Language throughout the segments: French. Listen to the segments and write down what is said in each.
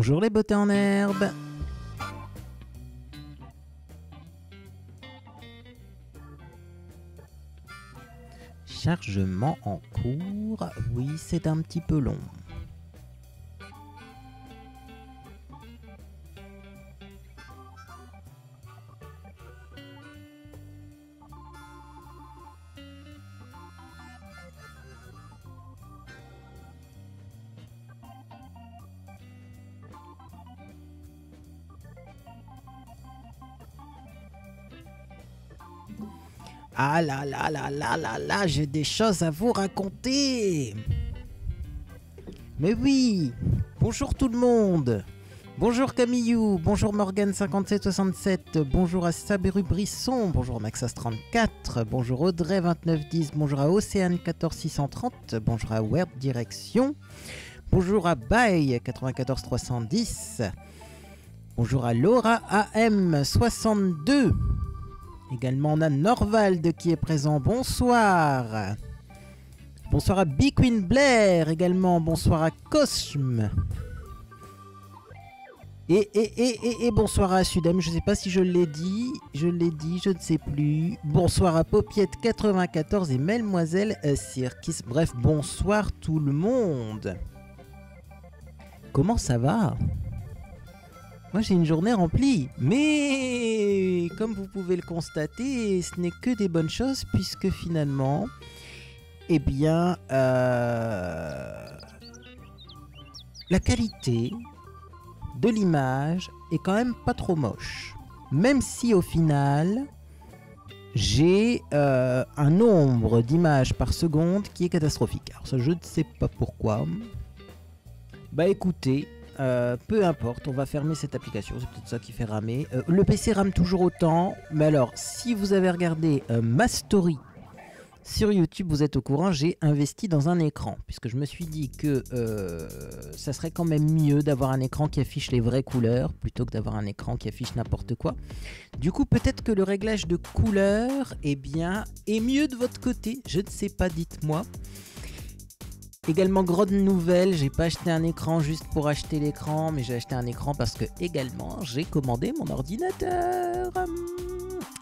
Bonjour les beautés en herbe. Chargement en cours, oui c'est un petit peu long. Là là là là là là, j'ai des choses à vous raconter. Mais oui, bonjour tout le monde. Bonjour Camillou, bonjour Morgan5767, bonjour à Saberu Brisson, bonjour Maxas34, bonjour Audrey2910, bonjour à Océane14630, bonjour à Word Direction, bonjour à Baye94310, bonjour à Laura AM62. Également, on a Norvald qui est présent. Bonsoir. Bonsoir à Big Queen Blair également. Bonsoir à Cosme. Et, et, et, et, bonsoir à Sudem. Je ne sais pas si je l'ai dit. Je l'ai dit, je ne sais plus. Bonsoir à Popiette94 et Mademoiselle Cirkis. Bref, bonsoir tout le monde. Comment ça va? Moi j'ai une journée remplie, mais comme vous pouvez le constater, ce n'est que des bonnes choses puisque finalement, eh bien, euh, la qualité de l'image est quand même pas trop moche. Même si au final, j'ai euh, un nombre d'images par seconde qui est catastrophique. Alors ça, je ne sais pas pourquoi. Bah écoutez, euh, peu importe, on va fermer cette application, c'est peut-être ça qui fait ramer. Euh, le PC rame toujours autant, mais alors si vous avez regardé euh, ma story sur YouTube, vous êtes au courant, j'ai investi dans un écran, puisque je me suis dit que ça serait quand même mieux d'avoir un écran qui affiche les vraies couleurs, plutôt que d'avoir un écran qui affiche n'importe quoi. Du coup, peut-être que le réglage de couleurs, eh bien, est mieux de votre côté, je ne sais pas, dites-moi. Également, grosse nouvelle, j'ai pas acheté un écran juste pour acheter l'écran, mais j'ai acheté un écran parce que également j'ai commandé mon ordinateur.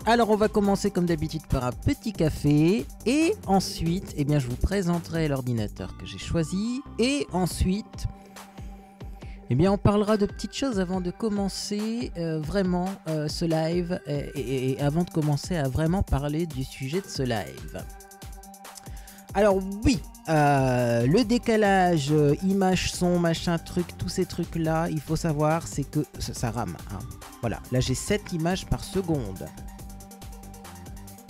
Alors on va commencer comme d'habitude par un petit café et ensuite, eh bien, je vous présenterai l'ordinateur que j'ai choisi et ensuite, eh bien, on parlera de petites choses avant de commencer euh, vraiment euh, ce live et avant de commencer à vraiment parler du sujet de ce live. Alors oui, euh, le décalage, euh, image, son, machin, truc, tous ces trucs-là, il faut savoir, c'est que ça, rame. Hein. Voilà, là j'ai 7 images par seconde.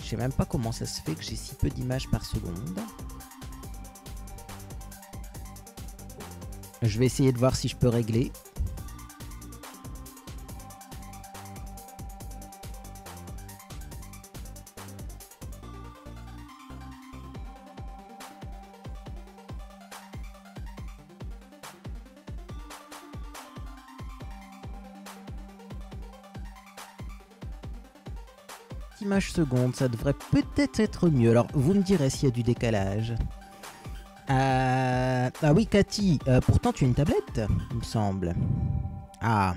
Je sais même pas comment ça se fait que j'ai si peu d'images par seconde. Je vais essayer de voir si je peux régler. Secondes, ça devrait peut-être être mieux. Alors, vous me direz s'il y a du décalage. Euh, ah oui, Cathy, euh, pourtant tu as une tablette, il me semble. Ah.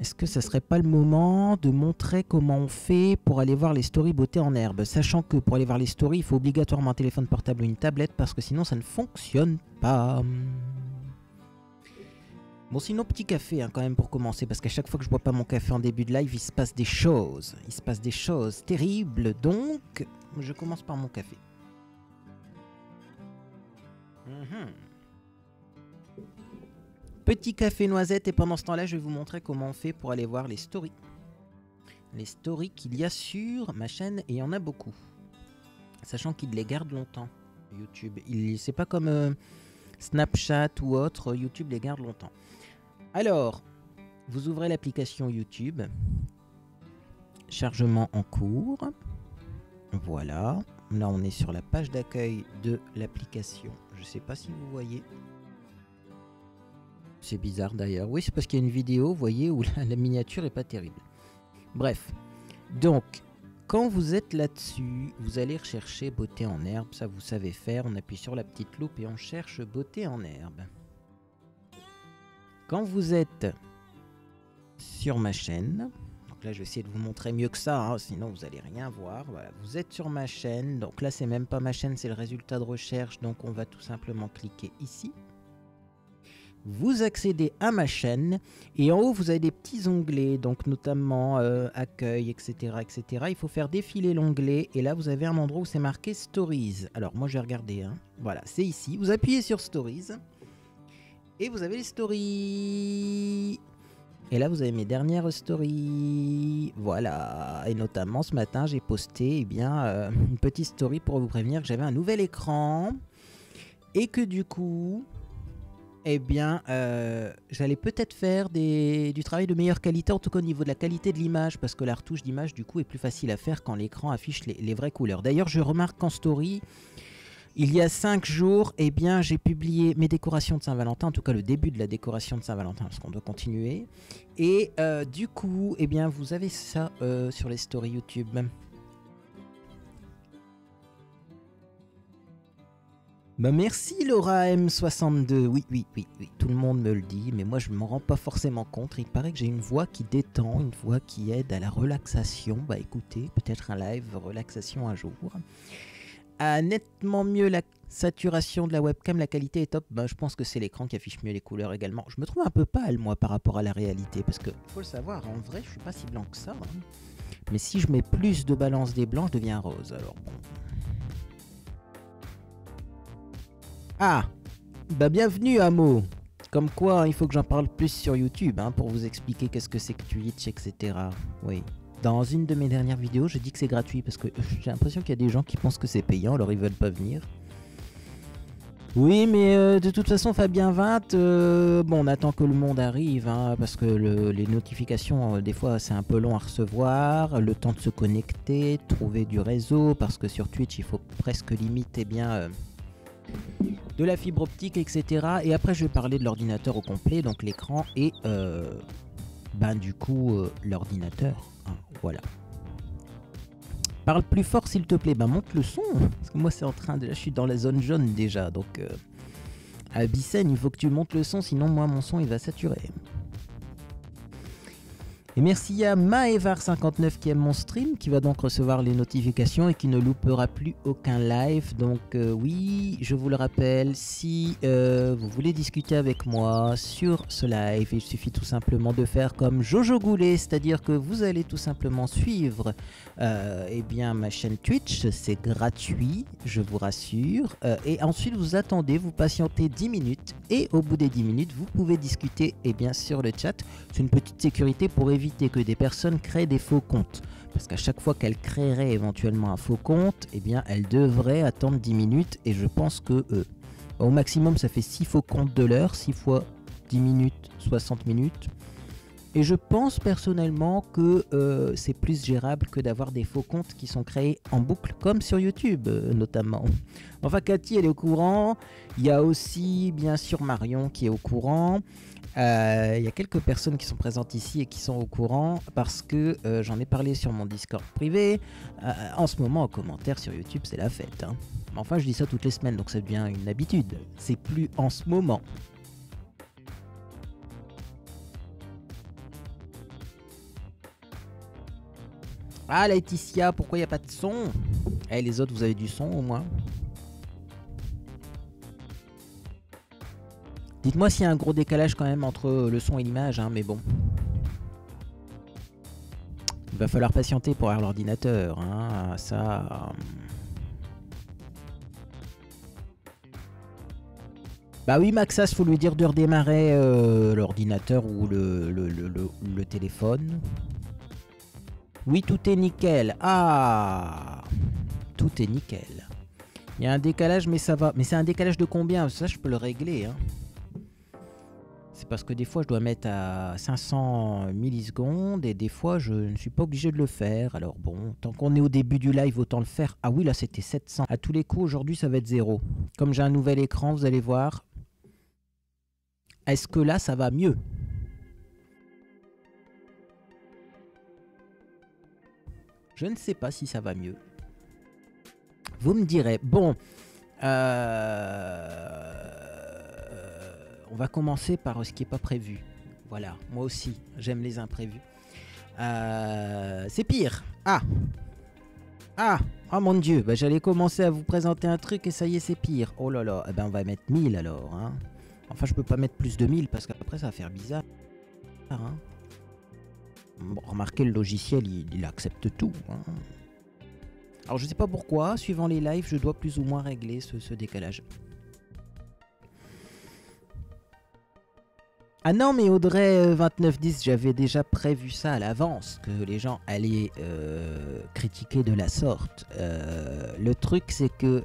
Est-ce que ça serait pas le moment de montrer comment on fait pour aller voir les stories beauté en herbe? Sachant que pour aller voir les stories, il faut obligatoirement un téléphone portable ou une tablette parce que sinon ça ne fonctionne pas. Bon, sinon, petit café hein, quand même pour commencer, parce qu'à chaque fois que je bois pas mon café en début de live, il se passe des choses. Il se passe des choses terribles, donc je commence par mon café. Mhm. Petit café noisette, et pendant ce temps-là, je vais vous montrer comment on fait pour aller voir les stories. Les stories qu'il y a sur ma chaîne, et il y en a beaucoup. Sachant qu'il les garde longtemps, YouTube. C'est pas comme euh, Snapchat ou autre, YouTube les garde longtemps. Alors, vous ouvrez l'application YouTube. Chargement en cours. Voilà. Là, on est sur la page d'accueil de l'application. Je ne sais pas si vous voyez. C'est bizarre d'ailleurs. Oui, c'est parce qu'il y a une vidéo, vous voyez, où la, miniature est pas terrible. Bref. Donc, quand vous êtes là-dessus, vous allez rechercher beauté en herbe. Ça, vous savez faire. On appuie sur la petite loupe et on cherche beauté en herbe. Quand vous êtes sur ma chaîne, donc là je vais essayer de vous montrer mieux que ça, hein, sinon vous allez rien voir. Vous êtes sur ma chaîne, donc là c'est même pas ma chaîne, c'est le résultat de recherche, donc on va tout simplement cliquer ici vous accédez à ma chaîne et en haut vous avez des petits onglets, donc notamment euh, accueil, etc., etc. Il faut faire défiler l'onglet et là vous avez un endroit où c'est marqué Stories. Alors moi je vais regarder, hein. voilà, c'est ici. Vous appuyez sur Stories et vous avez les stories. Et là vous avez mes dernières stories, voilà. Et notamment ce matin j'ai posté eh bien euh, une petite story pour vous prévenir que j'avais un nouvel écran et que du coup eh bien, euh, j'allais peut-être faire du travail de meilleure qualité, en tout cas au niveau de la qualité de l'image, parce que la retouche d'image, du coup, est plus facile à faire quand l'écran affiche les, vraies couleurs. D'ailleurs, je remarque qu'en story, il y a 5 jours, eh bien, j'ai publié mes décorations de Saint-Valentin, en tout cas le début de la décoration de Saint-Valentin, parce qu'on doit continuer. Et euh, du coup, eh bien, vous avez ça euh, sur les stories YouTube. Bah merci Laura M62. Oui, oui, oui, oui, tout le monde me le dit, mais moi je m'en rends pas forcément compte. Il paraît que j'ai une voix qui détend, une voix qui aide à la relaxation. Bah écoutez, peut-être un live relaxation un jour. À nettement mieux la saturation de la webcam, la qualité est top. Bah, je pense que c'est l'écran qui affiche mieux les couleurs également. Je me trouve un peu pâle moi par rapport à la réalité, parce que faut le savoir, en vrai je suis pas si blanc que ça. Hein. Mais si je mets plus de balance des blancs, je deviens rose. Alors bon. Ah Bah bienvenue Amo Comme quoi, hein, il faut que j'en parle plus sur YouTube hein, pour vous expliquer qu'est-ce que c'est que Twitch, etc. Oui. Dans une de mes dernières vidéos, je dis que c'est gratuit parce que j'ai l'impression qu'il y a des gens qui pensent que c'est payant, alors ils veulent pas venir. Oui, mais euh, de toute façon, Fabien 20, euh, bon, on attend que le monde arrive, hein, parce que les notifications, euh, des fois, c'est un peu long à recevoir, le temps de se connecter, trouver du réseau, parce que sur Twitch, il faut presque limiter eh bien de la fibre optique, etc. Et après, je vais parler de l'ordinateur au complet, donc l'écran et ben, du coup l'ordinateur. Hein, voilà. Parle plus fort s'il te plaît. Ben monte le son. Parce que moi c'est en train de. je suis dans la zone jaune déjà. Donc euh, à Bicène, il faut que tu montes le son, sinon moi mon son il va saturer. Et merci à Maevar59 qui aime mon stream, qui va donc recevoir les notifications et qui ne loupera plus aucun live. Donc euh, oui, je vous le rappelle, si euh, vous voulez discuter avec moi sur ce live, il suffit tout simplement de faire comme Jojo Goulet, c'est-à-dire que vous allez tout simplement suivre euh, eh bien, ma chaîne Twitch, c'est gratuit, je vous rassure. et ensuite, vous attendez, vous patientez 10 minutes et au bout des 10 minutes, vous pouvez discuter eh bien, sur le chat. C'est une petite sécurité pour éviter que des personnes créent des faux comptes. Parce qu'à chaque fois qu'elles créeraient éventuellement un faux compte, eh bien, elles devraient attendre 10 minutes. Et je pense que euh, au maximum, ça fait 6 faux comptes de l'heure. 6 fois 10 minutes, 60 minutes. Et je pense personnellement que euh, c'est plus gérable que d'avoir des faux comptes qui sont créés en boucle, comme sur YouTube euh, notamment. Enfin, Cathy, elle est au courant. Il y a aussi, bien sûr, Marion qui est au courant. Euh, il y a quelques personnes qui sont présentes ici et qui sont au courant parce que euh, j'en ai parlé sur mon Discord privé. Euh, en ce moment, en commentaire sur YouTube, c'est la fête. Hein. Enfin, je dis ça toutes les semaines, donc ça devient une habitude. C'est plus en ce moment. Ah Laetitia, pourquoi il n'y a pas de son? Eh les autres, vous avez du son au moins? Dites-moi s'il y a un gros décalage quand même entre le son et l'image, hein, mais bon. Il va falloir patienter pour avoir l'ordinateur, hein, ça... Bah oui, Maxas, faut lui dire de redémarrer euh, l'ordinateur ou le, le, téléphone. Oui, tout est nickel. Ah Tout est nickel. Il y a un décalage, mais ça va. Mais c'est un décalage de combien? Ça, je peux le régler. Hein parce que des fois je dois mettre à 500 millisecondes et des fois je ne suis pas obligé de le faire. Alors bon, tant qu'on est au début du live, autant le faire. Ah oui, là c'était 700. À tous les coups, aujourd'hui ça va être zéro. Comme j'ai un nouvel écran, vous allez voir. Est-ce que là ça va mieux? Je ne sais pas si ça va mieux. Vous me direz, bon, euh on va commencer par ce qui n'est pas prévu. Voilà, moi aussi, j'aime les imprévus. Euh, c'est pire. Ah Ah Oh mon dieu, bah, j'allais commencer à vous présenter un truc et ça y est, c'est pire. Oh là là, eh ben, on va mettre 1000 alors. Hein. Enfin, je peux pas mettre plus de 1000 parce qu'après ça va faire bizarre. Hein. remarquez, le logiciel, il, accepte tout. Hein. Alors, je sais pas pourquoi, suivant les lives, je dois plus ou moins régler ce décalage. Ah non, mais Audrey 2910, euh, j'avais déjà prévu ça à l'avance, que les gens allaient euh, critiquer de la sorte. Euh, le truc, c'est que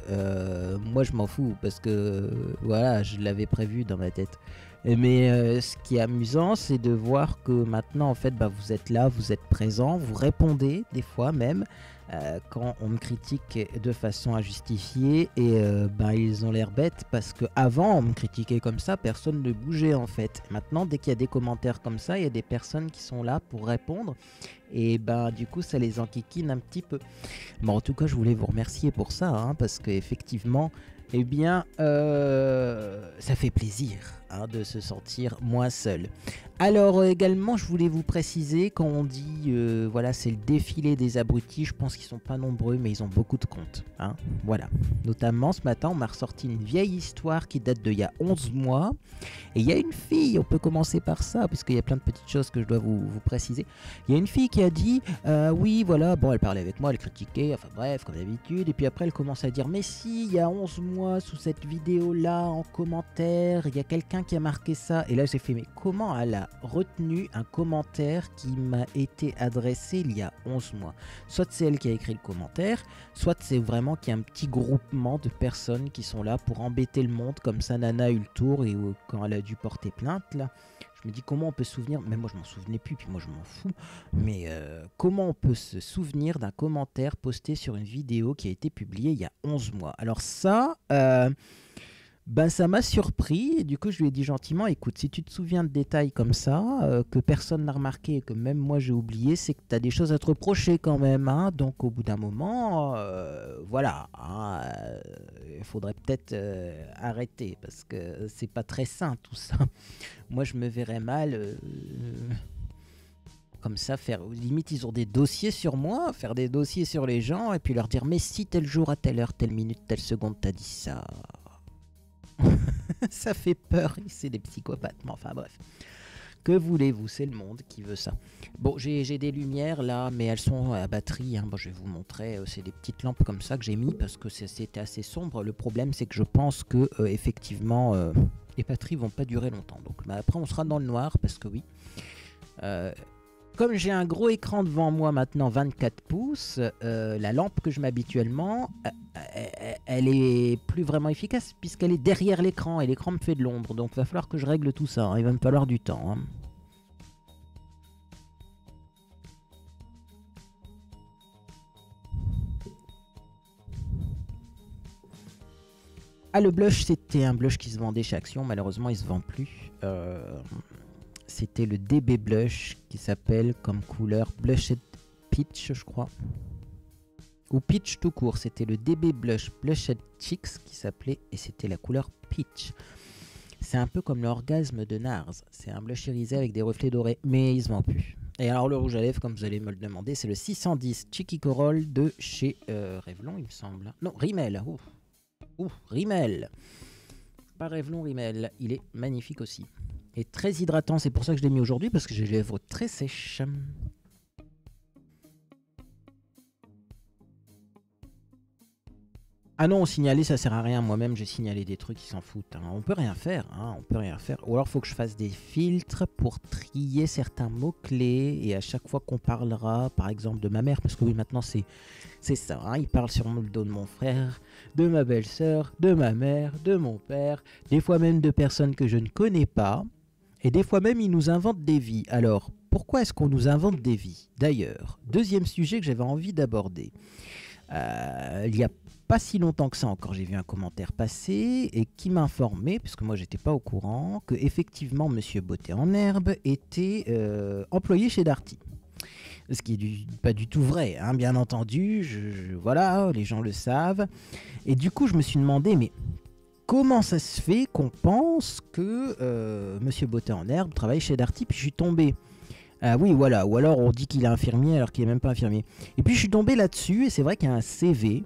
moi, je m'en fous, parce que voilà, je l'avais prévu dans ma tête. Mais ce qui est amusant, c'est de voir que maintenant, en fait, bah, vous êtes là, vous êtes présent, vous répondez des fois même. Euh, quand on me critique de façon injustifiée et euh, ben, ils ont l'air bêtes parce que avant on me critiquait comme ça, personne ne bougeait en fait. Maintenant, dès qu'il y a des commentaires comme ça, il y a des personnes qui sont là pour répondre et ben du coup ça les enquiquine un petit peu. Bon, en tout cas, je voulais vous remercier pour ça hein, parce qu'effectivement, eh bien, euh, ça fait plaisir hein, de se sentir moins seul. Alors euh, également, je voulais vous préciser, quand on dit, euh, voilà, c'est le défilé des abrutis, je pense qu'ils sont pas nombreux, mais ils ont beaucoup de comptes. Hein, voilà. Notamment, ce matin, on m'a ressorti une vieille histoire qui date d'il y a 11 mois. Et il y a une fille, on peut commencer par ça, puisqu'il y a plein de petites choses que je dois vous, préciser. Il y a une fille qui a dit, euh, oui, voilà, bon, elle parlait avec moi, elle critiquait, enfin bref, comme d'habitude. Et puis après, elle commence à dire, mais si, il y a 11 mois, sous cette vidéo-là, en commentaire, il y a quelqu'un qui a marqué ça. Et là, j'ai fait, mais comment elle a retenu un commentaire qui m'a été adressé il y a 11 mois? Soit c'est elle qui a écrit le commentaire, soit c'est vraiment qu'il y a un petit groupement de personnes qui sont là pour embêter le monde, comme ça Nana a eu le tour et euh, quand elle a dû porter plainte là. Je me dis comment on peut se souvenir, mais moi je m'en souvenais plus, puis moi je m'en fous, mais euh, comment on peut se souvenir d'un commentaire posté sur une vidéo qui a été publiée il y a 11 mois? Alors ça, euh, ben, ça m'a surpris. Et du coup, je lui ai dit gentiment écoute, si tu te souviens de détails comme ça, euh, que personne n'a remarqué et que même moi j'ai oublié, c'est que tu as des choses à te reprocher quand même. Hein. Donc, au bout d'un moment, euh, voilà, hein, euh, il faudrait peut-être arrêter parce que c'est pas très sain tout ça. moi, je me verrais mal comme ça, faire limite ils ont des dossiers sur moi, faire des dossiers sur les gens et puis leur dire mais si tel jour à telle heure, telle minute, telle seconde t'as dit ça. ça fait peur, c'est des psychopathes. Mais enfin bref. Que voulez-vous? C'est le monde qui veut ça. Bon, j'ai des lumières là, mais elles sont à batterie. Hein. Bon, je vais vous montrer. Euh, c'est des petites lampes comme ça que j'ai mis parce que c'était assez sombre. Le problème, c'est que je pense que euh, effectivement, euh, les batteries vont pas durer longtemps. Donc, bah, après, on sera dans le noir parce que oui. Comme j'ai un gros écran devant moi maintenant, 24 pouces, euh, la lampe que je mets habituellement, euh, euh, elle est plus vraiment efficace puisqu'elle est derrière l'écran et l'écran me fait de l'ombre. Donc va falloir que je règle tout ça. Hein. Il va me falloir du temps. Hein. Ah, le blush, c'était un blush qui se vendait chez Action. Malheureusement, il se vend plus c'était le DB Blush qui s'appelle comme couleur Blushed Peach, je crois. Ou Peach tout court, c'était le DB Blush Blushed Cheeks qui s'appelait et c'était la couleur Peach. C'est un peu comme l'orgasme de Nars. C'est un blush irisé avec des reflets dorés, mais il se vend plus. Et alors le rouge à lèvres, comme vous allez me le demander, c'est le 610 Cheeky Coral de chez euh, il me semble. Non, Rimmel. Ouh, Ouh Rimmel. Pas Revlon, Rimmel. Il est magnifique aussi très hydratant. C'est pour ça que je l'ai mis aujourd'hui parce que j'ai les lèvres très sèches. Ah non, signaler ça sert à rien. Moi-même j'ai signalé des trucs qui s'en foutent. Hein. On peut rien faire. Hein. On peut rien faire. Ou alors faut que je fasse des filtres pour trier certains mots clés et à chaque fois qu'on parlera, par exemple de ma mère, parce que oui maintenant c'est c'est ça. Hein. Il parle sur le dos de mon frère, de ma belle-sœur, de ma mère, de mon père, des fois même de personnes que je ne connais pas. Et des fois même, ils nous inventent des vies. Alors, pourquoi est-ce qu'on nous invente des vies? D'ailleurs, deuxième sujet que j'avais envie d'aborder. Euh, il n'y a pas si longtemps que ça encore, j'ai vu un commentaire passer et qui m'informait, puisque moi j'étais pas au courant, que effectivement Monsieur Beauté en herbe était euh, employé chez Darty. Ce qui est pas du tout vrai, hein, bien entendu. voilà, les gens le savent. Et du coup, je me suis demandé, mais comment ça se fait qu'on pense que euh, Monsieur en herbe travaille chez Darty Puis je suis tombé. Ah oui, voilà. Ou alors on dit qu'il est infirmier alors qu'il est même pas infirmier. Et puis je suis tombé là-dessus et c'est vrai qu'il y a un CV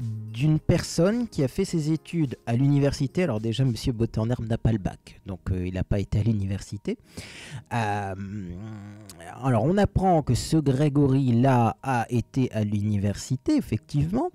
d'une personne qui a fait ses études à l'université. Alors déjà, Monsieur Bottener n'a pas le bac, donc euh, il n'a pas été à l'université. Euh, alors on apprend que ce Grégory-là a été à l'université, effectivement.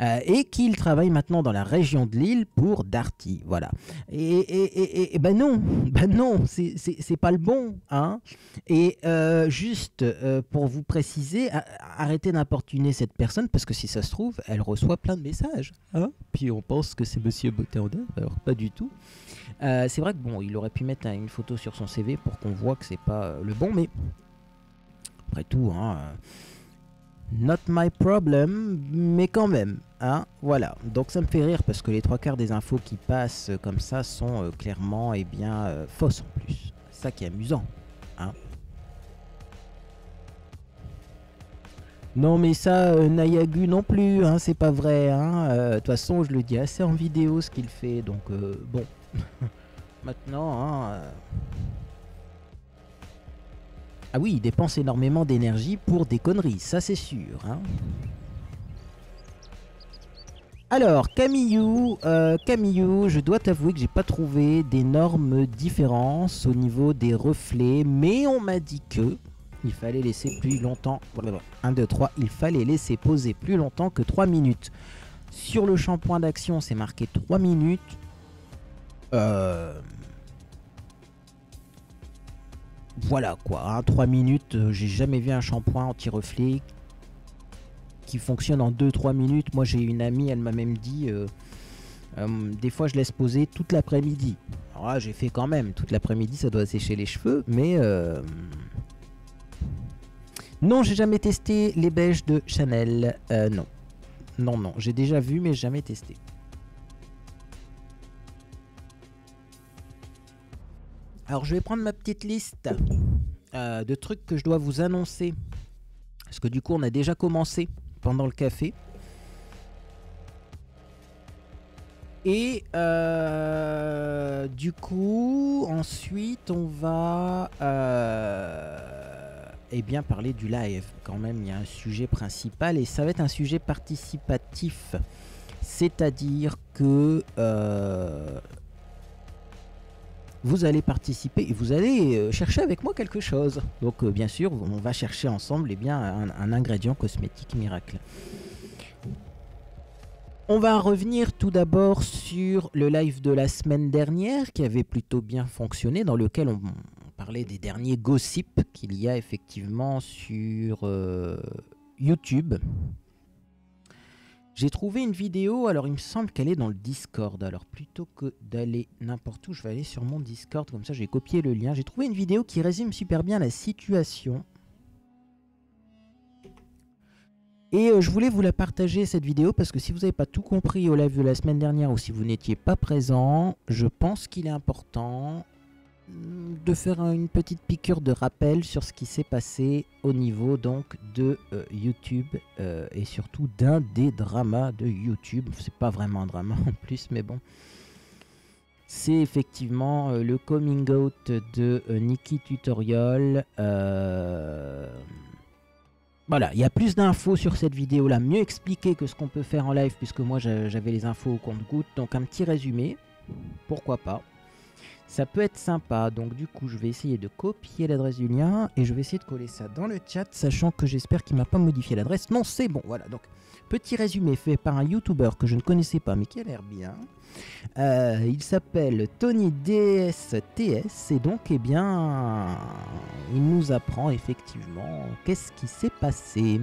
Euh, et qu'il travaille maintenant dans la région de Lille pour Darty. Voilà. Et, et, et, ben non, ben non, c'est pas le bon. Hein et euh, juste euh, pour vous préciser, arrêtez d'importuner cette personne parce que si ça se trouve, elle reçoit plein de messages. Hein Puis on pense que c'est Monsieur Bottéandin, alors pas du tout. c'est vrai que bon, il aurait pu mettre une photo sur son CV pour qu'on voit que c'est pas le bon, mais après tout, hein, Not my problem, mais quand même. Hein, voilà, donc ça me fait rire parce que les trois quarts des infos qui passent comme ça sont euh, clairement et bien, euh, fausses en plus. Ça qui est amusant. Hein. Non mais ça, euh, Nayagu non plus, hein, c'est pas vrai. Hein. De toute façon, je le dis assez en vidéo ce qu'il fait, donc bon. Maintenant, ah oui, il dépense énormément d'énergie pour des conneries, ça c'est sûr. Alors, Camillou, euh, je dois t'avouer que j'ai pas trouvé d'énormes différences au niveau des reflets, mais on m'a dit que il fallait laisser plus longtemps. 1, 2, 3, il fallait laisser poser plus longtemps que 3 minutes. Sur le shampoing d'action, c'est marqué 3 minutes. Euh, voilà quoi, 3 hein, minutes, euh, j'ai jamais vu un shampoing anti-reflet qui fonctionne en 2-3 minutes. Moi j'ai une amie, elle m'a même dit, euh, euh, des fois je laisse poser toute l'après-midi. Alors là j'ai fait quand même, toute l'après-midi ça doit sécher les cheveux, mais... Non, j'ai jamais testé les beiges de Chanel. non. Non, non, j'ai déjà vu mais jamais testé. Alors je vais prendre ma petite liste euh, de trucs que je dois vous annoncer. Parce que du coup on a déjà commencé pendant le café. Et euh, du coup, ensuite, on va euh, eh bien parler du live. Quand même, il y a un sujet principal et ça va être un sujet participatif. C'est-à-dire que vous allez participer et vous allez euh, chercher avec moi quelque chose. Donc euh, bien sûr, on va chercher ensemble eh bien, un, ingrédient cosmétique miracle. On va revenir tout d'abord sur le live de la semaine dernière qui avait plutôt bien fonctionné, dans lequel on, parlait des derniers gossips qu'il y a effectivement sur euh, YouTube. J'ai trouvé une vidéo, alors il me semble qu'elle est dans le Discord. Alors plutôt que d'aller n'importe où, je vais aller sur mon Discord, comme ça j'ai copié le lien. J'ai trouvé une vidéo qui résume super bien la situation. Et euh, je voulais vous la partager cette vidéo parce que si vous n'avez pas tout compris au live de la semaine dernière ou si vous n'étiez pas présent, je pense qu'il est important de faire une petite piqûre de rappel sur ce qui s'est passé au niveau donc de euh, YouTube euh, et surtout d'un des dramas de YouTube. C'est pas vraiment un drama en plus, mais bon. C'est effectivement euh, le coming out de Nikki Tutorial. Voilà, il y a plus d'infos sur cette vidéo là, mieux expliqué que ce qu'on peut faire en live puisque moi j'avais les infos au compte-goutte. Donc un petit résumé, pourquoi pas. Ça peut être sympa, donc du coup je vais essayer de copier l'adresse du lien et je vais essayer de coller ça dans le chat, sachant que j'espère qu'il m'a pas modifié l'adresse. Non, c'est bon, voilà. Donc petit résumé fait par un YouTuber que je ne connaissais pas mais qui a l'air bien. Euh, il s'appelle Tony DSTS et donc eh bien il nous apprend effectivement qu'est-ce qui s'est passé.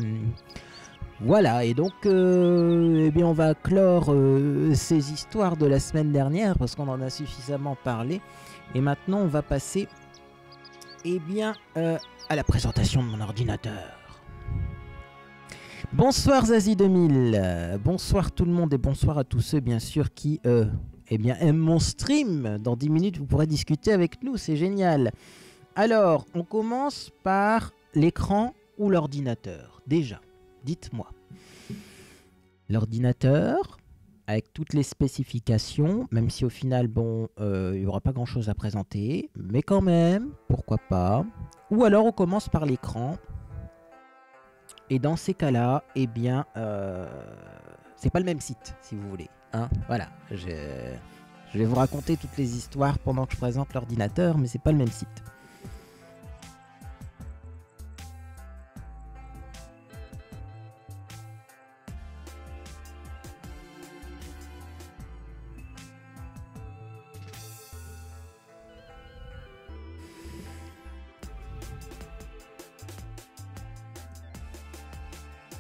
Voilà, et donc, euh, eh bien, on va clore euh, ces histoires de la semaine dernière parce qu'on en a suffisamment parlé. Et maintenant, on va passer, eh bien, euh, à la présentation de mon ordinateur. Bonsoir Zazie 2000, bonsoir tout le monde et bonsoir à tous ceux, bien sûr, qui, eh bien, aiment mon stream. Dans 10 minutes, vous pourrez discuter avec nous, c'est génial. Alors, on commence par l'écran ou l'ordinateur, déjà. Dites-moi. L'ordinateur avec toutes les spécifications, même si au final, bon, euh, il n'y aura pas grand-chose à présenter, mais quand même, pourquoi pas. Ou alors on commence par l'écran. Et dans ces cas-là, eh bien, euh, c'est pas le même site, si vous voulez. Hein voilà, je, je vais vous raconter toutes les histoires pendant que je présente l'ordinateur, mais c'est pas le même site.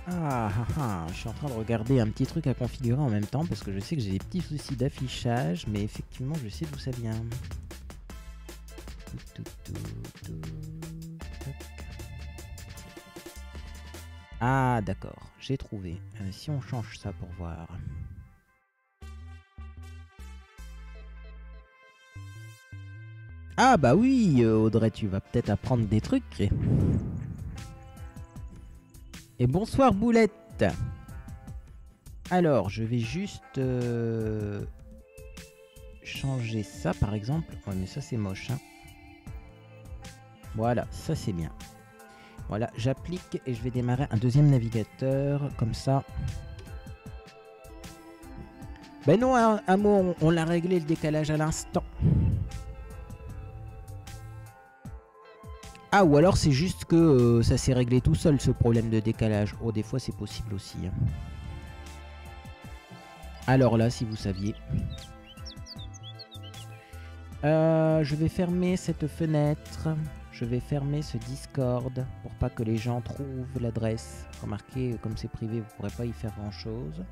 Ah, ah, ah, je suis en train de regarder un petit truc à configurer en même temps parce que je sais que j'ai des petits soucis d'affichage, mais effectivement, je sais d'où ça vient. Ah, d'accord, j'ai trouvé. Euh, si on change ça pour voir. Ah bah oui, euh, Audrey, tu vas peut-être apprendre des trucs. Et bonsoir Boulette. Alors, je vais juste euh, changer ça par exemple. Ouais, mais ça c'est moche. Hein. Voilà, ça c'est bien. Voilà, j'applique et je vais démarrer un deuxième navigateur comme ça. Ben non, un, mot, on l'a réglé le décalage à l'instant. Ah, ou alors c'est juste que euh, ça s'est réglé tout seul ce problème de décalage. Oh, des fois c'est possible aussi. Hein. Alors là, si vous saviez. Euh, je vais fermer cette fenêtre. Je vais fermer ce Discord pour pas que les gens trouvent l'adresse. Remarquez, comme c'est privé, vous pourrez pas y faire grand chose.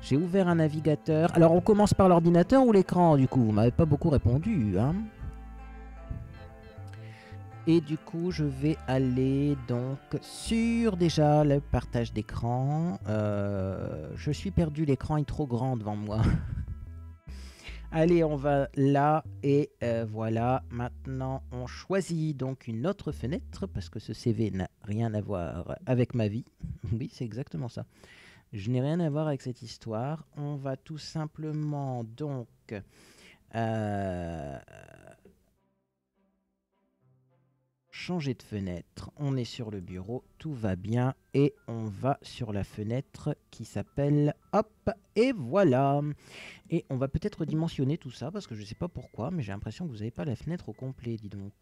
J'ai ouvert un navigateur. Alors on commence par l'ordinateur ou l'écran du coup? Vous m'avez pas beaucoup répondu. Hein et du coup, je vais aller donc sur déjà le partage d'écran. Euh, je suis perdu, l'écran est trop grand devant moi. Allez, on va là et euh, voilà. Maintenant, on choisit donc une autre fenêtre parce que ce CV n'a rien à voir avec ma vie. Oui, c'est exactement ça. Je n'ai rien à voir avec cette histoire. On va tout simplement donc... Euh, changer de fenêtre. On est sur le bureau, tout va bien. Et on va sur la fenêtre qui s'appelle... Hop, et voilà. Et on va peut-être dimensionner tout ça, parce que je ne sais pas pourquoi, mais j'ai l'impression que vous n'avez pas la fenêtre au complet, dis donc.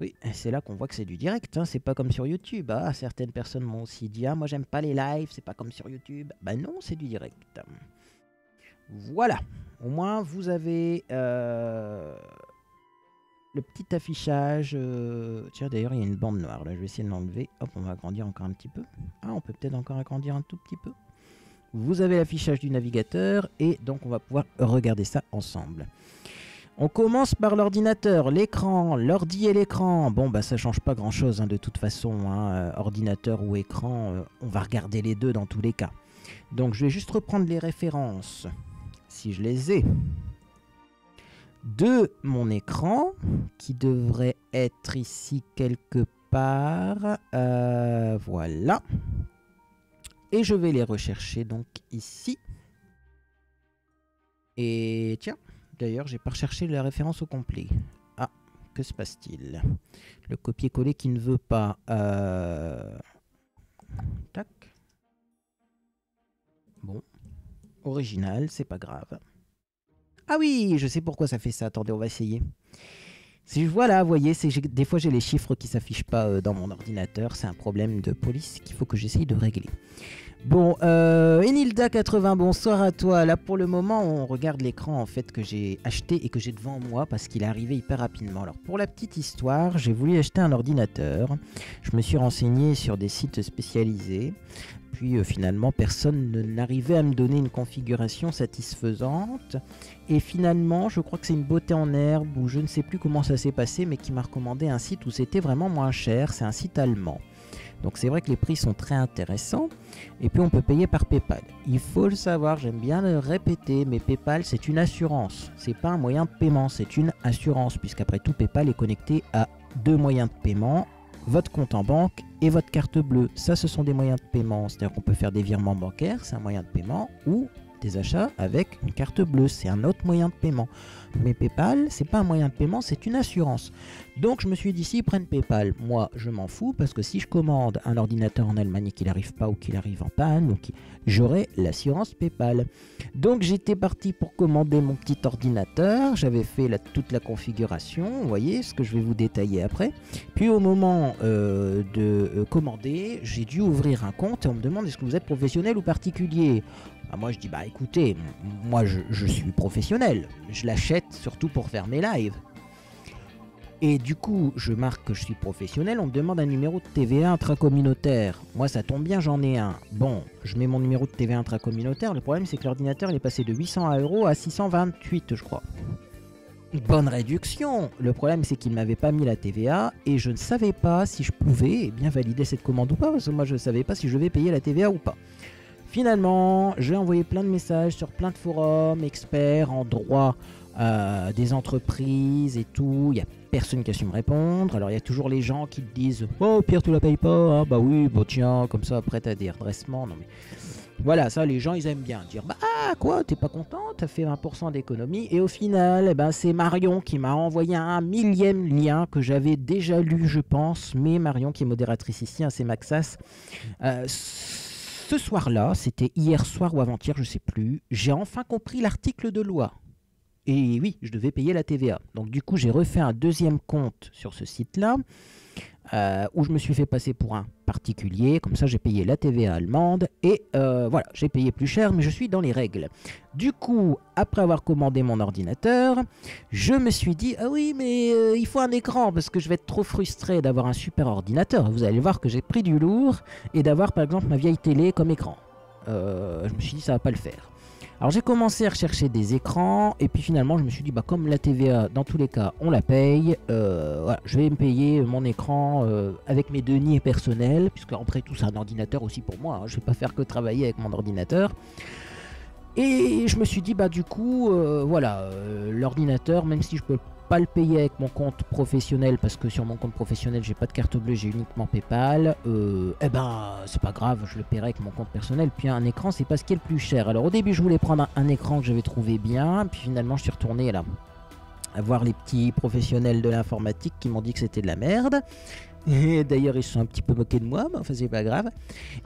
Oui, c'est là qu'on voit que c'est du direct, hein. c'est pas comme sur YouTube. Ah, certaines personnes m'ont aussi dit, ah, moi j'aime pas les lives, c'est pas comme sur YouTube. Bah non, c'est du direct. Voilà, au moins vous avez... Euh, le petit affichage. Euh, tiens, d'ailleurs, il y a une bande noire. Là, je vais essayer de l'enlever. Hop, on va agrandir encore un petit peu. Ah, on peut peut-être encore agrandir un tout petit peu. Vous avez l'affichage du navigateur et donc on va pouvoir regarder ça ensemble. On commence par l'ordinateur, l'écran, l'ordi et l'écran. Bon, bah ça change pas grand-chose hein, de toute façon. Hein. Euh, ordinateur ou écran, euh, on va regarder les deux dans tous les cas. Donc je vais juste reprendre les références, si je les ai de mon écran qui devrait être ici quelque part. Euh, voilà. Et je vais les rechercher donc ici. Et tiens, d'ailleurs, j'ai pas recherché la référence au complet. Ah, que se passe-t-il? Le copier-coller qui ne veut pas. Euh, tac. Bon. Original, c'est pas grave. Ah oui, je sais pourquoi ça fait ça. Attendez, on va essayer. Voilà, vous voyez, des fois j'ai les chiffres qui s'affichent pas euh, dans mon ordinateur. C'est un problème de police qu'il faut que j'essaye de régler. Bon, euh, Enilda80, bonsoir à toi. Là, pour le moment, on regarde l'écran en fait que j'ai acheté et que j'ai devant moi parce qu'il est arrivé hyper rapidement. Alors, pour la petite histoire, j'ai voulu acheter un ordinateur. Je me suis renseigné sur des sites spécialisés puis euh, finalement personne n'arrivait à me donner une configuration satisfaisante. Et finalement, je crois que c'est une beauté en herbe ou je ne sais plus comment ça s'est passé, mais qui m'a recommandé un site où c'était vraiment moins cher. C'est un site allemand. Donc c'est vrai que les prix sont très intéressants. Et puis on peut payer par PayPal. Il faut le savoir, j'aime bien le répéter, mais PayPal c'est une assurance. C'est pas un moyen de paiement, c'est une assurance, puisqu'après tout PayPal est connecté à deux moyens de paiement votre compte en banque et votre carte bleue. Ça, ce sont des moyens de paiement. C'est-à-dire qu'on peut faire des virements bancaires, c'est un moyen de paiement, ou des achats avec une carte bleue. C'est un autre moyen de paiement. Mais PayPal, c'est pas un moyen de paiement, c'est une assurance. Donc je me suis dit, s'ils prennent PayPal, moi je m'en fous parce que si je commande un ordinateur en Allemagne et qu'il n'arrive pas ou qu'il arrive en panne, j'aurai l'assurance PayPal. Donc j'étais parti pour commander mon petit ordinateur. J'avais fait toute la configuration, vous voyez, ce que je vais vous détailler après. Puis au moment euh, de euh, commander, j'ai dû ouvrir un compte et on me demande est-ce que vous êtes professionnel ou particulier? Moi je dis bah écoutez, moi je, suis professionnel, je l'achète surtout pour faire mes lives. Et du coup, je marque que je suis professionnel, on me demande un numéro de TVA intracommunautaire. Moi ça tombe bien, j'en ai un. Bon, je mets mon numéro de TVA intracommunautaire, le problème c'est que l'ordinateur il est passé de 800 euros à 628 je crois. Bonne réduction. Le problème, c'est qu'il ne m'avait pas mis la TVA et je ne savais pas si je pouvais bien valider cette commande ou pas, parce que moi je ne savais pas si je vais payer la TVA ou pas. Finalement, j'ai envoyé plein de messages sur plein de forums, experts en droit euh, des entreprises et tout. Il n'y a personne qui a su me répondre. Alors il y a toujours les gens qui te disent Oh, Pierre, tu la payes pas. Ah, bah oui, bon, tiens, comme ça, après, tu as des redressements. Non, mais. Voilà, ça, les gens, ils aiment bien dire Bah, quoi, t'es pas content? T'as fait 20% d'économie. Et au final, eh ben, c'est Marion qui m'a envoyé un millième lien que j'avais déjà lu, je pense. Mais Marion, qui est modératrice ici, hein, c'est Maxas. Euh, ce soir-là, c'était hier soir ou avant-hier, je ne sais plus, j'ai enfin compris l'article de loi. Et oui, je devais payer la TVA. Donc du coup, j'ai refait un deuxième compte sur ce site-là. Euh, où je me suis fait passer pour un particulier. Comme ça, j'ai payé la TVA allemande et euh, voilà, j'ai payé plus cher, mais je suis dans les règles. Du coup, après avoir commandé mon ordinateur, je me suis dit ah oui, mais euh, il faut un écran parce que je vais être trop frustré d'avoir un super ordinateur. Vous allez voir que j'ai pris du lourd et d'avoir par exemple ma vieille télé comme écran. je me suis dit ça va pas le faire. Alors j'ai commencé à rechercher des écrans et puis finalement je me suis dit bah comme la TVA dans tous les cas on la paye, euh, je vais me payer mon écran euh, avec mes deniers personnels puisque après tout c'est un ordinateur aussi pour moi, hein, je vais pas faire que travailler avec mon ordinateur. Et je me suis dit bah du coup euh, voilà l'ordinateur même si je peux pas le payer avec mon compte professionnel parce que sur mon compte professionnel j'ai pas de carte bleue, j'ai uniquement PayPal. Euh, eh ben c'est pas grave, je le paierai avec mon compte personnel. Puis un écran c'est pas ce qui est le plus cher. Alors au début je voulais prendre un, écran que j'avais trouvé bien, puis finalement je suis retourné là à voir les petits professionnels de l'informatique qui m'ont dit que c'était de la merde. D'ailleurs, ils sont un petit peu moqués de moi, mais enfin, c'est pas grave.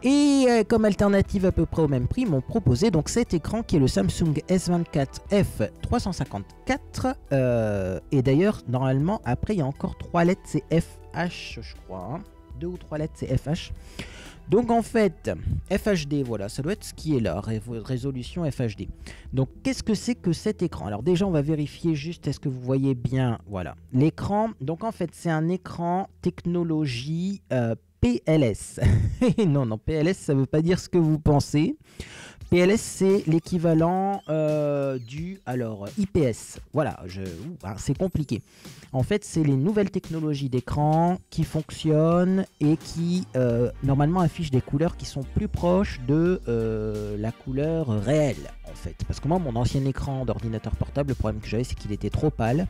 Et euh, comme alternative à peu près au même prix, ils m'ont proposé donc cet écran qui est le Samsung S24 F354. Euh, et d'ailleurs, normalement, après, il y a encore trois lettres, c'est FH, je crois. Hein. Deux ou trois lettres, c'est FH. Donc en fait, FHD, voilà, ça doit être ce qui est là, résolution FHD. Donc qu'est-ce que c'est que cet écran? Alors déjà, on va vérifier juste, est-ce que vous voyez bien, voilà, l'écran. Donc en fait, c'est un écran technologie euh, PLS. non, non, PLS, ça ne veut pas dire ce que vous pensez. PLS, c'est l'équivalent euh, du alors IPS. Voilà, hein, c'est compliqué. En fait, c'est les nouvelles technologies d'écran qui fonctionnent et qui euh, normalement affichent des couleurs qui sont plus proches de euh, la couleur réelle, en fait. Parce que moi, mon ancien écran d'ordinateur portable, le problème que j'avais, c'est qu'il était trop pâle.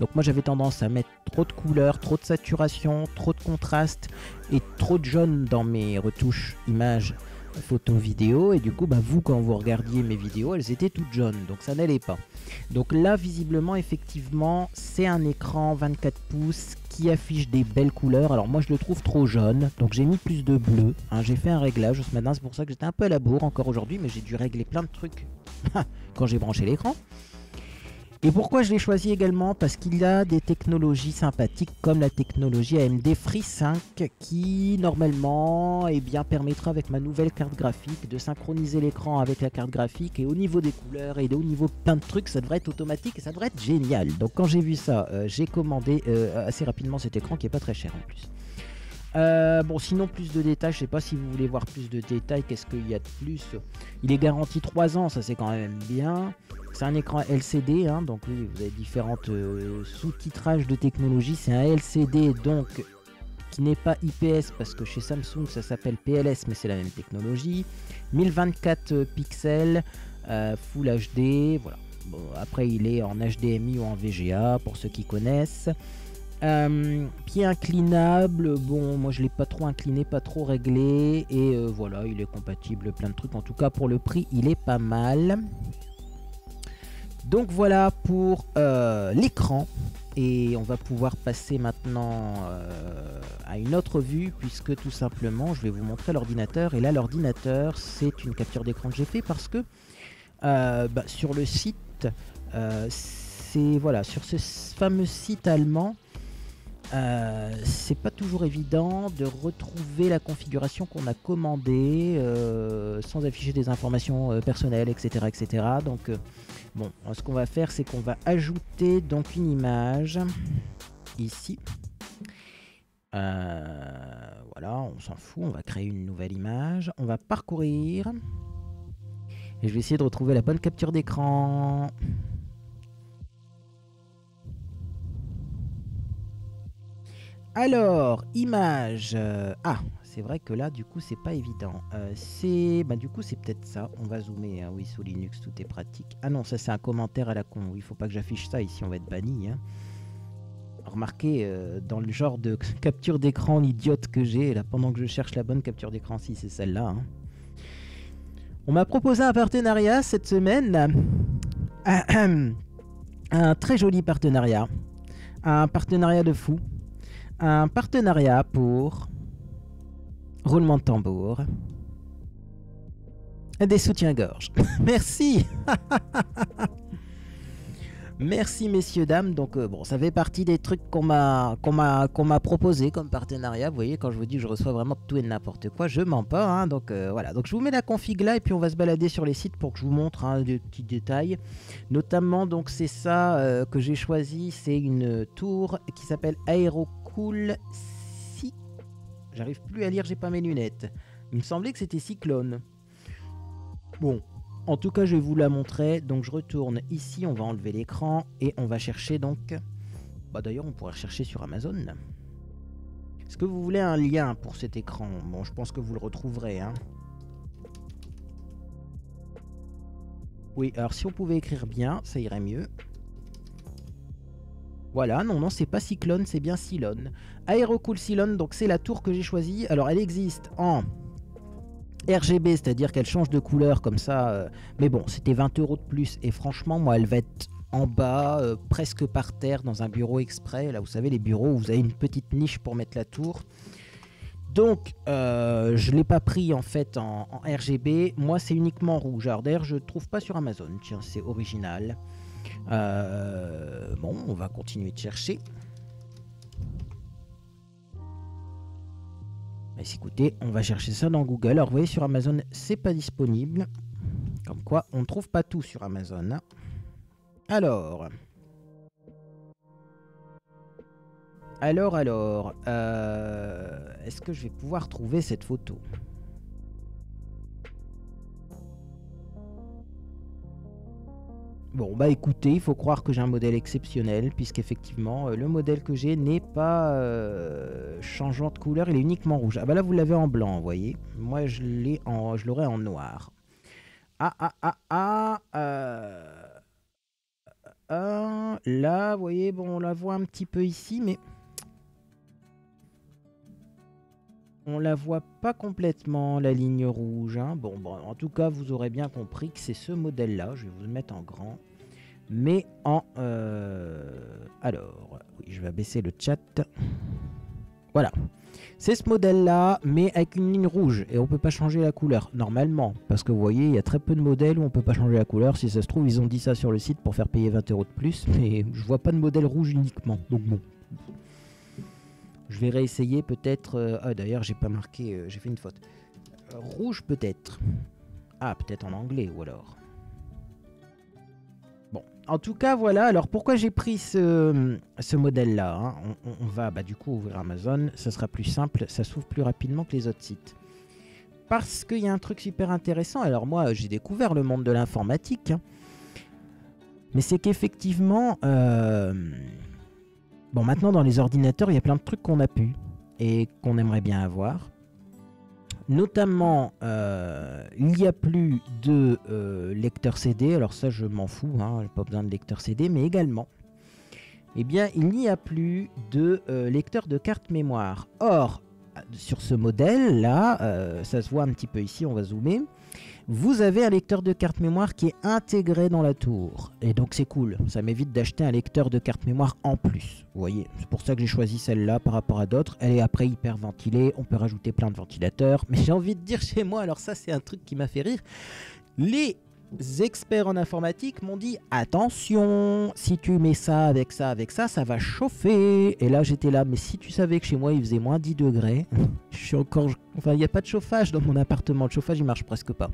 Donc moi j'avais tendance à mettre trop de couleurs, trop de saturation, trop de contraste et trop de jaune dans mes retouches images photo vidéo et du coup bah, vous quand vous regardiez mes vidéos elles étaient toutes jaunes donc ça n'allait pas donc là visiblement effectivement c'est un écran 24 pouces qui affiche des belles couleurs alors moi je le trouve trop jaune donc j'ai mis plus de bleu hein. j'ai fait un réglage ce matin c'est pour ça que j'étais un peu à la bourre encore aujourd'hui mais j'ai dû régler plein de trucs quand j'ai branché l'écran et pourquoi je l'ai choisi également? Parce qu'il a des technologies sympathiques comme la technologie AMD FreeSync qui normalement eh bien, permettra avec ma nouvelle carte graphique de synchroniser l'écran avec la carte graphique et au niveau des couleurs et au niveau plein de trucs ça devrait être automatique et ça devrait être génial. Donc quand j'ai vu ça, euh, j'ai commandé euh, assez rapidement cet écran qui est pas très cher en plus. Euh, bon, sinon, plus de détails, je sais pas si vous voulez voir plus de détails, qu'est-ce qu'il y a de plus? Il est garanti 3 ans, ça c'est quand même bien. C'est un écran LCD, hein, donc oui, vous avez différentes euh, sous-titrages de technologie. C'est un LCD donc qui n'est pas IPS parce que chez Samsung ça s'appelle PLS, mais c'est la même technologie. 1024 pixels, euh, Full HD, voilà. après il est en HDMI ou en VGA pour ceux qui connaissent. Euh, pied inclinable, bon, moi je l'ai pas trop incliné, pas trop réglé, et euh, voilà, il est compatible, plein de trucs. En tout cas, pour le prix, il est pas mal. Donc voilà pour euh, l'écran. Et on va pouvoir passer maintenant à une autre vue, puisque tout simplement, je vais vous montrer l'ordinateur. Et là, l'ordinateur, c'est une capture d'écran que j'ai fait parce que bah, sur le site, c'est voilà, sur ce fameux site allemand, euh, c'est pas toujours évident de retrouver la configuration qu'on a commandée euh, sans afficher des informations euh, personnelles, etc., etc. Donc, bon, ce qu'on va faire, c'est qu'on va ajouter donc une image ici. voilà, on s'en fout, on va créer une nouvelle image. On va parcourir. Je vais essayer de retrouver la bonne capture d'écran. Alors, image. Euh, ah, c'est vrai que là, du coup, c'est pas évident. Euh, c'est, bah, du coup, c'est peut-être ça. On va zoomer. Hein. Oui, sous Linux, tout est pratique. Ah non, ça, c'est un commentaire à la con. Il faut pas que j'affiche ça ici. On va être banni. Hein. Remarquez, euh, dans le genre de capture d'écran idiote que j'ai, là, pendant que je cherche la bonne capture d'écran, si c'est celle-là. Hein. On m'a proposé un partenariat cette semaine. un très joli partenariat. Un partenariat de fou un partenariat pour roulement de tambour des soutiens-gorge. Merci Merci messieurs, dames. Donc euh, bon, ça fait partie des trucs qu'on m'a qu'on proposé comme partenariat. Vous voyez, quand je vous dis que je reçois vraiment tout et n'importe quoi, je mens pas. Hein. donc euh, voilà. Donc je vous mets la config là et puis on va se balader sur les sites pour que je vous montre hein, des petits détails. Notamment, donc c'est ça euh, que j'ai choisi. C'est une tour qui s'appelle Aero Cool Si. J'arrive plus à lire, j'ai pas mes lunettes. Il me semblait que c'était Cyclone. Bon, en tout cas, je vais vous la montrer. Donc, je retourne ici. On va enlever l'écran et on va chercher donc. Bah, d'ailleurs, on pourrait chercher sur Amazon. Est-ce que vous voulez un lien pour cet écran? Bon, je pense que vous le retrouverez. Hein. Oui, alors si on pouvait écrire bien, ça irait mieux. Voilà, non, non, c'est pas Cyclone, c'est bien Cylone. Aerocool Cylone, donc c'est la tour que j'ai choisie. Alors, elle existe en RGB, c'est-à-dire qu'elle change de couleur comme ça. Euh, mais bon, c'était 20 euros de plus. Et franchement, moi, elle va être en bas, euh, presque par terre, dans un bureau exprès. Là, vous savez, les bureaux où vous avez une petite niche pour mettre la tour. Donc, euh, je ne l'ai pas pris en fait en, en RGB. Moi, c'est uniquement rouge. Alors d'ailleurs, je ne trouve pas sur Amazon. Tiens, c'est original. Euh, bon, on va continuer de chercher. Mais écoutez, on va chercher ça dans Google. Alors, vous voyez, sur Amazon, c'est pas disponible. Comme quoi, on ne trouve pas tout sur Amazon. Alors. Alors, alors. Euh, est-ce que je vais pouvoir trouver cette photo? Bon, bah écoutez, il faut croire que j'ai un modèle exceptionnel, puisqu'effectivement, euh, le modèle que j'ai n'est pas euh, changeant de couleur, il est uniquement rouge. Ah bah là, vous l'avez en blanc, vous voyez. Moi, je l'ai en, je en noir. Ah, ah, ah, ah. Euh, là, vous voyez, bon, on la voit un petit peu ici, mais... On la voit pas complètement, la ligne rouge. Hein. Bon, bon, en tout cas, vous aurez bien compris que c'est ce modèle-là. Je vais vous le mettre en grand. Mais en... Euh, alors, oui, je vais abaisser le chat. Voilà. C'est ce modèle-là, mais avec une ligne rouge. Et on peut pas changer la couleur, normalement. Parce que vous voyez, il y a très peu de modèles où on peut pas changer la couleur. Si ça se trouve, ils ont dit ça sur le site pour faire payer 20 euros de plus. Mais je vois pas de modèle rouge uniquement. Donc bon, je vais réessayer peut-être... Euh, ah d'ailleurs j'ai pas marqué, euh, j'ai fait une faute. Euh, rouge peut-être. Ah peut-être en anglais ou alors. Bon, en tout cas voilà, alors pourquoi j'ai pris ce, modèle-là hein? On, va bah, du coup ouvrir Amazon, ça sera plus simple, ça s'ouvre plus rapidement que les autres sites. Parce qu'il y a un truc super intéressant, alors moi j'ai découvert le monde de l'informatique, hein. mais c'est qu'effectivement... Bon, maintenant, dans les ordinateurs, il y a plein de trucs qu'on a pu et qu'on aimerait bien avoir. Notamment, euh, il n'y a plus de euh, lecteur CD. Alors ça, je m'en fous, hein, j'ai pas besoin de lecteur CD. Mais également, eh bien, il n'y a plus de euh, lecteur de carte mémoire. Or, sur ce modèle-là, ça se voit un petit peu ici, on va zoomer. Vous avez un lecteur de carte mémoire qui est intégré dans la tour. Et donc c'est cool, ça m'évite d'acheter un lecteur de carte mémoire en plus. Vous voyez, c'est pour ça que j'ai choisi celle-là par rapport à d'autres. Elle est après hyper ventilée, on peut rajouter plein de ventilateurs. Mais j'ai envie de dire chez moi, alors ça c'est un truc qui m'a fait rire. Les experts en informatique m'ont dit attention, si tu mets ça avec ça avec ça, ça va chauffer. Et là j'étais là, mais si tu savais que chez moi il faisait moins 10 degrés, je suis encore. Enfin, il n'y a pas de chauffage dans mon appartement. Le chauffage il marche presque pas.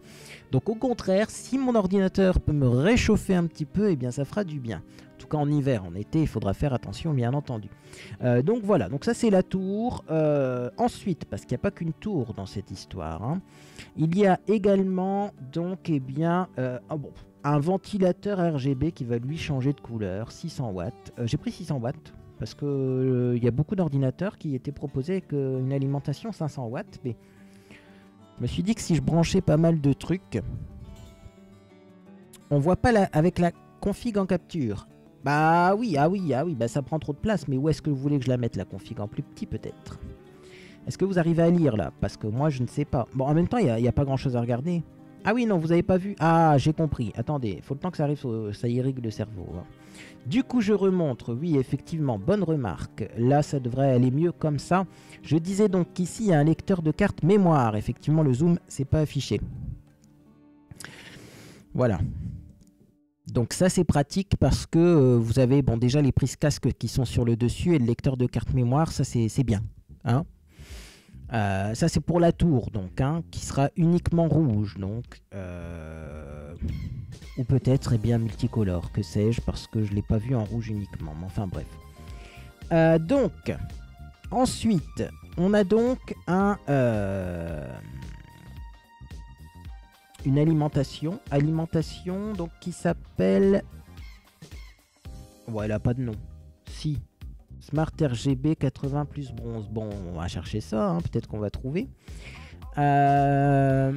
Donc au contraire, si mon ordinateur peut me réchauffer un petit peu, eh bien ça fera du bien. En tout cas en hiver, en été, il faudra faire attention bien entendu. Euh, donc voilà, donc ça c'est la tour. Euh, ensuite, parce qu'il n'y a pas qu'une tour dans cette histoire. Hein, il y a également donc eh bien euh, bon, un ventilateur RGB qui va lui changer de couleur, 600 watts. Euh, j'ai pris 600 watts parce que euh, il y a beaucoup d'ordinateurs qui étaient proposés avec une alimentation 500 watts. Mais je me suis dit que si je branchais pas mal de trucs, on voit pas la, avec la config en capture. Bah oui, ah oui, ah oui, bah ça prend trop de place. Mais où est-ce que vous voulez que je la mette la config en plus petit peut-être? Est-ce que vous arrivez à lire là? Parce que moi je ne sais pas. Bon, en même temps, il n'y a, pas grand-chose à regarder. Ah oui, non, vous avez pas vu? Ah, j'ai compris. Attendez, faut le temps que ça arrive, ça irrigue le cerveau. Hein. Du coup, je remontre. Oui, effectivement, bonne remarque. Là, ça devrait aller mieux comme ça. Je disais donc qu'ici, il y a un lecteur de carte mémoire. Effectivement, le zoom, c'est pas affiché. Voilà. Donc ça c'est pratique parce que euh, vous avez bon déjà les prises casque qui sont sur le dessus et le lecteur de carte mémoire, ça c'est bien. Hein euh, ça c'est pour la tour donc, hein, qui sera uniquement rouge donc, euh, ou peut-être eh bien multicolore, que sais-je, parce que je l'ai pas vu en rouge uniquement. Mais enfin bref. Euh, donc, ensuite, on a donc un une alimentation, alimentation donc qui s'appelle, ouais, elle a pas de nom. Si, Smart RGB 80 plus bronze. Bon, on va chercher ça, hein, peut-être qu'on va trouver. Euh,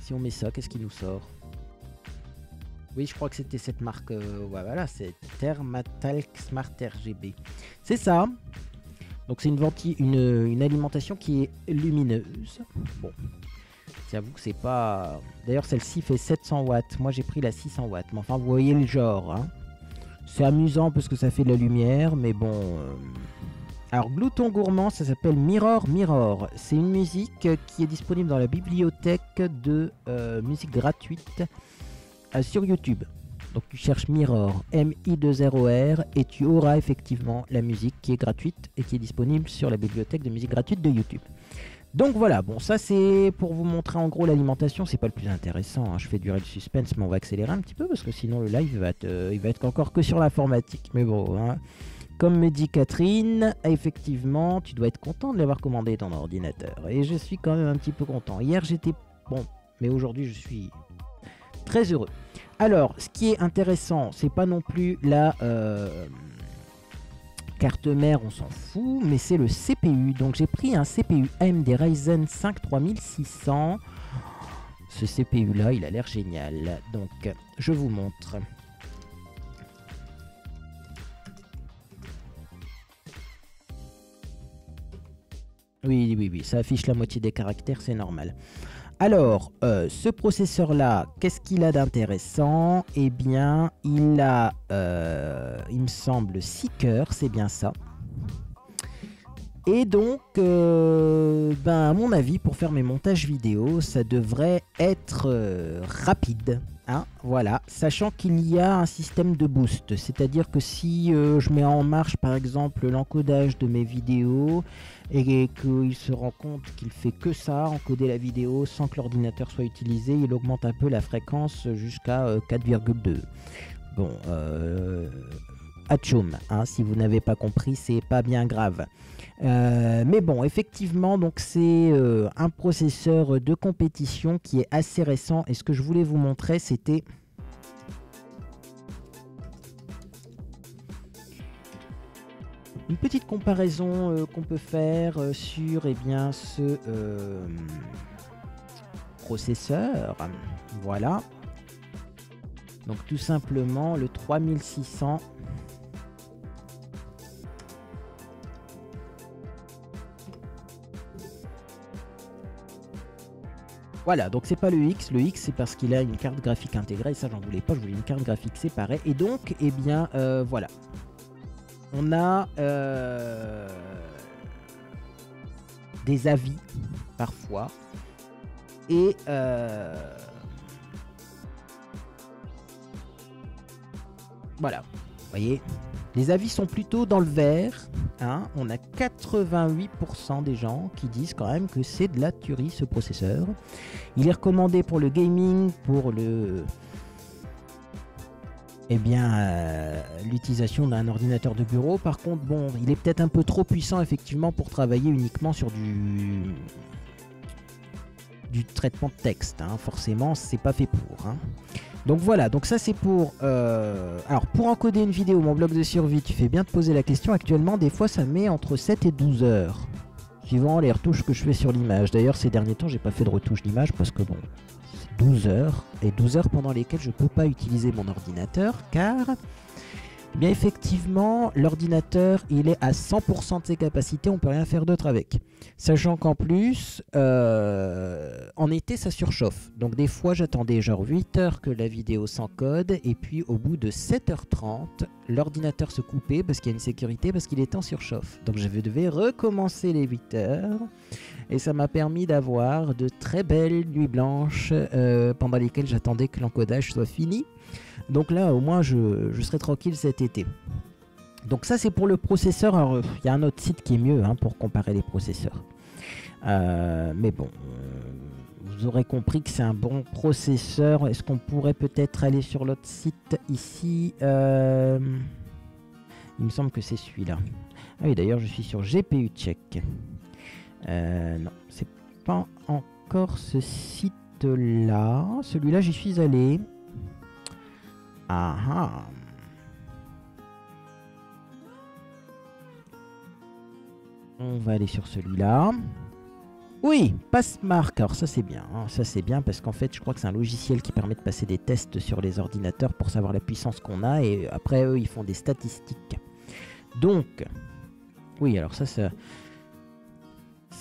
si on met ça, qu'est-ce qui nous sort? Oui, je crois que c'était cette marque. Euh, voilà, c'est Thermatalk Smart RGB. C'est ça. Donc c'est une, une, alimentation qui est lumineuse. Bon, j'avoue que c'est pas... D'ailleurs celle-ci fait 700 watts. Moi j'ai pris la 600 watts. Mais enfin vous voyez le genre. Hein. C'est amusant parce que ça fait de la lumière. Mais bon... Euh. Alors Glouton Gourmand, ça s'appelle Mirror Mirror. C'est une musique qui est disponible dans la bibliothèque de euh, musique gratuite euh, sur YouTube. Donc tu cherches Mirror, M-I-2-0-R, et tu auras effectivement la musique qui est gratuite et qui est disponible sur la bibliothèque de musique gratuite de YouTube. Donc voilà, bon ça c'est pour vous montrer en gros l'alimentation, c'est pas le plus intéressant, hein. je fais durer le suspense mais on va accélérer un petit peu parce que sinon le live va être, euh, il va être encore que sur l'informatique, mais bon, hein. comme me dit Catherine, effectivement tu dois être content de l'avoir commandé ton ordinateur et je suis quand même un petit peu content. Hier j'étais bon, mais aujourd'hui je suis très heureux. Alors, ce qui est intéressant, c'est pas non plus la euh, carte mère, on s'en fout, mais c'est le CPU. Donc j'ai pris un CPU AMD Ryzen 5 3600. Ce CPU là, il a l'air génial. Donc, je vous montre. Oui, oui, oui, ça affiche la moitié des caractères, c'est normal. Alors, euh, ce processeur-là, qu'est-ce qu'il a d'intéressant? Eh bien, il a, euh, il me semble, 6 cœurs, c'est bien ça. Et donc, euh, ben, à mon avis, pour faire mes montages vidéo, ça devrait être rapide. Hein, voilà, sachant qu'il y a un système de boost, c'est-à-dire que si euh, je mets en marche par exemple l'encodage de mes vidéos et qu'il se rend compte qu'il fait que ça, encoder la vidéo sans que l'ordinateur soit utilisé, il augmente un peu la fréquence jusqu'à 4,2. Euh, bon, euh, Atchoum, hein, si vous n'avez pas compris, c'est pas bien grave. Euh, mais bon, effectivement, donc c'est euh, un processeur de compétition qui est assez récent. Et ce que je voulais vous montrer, c'était une petite comparaison euh, qu'on peut faire sur eh bien, ce processeur. Voilà. Donc tout simplement le 3600. Voilà, donc c'est pas le X. Le X, c'est parce qu'il a une carte graphique intégrée. Ça, j'en voulais pas. Je voulais une carte graphique séparée. Et donc, eh bien, euh, voilà. On a euh, des avis parfois. Et euh, voilà, vous voyez, les avis sont plutôt dans le vert. hein. On a 88% des gens qui disent quand même que c'est de la tuerie ce processeur. Il est recommandé pour le gaming, pour le eh bien, euh, l'utilisation d'un ordinateur de bureau. Par contre, bon, il est peut-être un peu trop puissant effectivement pour travailler uniquement sur du du traitement de texte. hein. Forcément, c'est pas fait pour. hein. Donc voilà, donc ça c'est pour... euh, Alors pour encoder une vidéo, mon blog de survie, tu fais bien de poser la question. Actuellement, des fois, ça met entre 7 et 12 heures. Suivant les retouches que je fais sur l'image. D'ailleurs, ces derniers temps, j'ai pas fait de retouche d'image parce que bon, c'est 12 heures. Et 12 heures pendant lesquelles je peux pas utiliser mon ordinateur car... eh Bien effectivement, l'ordinateur, il est à 100% de ses capacités, on peut rien faire d'autre avec. Sachant qu'en plus, euh, en été, ça surchauffe. Donc des fois, j'attendais genre 8 heures que la vidéo s'encode, et puis au bout de 7h30, l'ordinateur se coupait parce qu'il y a une sécurité, parce qu'il était en surchauffe. Donc je devais recommencer les 8 heures, et ça m'a permis d'avoir de très belles nuits blanches euh, pendant lesquelles j'attendais que l'encodage soit fini. Donc là, au moins, je, serai tranquille cet été. Donc ça, c'est pour le processeur. Alors, euh, il y a un autre site qui est mieux hein, pour comparer les processeurs. Euh, mais bon, euh, vous aurez compris que c'est un bon processeur. Est-ce qu'on pourrait peut-être aller sur l'autre site ici Il me semble que c'est celui-là. Ah oui, d'ailleurs, je suis sur GPU Check. Non, c'est pas encore ce site-là. Celui-là, j'y suis allé. On va aller sur celui-là. Oui, Passmark. Alors ça c'est bien. hein. Ça c'est bien parce qu'en fait je crois que c'est un logiciel qui permet de passer des tests sur les ordinateurs pour savoir la puissance qu'on a et après eux ils font des statistiques. Donc, oui alors ça ça,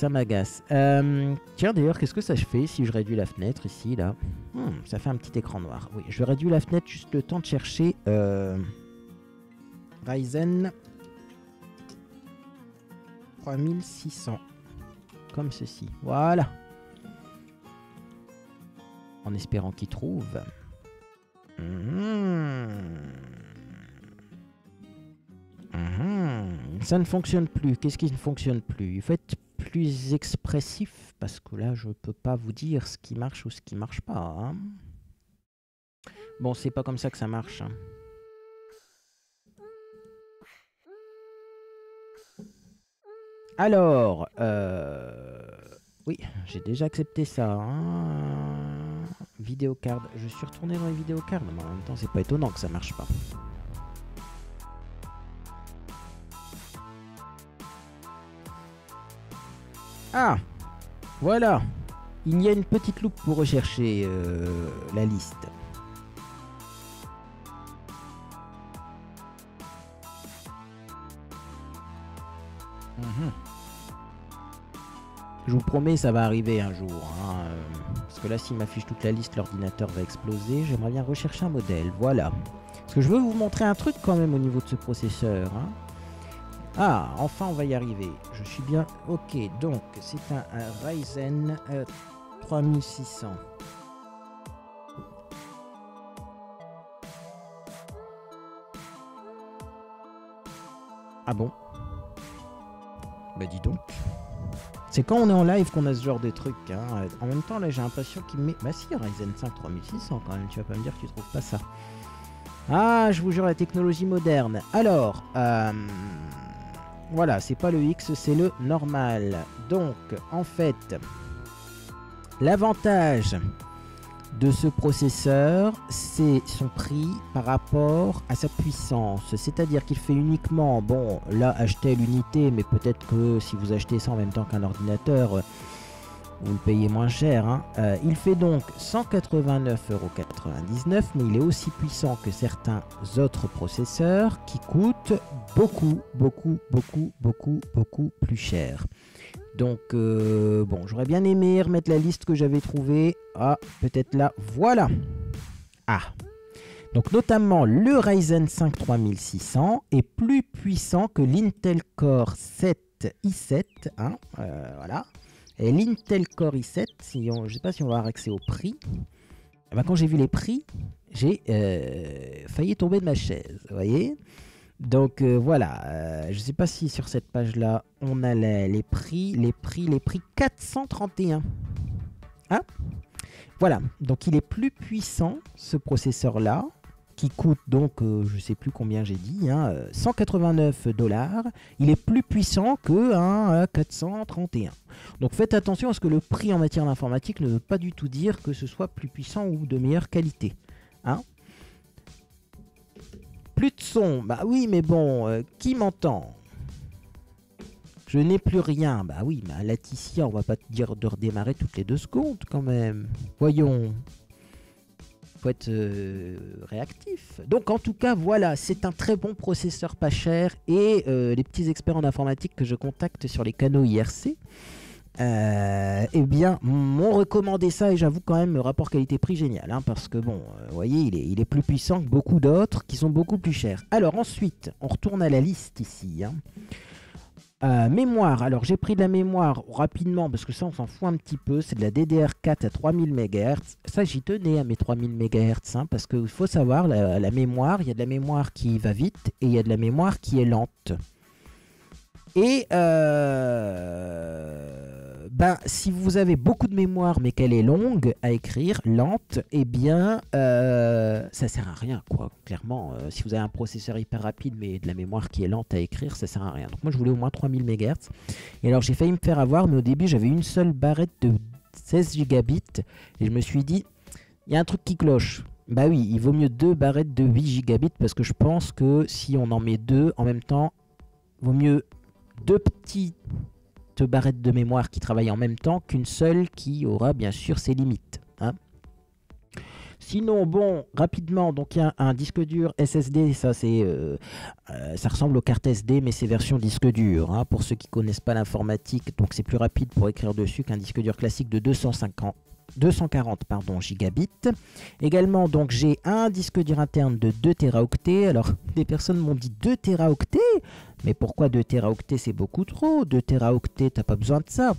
ça m'agace. Euh, tiens d'ailleurs qu'est-ce que ça fait si je réduis la fenêtre ici là Hmm, Ça fait un petit écran noir. Oui, je réduis la fenêtre juste le temps de chercher euh, Ryzen 3600 comme ceci. Voilà. En espérant qu'il trouve. Mhm. Mhm. Ça ne fonctionne plus. Qu'est-ce qui ne fonctionne plus? Faut être plus expressif parce que là, je peux pas vous dire ce qui marche ou ce qui marche pas. hein. Bon, c'est pas comme ça que ça marche. hein. Alors, euh, oui, j'ai déjà accepté ça. hein. Vidéocard. Je suis retourné dans les vidéocards, mais en même temps, c'est pas étonnant que ça marche pas. Ah, voilà. Il y a une petite loupe pour rechercher euh, la liste. Mhm. Je vous promets, ça va arriver un jour. hein, euh, Parce que là, s'il m'affiche toute la liste, l'ordinateur va exploser. J'aimerais bien rechercher un modèle. Voilà. Parce que je veux vous montrer un truc quand même au niveau de ce processeur. hein. Ah, enfin, on va y arriver. Je suis bien... Ok, donc, c'est un, Ryzen euh, 3600. Ah bon? Bah dis donc. C'est quand on est en live qu'on a ce genre de truc. hein. En même temps, là, j'ai l'impression qu'il met. Bah si, Ryzen 5 3600 quand même. Tu vas pas me dire que tu trouves pas ça. Ah, je vous jure, la technologie moderne. Alors, euh, voilà, c'est pas le X, c'est le normal. Donc, en fait, l'avantage de ce processeur, c'est son prix par rapport à sa puissance. C'est-à-dire qu'il fait uniquement, bon, là, acheter l'unité, mais peut-être que si vous achetez ça en même temps qu'un ordinateur, vous le payez moins cher. Hein. Euh, il fait donc 189,99€, mais il est aussi puissant que certains autres processeurs qui coûtent beaucoup, beaucoup, beaucoup, beaucoup, beaucoup plus cher. Donc, euh, bon, j'aurais bien aimé remettre la liste que j'avais trouvée. Ah, peut-être là. Voilà. Ah. Donc, notamment, le Ryzen 5 3600 est plus puissant que l'Intel Core 7 i7. Hein, euh, voilà. L'Intel Core i7, si je ne sais pas si on va avoir accès au prix. Eh ben, quand j'ai vu les prix, j'ai euh, failli tomber de ma chaise. Voyez donc euh, voilà, euh, je ne sais pas si sur cette page-là, on a les, prix, les prix, les prix 431. Hein? Voilà, donc il est plus puissant, ce processeur-là, qui coûte donc, euh, je ne sais plus combien j'ai dit, 189 hein, dollars. Il est plus puissant que un 431. Donc faites attention à ce que le prix en matière d'informatique ne veut pas du tout dire que ce soit plus puissant ou de meilleure qualité. Hein plus de son. Bah oui, mais bon, euh, qui m'entend? Je n'ai plus rien. Bah oui, mais à Laetitia, on va pas te dire de redémarrer toutes les deux secondes quand même. Voyons. Faut être euh, réactif. Donc en tout cas, voilà, c'est un très bon processeur pas cher et euh, les petits experts en informatique que je contacte sur les canaux IRC euh, eh bien, m'ont recommandé ça et j'avoue quand même le rapport qualité-prix génial. Hein, parce que bon, vous voyez, il est, il est, plus puissant que beaucoup d'autres qui sont beaucoup plus chers. Alors ensuite, on retourne à la liste ici. Hein. Euh, mémoire, alors j'ai pris de la mémoire rapidement parce que ça on s'en fout un petit peu, c'est de la DDR4 à 3000 MHz. Ça j'y tenais à mes 3000 MHz hein, parce qu'il faut savoir, la, la mémoire, il y a de la mémoire qui va vite et il y a de la mémoire qui est lente. Et euh, ben, si vous avez beaucoup de mémoire mais qu'elle est longue à écrire, lente, eh bien, euh, ça sert à rien, quoi. Clairement, euh, si vous avez un processeur hyper rapide mais de la mémoire qui est lente à écrire, ça sert à rien. Donc moi, je voulais au moins 3000 MHz. Et alors, j'ai failli me faire avoir, mais au début, j'avais une seule barrette de 16 gigabits et je me suis dit, il y a un truc qui cloche. Bah oui, il vaut mieux deux barrettes de 8 gigabits parce que je pense que si on en met deux en même temps, vaut mieux deux petits barrettes de mémoire qui travaillent en même temps qu'une seule qui aura bien sûr ses limites. Hein. Sinon, bon, rapidement, donc il y a un disque dur SSD, ça c'est, euh, euh, ça ressemble aux cartes SD, mais c'est version disque dur. Hein. pour ceux qui connaissent pas l'informatique, donc c'est plus rapide pour écrire dessus qu'un disque dur classique de 250 240 pardon, gigabits. Également, donc j'ai un disque dur interne de 2 Teraoctets. Alors, des personnes m'ont dit 2 Teraoctets Mais pourquoi 2 Teraoctets C'est beaucoup trop? 2 Teraoctets, t'as pas besoin de ça.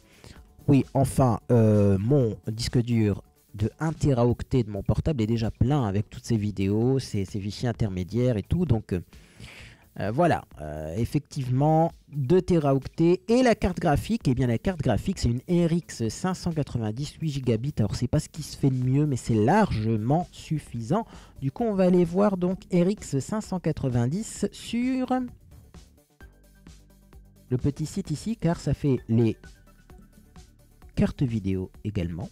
Oui, enfin, euh, mon disque dur de 1 Teraoctet de mon portable est déjà plein avec toutes ces vidéos, ces, fichiers intermédiaires et tout. Donc, euh, euh, voilà, euh, effectivement, 2 Teraoctets et la carte graphique, eh bien la carte graphique c'est une RX 590 8 Go. Alors c'est pas ce qui se fait de mieux, mais c'est largement suffisant. Du coup, on va aller voir donc RX 590 sur le petit site ici, car ça fait les cartes vidéo également.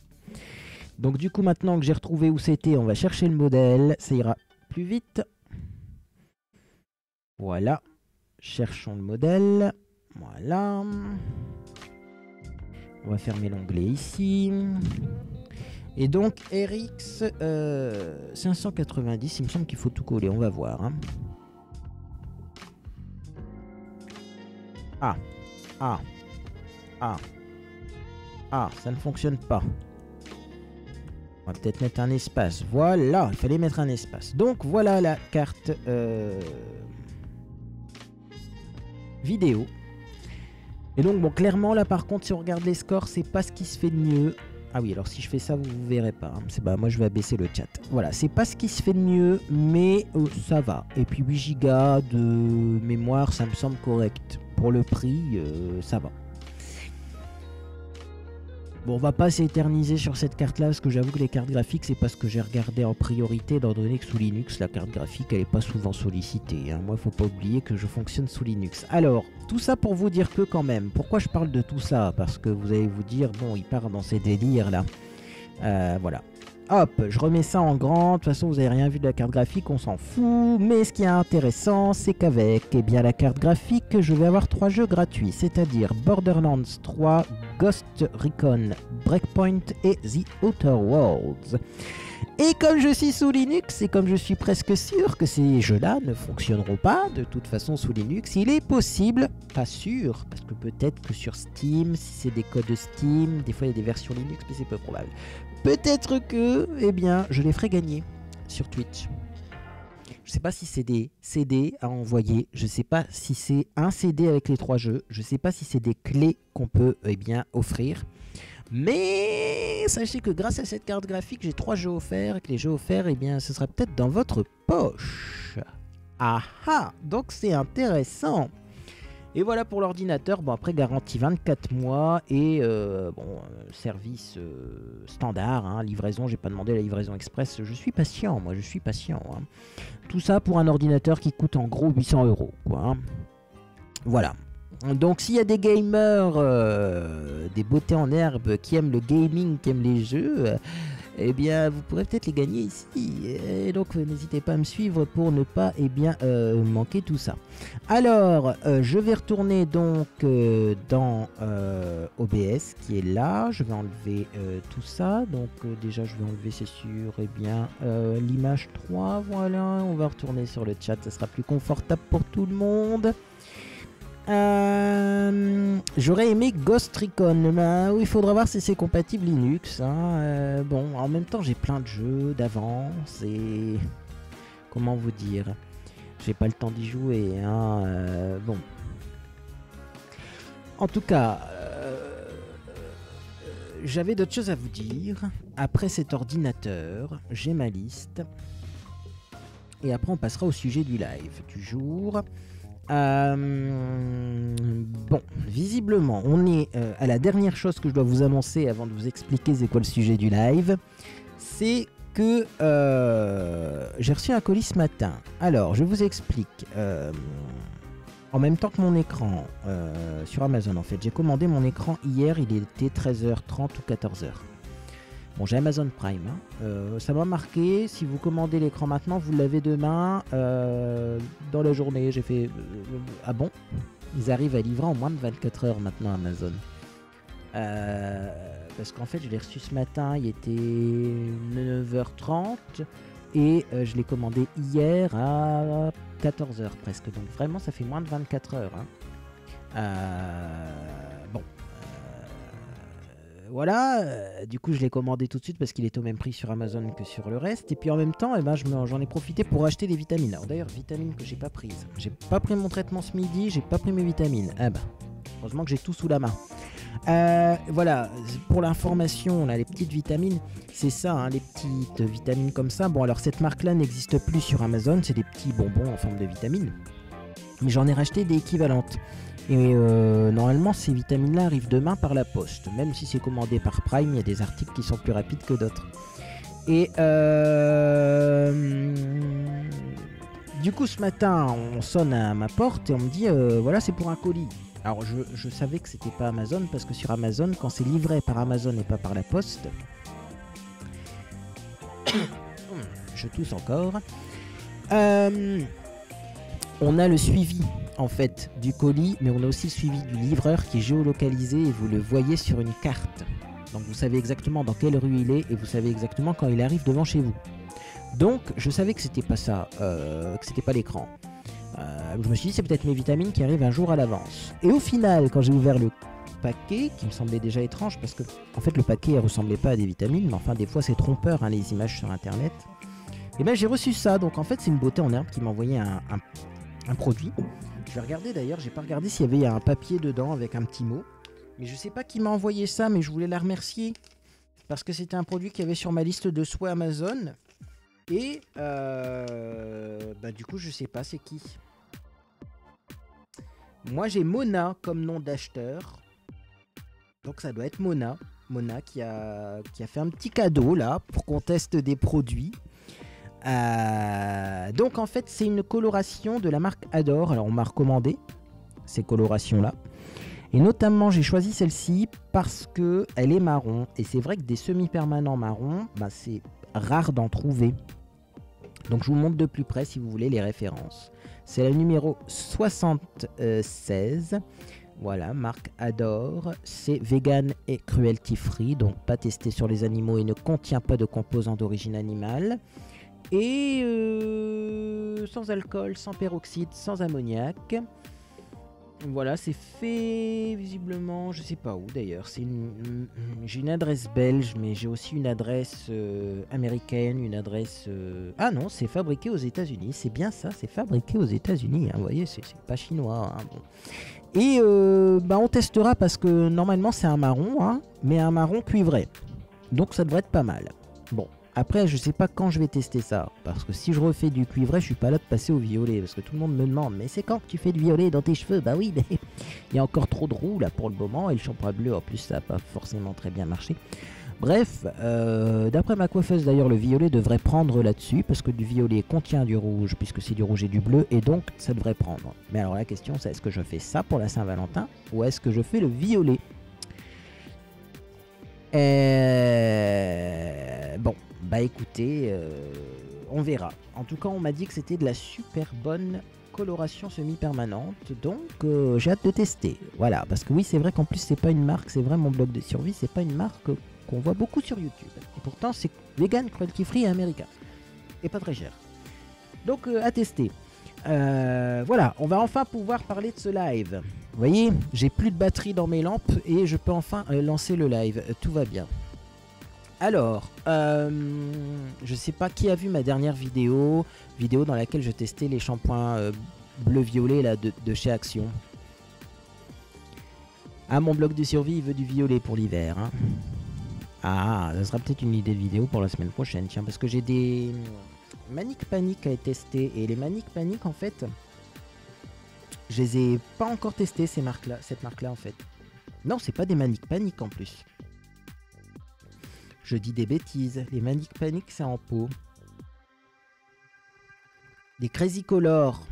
Donc du coup, maintenant que j'ai retrouvé où c'était, on va chercher le modèle, ça ira plus vite. Voilà. Cherchons le modèle. Voilà. On va fermer l'onglet ici. Et donc RX 590, euh, il me semble qu'il faut tout coller, on va voir. Hein. Ah, ah, ah, ah, ça ne fonctionne pas. On va peut-être mettre un espace. Voilà, il fallait mettre un espace. Donc voilà la carte euh, vidéo. Et donc, bon, clairement, là, par contre, si on regarde les scores, c'est pas ce qui se fait de mieux. Ah oui, alors si je fais ça, vous, verrez pas. Hein. C'est bah, moi, je vais abaisser le chat. Voilà, c'est pas ce qui se fait de mieux, mais euh, ça va. Et puis 8 Go de mémoire, ça me semble correct. Pour le prix, euh, ça va. Bon, on va pas s'éterniser sur cette carte-là, parce que j'avoue que les cartes graphiques, c'est pas ce que j'ai regardé en priorité, étant que sous Linux, la carte graphique, elle est pas souvent sollicitée. Hein. Moi, faut pas oublier que je fonctionne sous Linux. Alors, tout ça pour vous dire que quand même, pourquoi je parle de tout ça? Parce que vous allez vous dire, bon, il part dans ces délires-là. Euh, voilà. Hop, je remets ça en grand. De toute façon, vous n'avez rien vu de la carte graphique, on s'en fout. Mais ce qui est intéressant, c'est qu'avec eh la carte graphique, je vais avoir trois jeux gratuits, c'est-à-dire Borderlands 3, Ghost Recon Breakpoint et The Outer Worlds. Et comme je suis sous Linux et comme je suis presque sûr que ces jeux-là ne fonctionneront pas de toute façon sous Linux, il est possible, pas sûr, parce que peut-être que sur Steam, si c'est des codes Steam, des fois il y a des versions Linux, mais c'est peu probable. Peut-être que, eh bien, je les ferai gagner sur Twitch. Je sais pas si c'est des CD à envoyer, je sais pas si c'est un CD avec les trois jeux, je sais pas si c'est des clés qu'on peut eh bien offrir. Mais sachez que grâce à cette carte graphique, j'ai trois jeux offerts et que les jeux offerts, eh bien, ce sera peut-être dans votre poche. Ah ah, donc c'est intéressant. Et voilà pour l'ordinateur. Bon, après, garantie 24 mois et euh, bon, euh, service euh, standard, hein, livraison. J'ai pas demandé la livraison express. Je suis patient, moi, je suis patient. Hein. Tout ça pour un ordinateur qui coûte en gros 800 euros. Quoi, hein. Voilà. Donc s'il y a des gamers, des beautés en herbe qui aiment le gaming, qui aiment les jeux, eh bien vous pourrez peut-être les gagner ici. Et donc n'hésitez pas à me suivre pour ne pas eh bien, euh, manquer tout ça. Alors je vais retourner donc dans OBS qui est là. Je vais enlever tout ça. Donc déjà je vais enlever c'est sûr eh bien l'image 3. Voilà, on va retourner sur le chat, ça sera plus confortable pour tout le monde. Euh, j'aurais aimé Ghost Recon, mais il faudra voir si c'est compatible Linux. Hein. Euh, bon, en même temps, j'ai plein de jeux d'avance et. Comment vous dire J'ai pas le temps d'y jouer. Hein. Euh, bon. En tout cas, j'avais d'autres choses à vous dire. Après cet ordinateur, j'ai ma liste. Et après, on passera au sujet du live du jour. Euh, bon, visiblement, on est euh, à la dernière chose que je dois vous annoncer avant de vous expliquer c'est quoi le sujet du live. C'est que euh, j'ai reçu un colis ce matin. Alors, je vous explique. en même temps que mon écran sur Amazon, en fait, j'ai commandé mon écran hier, il était 13h30 ou 14h. J'ai Amazon Prime. Hein. Euh, ça m'a marqué. Si vous commandez l'écran maintenant, vous l'avez demain euh, dans la journée. J'ai fait. Euh, ah bon? Ils arrivent à livrer en moins de 24 heures maintenant, Amazon. parce qu'en fait, je l'ai reçu ce matin. Il était 9h30. Et je l'ai commandé hier à 14h presque. Donc vraiment, ça fait moins de 24 heures. Hein. bon, voilà, euh, du coup je l'ai commandé tout de suite parce qu'il est au même prix sur Amazon que sur le reste. Et puis en même temps, eh ben, j'en ai profité pour acheter des vitamines. D'ailleurs, vitamines que j'ai pas prises. J'ai pas pris mon traitement ce midi, j'ai pas pris mes vitamines. Eh ben, heureusement que j'ai tout sous la main. Euh, voilà, pour l'information, on les petites vitamines, c'est ça, hein, les petites vitamines comme ça. Bon, alors cette marque-là n'existe plus sur Amazon, c'est des petits bonbons en forme de vitamines. Mais j'en ai racheté des équivalentes. Et euh, normalement, ces vitamines-là arrivent demain par la poste. Même si c'est commandé par Prime, il y a des articles qui sont plus rapides que d'autres. Et euh, du coup, ce matin, on sonne à ma porte et on me dit euh, voilà, c'est pour un colis. Alors, je, savais que c'était pas Amazon parce que sur Amazon, quand c'est livré par Amazon et pas par la poste, je tousse encore. On a le suivi en fait du colis, mais on a aussi le suivi du livreur qui est géolocalisé et vous le voyez sur une carte. Donc vous savez exactement dans quelle rue il est et vous savez exactement quand il arrive devant chez vous. Donc je savais que c'était pas ça, euh, que c'était pas l'écran. Euh, je me suis dit c'est peut-être mes vitamines qui arrivent un jour à l'avance. Et au final, quand j'ai ouvert le paquet, qui me semblait déjà étrange parce que en fait le paquet ressemblait pas à des vitamines, mais enfin des fois c'est trompeur hein, les images sur internet. Et ben j'ai reçu ça, donc en fait c'est une beauté en herbe qui m'a envoyé un produit je vais regarder d'ailleurs, j'ai pas regardé s'il y avait un papier dedans avec un petit mot. Mais je sais pas qui m'a envoyé ça, mais je voulais la remercier. Parce que c'était un produit qui avait sur ma liste de souhaits Amazon. Et euh, bah du coup, je sais pas c'est qui. Moi, j'ai Mona comme nom d'acheteur. Donc ça doit être Mona. Mona qui a, qui a fait un petit cadeau là pour qu'on teste des produits. Euh, donc en fait c'est une coloration de la marque Adore. Alors on m'a recommandé ces colorations là. Et notamment j'ai choisi celle-ci parce que elle est marron. Et c'est vrai que des semi-permanents marron, bah, c'est rare d'en trouver. Donc je vous montre de plus près si vous voulez les références. C'est la numéro 76. Voilà, marque Adore. C'est vegan et cruelty free, donc pas testé sur les animaux et ne contient pas de composants d'origine animale. Et euh, sans alcool, sans peroxyde, sans ammoniac. Voilà, c'est fait visiblement, je sais pas où d'ailleurs. C'est j'ai une adresse belge, mais j'ai aussi une adresse euh, américaine, une adresse. Euh, ah non, c'est fabriqué aux États-Unis. C'est bien ça, c'est fabriqué aux États-Unis. Hein, vous voyez, c'est pas chinois. Hein, Et euh, bah, on testera parce que normalement c'est un marron, hein, mais un marron cuivré. Donc ça devrait être pas mal. Bon, après, je sais pas quand je vais tester ça. Parce que si je refais du cuivré, je suis pas là de passer au violet. Parce que tout le monde me demande, mais c'est quand que tu fais du violet dans tes cheveux? Bah oui, mais il y a encore trop de roux là pour le moment. Et le shampoing bleu, en plus, ça n'a pas forcément très bien marché. Bref, euh, d'après ma coiffeuse d'ailleurs, le violet devrait prendre là-dessus. Parce que du violet contient du rouge, puisque c'est du rouge et du bleu. Et donc, ça devrait prendre. Mais alors la question, c'est est-ce que je fais ça pour la Saint-Valentin Ou est-ce que je fais le violet? Euh, Bon, bah écoutez, euh, on verra. En tout cas, on m'a dit que c'était de la super bonne coloration semi-permanente, donc euh, j'ai hâte de tester. Voilà, parce que oui, c'est vrai qu'en plus, c'est pas une marque, c'est vrai, mon blog de survie, c'est pas une marque qu'on voit beaucoup sur YouTube. Et pourtant, c'est vegan, cruelty free et américain. Et pas très cher. Donc, euh, à tester. voilà, on va enfin pouvoir parler de ce live. Vous voyez, j'ai plus de batterie dans mes lampes et je peux enfin lancer le live. Tout va bien. Alors, euh, je sais pas qui a vu ma dernière vidéo, vidéo dans laquelle je testais les shampoings euh, bleu-violet là de, chez Action. Ah, mon blog de survie, il veut du violet pour l'hiver. Hein. Ah, ça sera peut-être une idée de vidéo pour la semaine prochaine, tiens, parce que j'ai des Manic Panic à tester et les Manic Panic en fait, je les ai pas encore testés ces marques-là, cette marque-là en fait. Non, c'est pas des Manic Panic en plus. Je dis des bêtises. Les Manic Panic, c'est en pot. Des Crazy Color.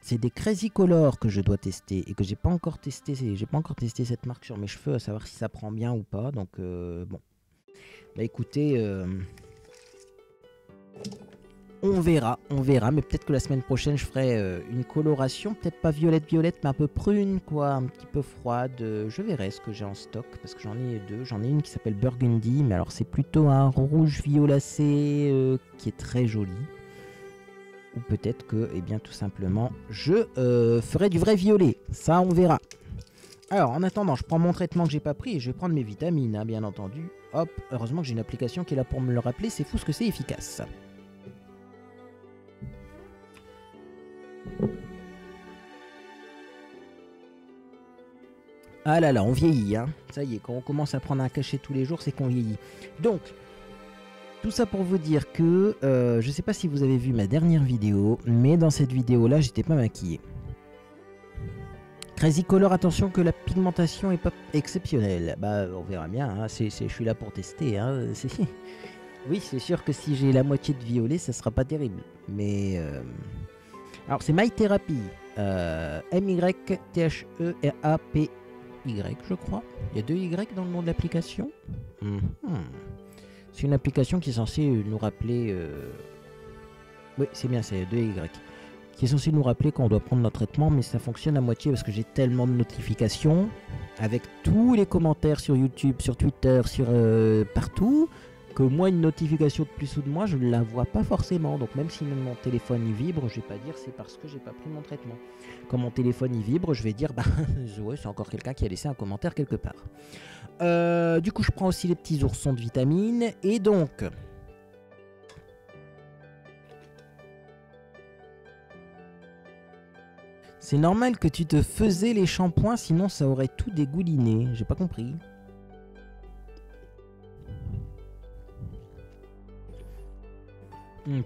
C'est des Crazy Color que je dois tester et que j'ai pas encore testé. J'ai pas encore testé cette marque sur mes cheveux, à savoir si ça prend bien ou pas. Donc euh, bon. Bah écoutez, euh, on verra, on verra, mais peut-être que la semaine prochaine je ferai euh, une coloration, peut-être pas violette-violette, mais un peu prune, quoi, un petit peu froide. Je verrai ce que j'ai en stock, parce que j'en ai deux. J'en ai une qui s'appelle Burgundy, mais alors c'est plutôt un rouge violacé euh, qui est très joli. Ou peut-être que, eh bien, tout simplement, je euh, ferai du vrai violet. Ça, on verra. Alors, en attendant, je prends mon traitement que j'ai pas pris et je vais prendre mes vitamines, hein, bien entendu. Hop, heureusement que j'ai une application qui est là pour me le rappeler. C'est fou ce que c'est efficace. Ah là là, on vieillit, hein. Ça y est, quand on commence à prendre un cachet tous les jours, c'est qu'on vieillit. Donc, tout ça pour vous dire que euh, je sais pas si vous avez vu ma dernière vidéo, mais dans cette vidéo-là, j'étais pas maquillé. Crazy Color, attention que la pigmentation est pas exceptionnelle. Bah, on verra bien. Hein. je suis là pour tester. Hein. Oui, c'est sûr que si j'ai la moitié de violet, ça sera pas terrible. Mais euh, alors c'est My Therapy. Euh, M-Y-T-H-E-R-A-P y, je crois. Il y a deux Y dans le nom de l'application. Mhm. C'est une application qui est censée nous rappeler. Euh, oui, c'est bien, c'est deux Y. Qui est censée nous rappeler qu'on doit prendre notre traitement, mais ça fonctionne à moitié parce que j'ai tellement de notifications avec tous les commentaires sur YouTube, sur Twitter, sur euh, partout moi une notification de plus ou de moins je ne la vois pas forcément donc même si mon téléphone vibre je vais pas dire c'est parce que j'ai pas pris mon traitement quand mon téléphone y vibre je vais dire bah ouais, c'est encore quelqu'un qui a laissé un commentaire quelque part euh, du coup je prends aussi les petits oursons de vitamines et donc C'est normal que tu te faisais les shampoings, sinon ça aurait tout dégouliné. J'ai pas compris.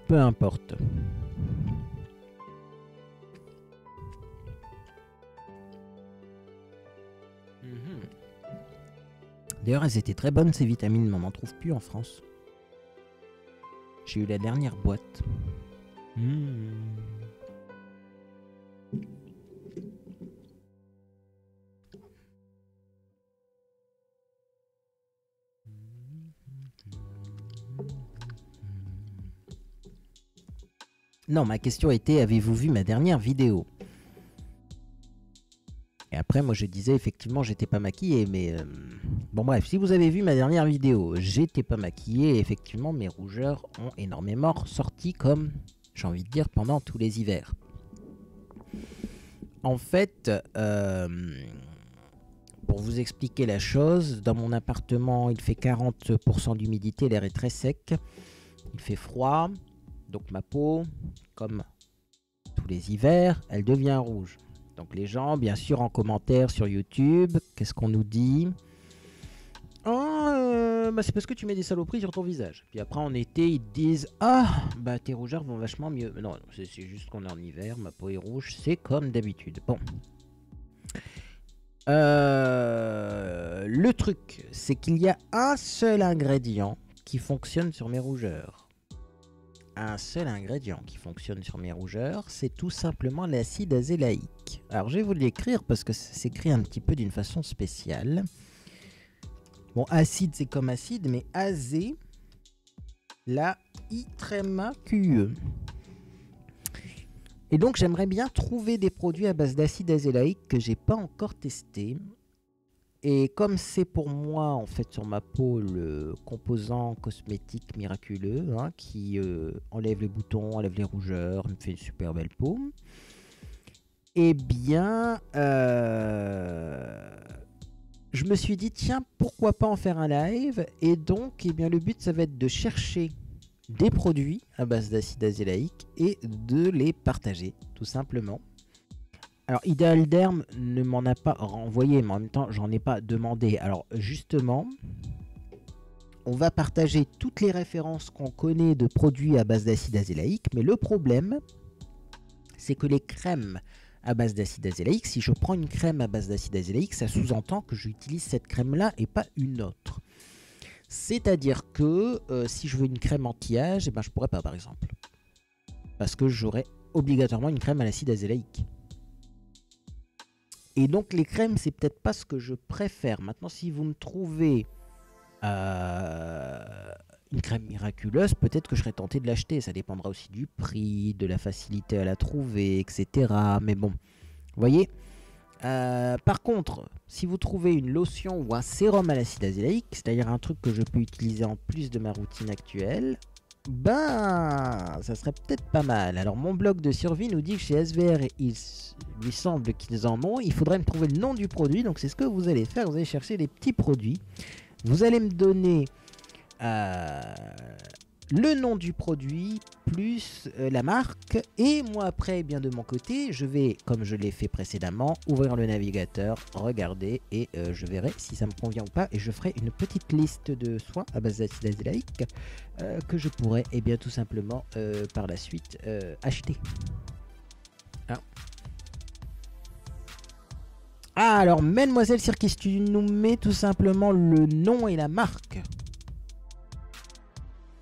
Peu importe. Mhm. D'ailleurs, elles étaient très bonnes ces vitamines, mais on n'en trouve plus en France. J'ai eu la dernière boîte. Hmm. Non, ma question était avez-vous vu ma dernière vidéo? Et après, moi je disais effectivement, j'étais pas maquillé, mais euh, bon, bref, si vous avez vu ma dernière vidéo, j'étais pas maquillé, et effectivement, mes rougeurs ont énormément ressorti, comme j'ai envie de dire, pendant tous les hivers. En fait, euh, pour vous expliquer la chose, dans mon appartement, il fait 40% d'humidité, l'air est très sec, il fait froid, donc ma peau, comme tous les hivers, elle devient rouge. Donc les gens, bien sûr, en commentaire sur YouTube, qu'est-ce qu'on nous dit? Oh, c'est parce que tu mets des saloperies sur ton visage. Puis après en été, ils disent Ah, bah tes rougeurs vont vachement mieux. non, c'est juste qu'on est en hiver, ma peau est rouge, c'est comme d'habitude. Bon. Euh, le truc, c'est qu'il y a un seul ingrédient qui fonctionne sur mes rougeurs. Un seul ingrédient qui fonctionne sur mes rougeurs, c'est tout simplement l'acide azélaïque. Alors je vais vous l'écrire parce que ça s'écrit un petit peu d'une façon spéciale. Bon, acide, c'est comme acide, mais azé, la I QE. Et donc, j'aimerais bien trouver des produits à base d'acide azélaïque que j'ai pas encore testé. Et comme c'est pour moi, en fait, sur ma peau, le composant cosmétique miraculeux hein, qui euh, enlève les boutons, enlève les rougeurs, me fait une super belle peau. Eh bien, euh, je me suis dit, tiens, pourquoi pas en faire un live? Et donc, eh bien, le but, ça va être de chercher des produits à base d'acide azélaïque et de les partager, tout simplement. Alors, Ideal Derm ne m'en a pas renvoyé, mais en même temps, j'en ai pas demandé. Alors, justement, on va partager toutes les références qu'on connaît de produits à base d'acide azélaïque, mais le problème, c'est que les crèmes à base d'acide azélaïque. Si je prends une crème à base d'acide azélaïque, ça sous-entend que j'utilise cette crème-là et pas une autre. C'est-à-dire que euh, si je veux une crème anti-âge, eh ben, je pourrais pas par exemple. Parce que j'aurais obligatoirement une crème à l'acide azélaïque. Et donc les crèmes, c'est peut-être pas ce que je préfère. Maintenant, si vous me trouvez euh, une crème miraculeuse, peut-être que je serais tenté de l'acheter. Ça dépendra aussi du prix, de la facilité à la trouver, etc. Mais bon, vous voyez. Euh, par contre, si vous trouvez une lotion ou un sérum à l'acide azélaïque, c'est-à-dire un truc que je peux utiliser en plus de ma routine actuelle, ben, ça serait peut-être pas mal. Alors, mon blog de survie nous dit que chez SVR, il lui semble qu'ils en ont. Il faudrait me trouver le nom du produit. Donc, c'est ce que vous allez faire. Vous allez chercher les petits produits. Vous allez me donner euh, le nom du produit plus euh, la marque. Et moi après, eh bien de mon côté, je vais, comme je l'ai fait précédemment, ouvrir le navigateur, regarder et euh, je verrai si ça me convient ou pas. Et je ferai une petite liste de soins à base d'acide azélaïque que je pourrais et eh bien tout simplement par la suite acheter. Ah. alors, Mademoiselle Circus, tu nous mets tout simplement le nom et la marque.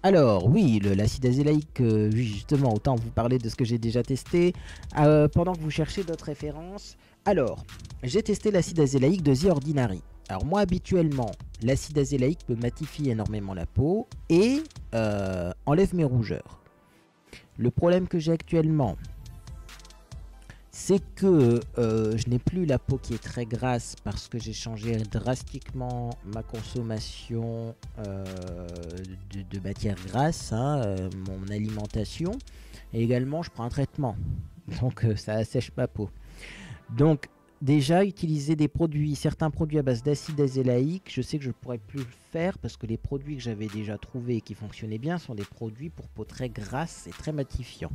Alors oui, l'acide azélaïque, euh, justement, autant vous parler de ce que j'ai déjà testé. Euh, pendant que vous cherchez d'autres références, alors, j'ai testé l'acide azélaïque de The Ordinary. Alors moi habituellement, l'acide azélaïque me matifie énormément la peau et euh, enlève mes rougeurs. Le problème que j'ai actuellement, c'est que euh, je n'ai plus la peau qui est très grasse parce que j'ai changé drastiquement ma consommation euh, de, matières grasses, hein, euh, mon alimentation, et également je prends un traitement, donc ça assèche ma peau. Donc déjà utiliser des produits, certains produits à base d'acide azélaïque, je sais que je ne pourrais plus le faire parce que les produits que j'avais déjà trouvés et qui fonctionnaient bien sont des produits pour peau très grasse et très matifiants.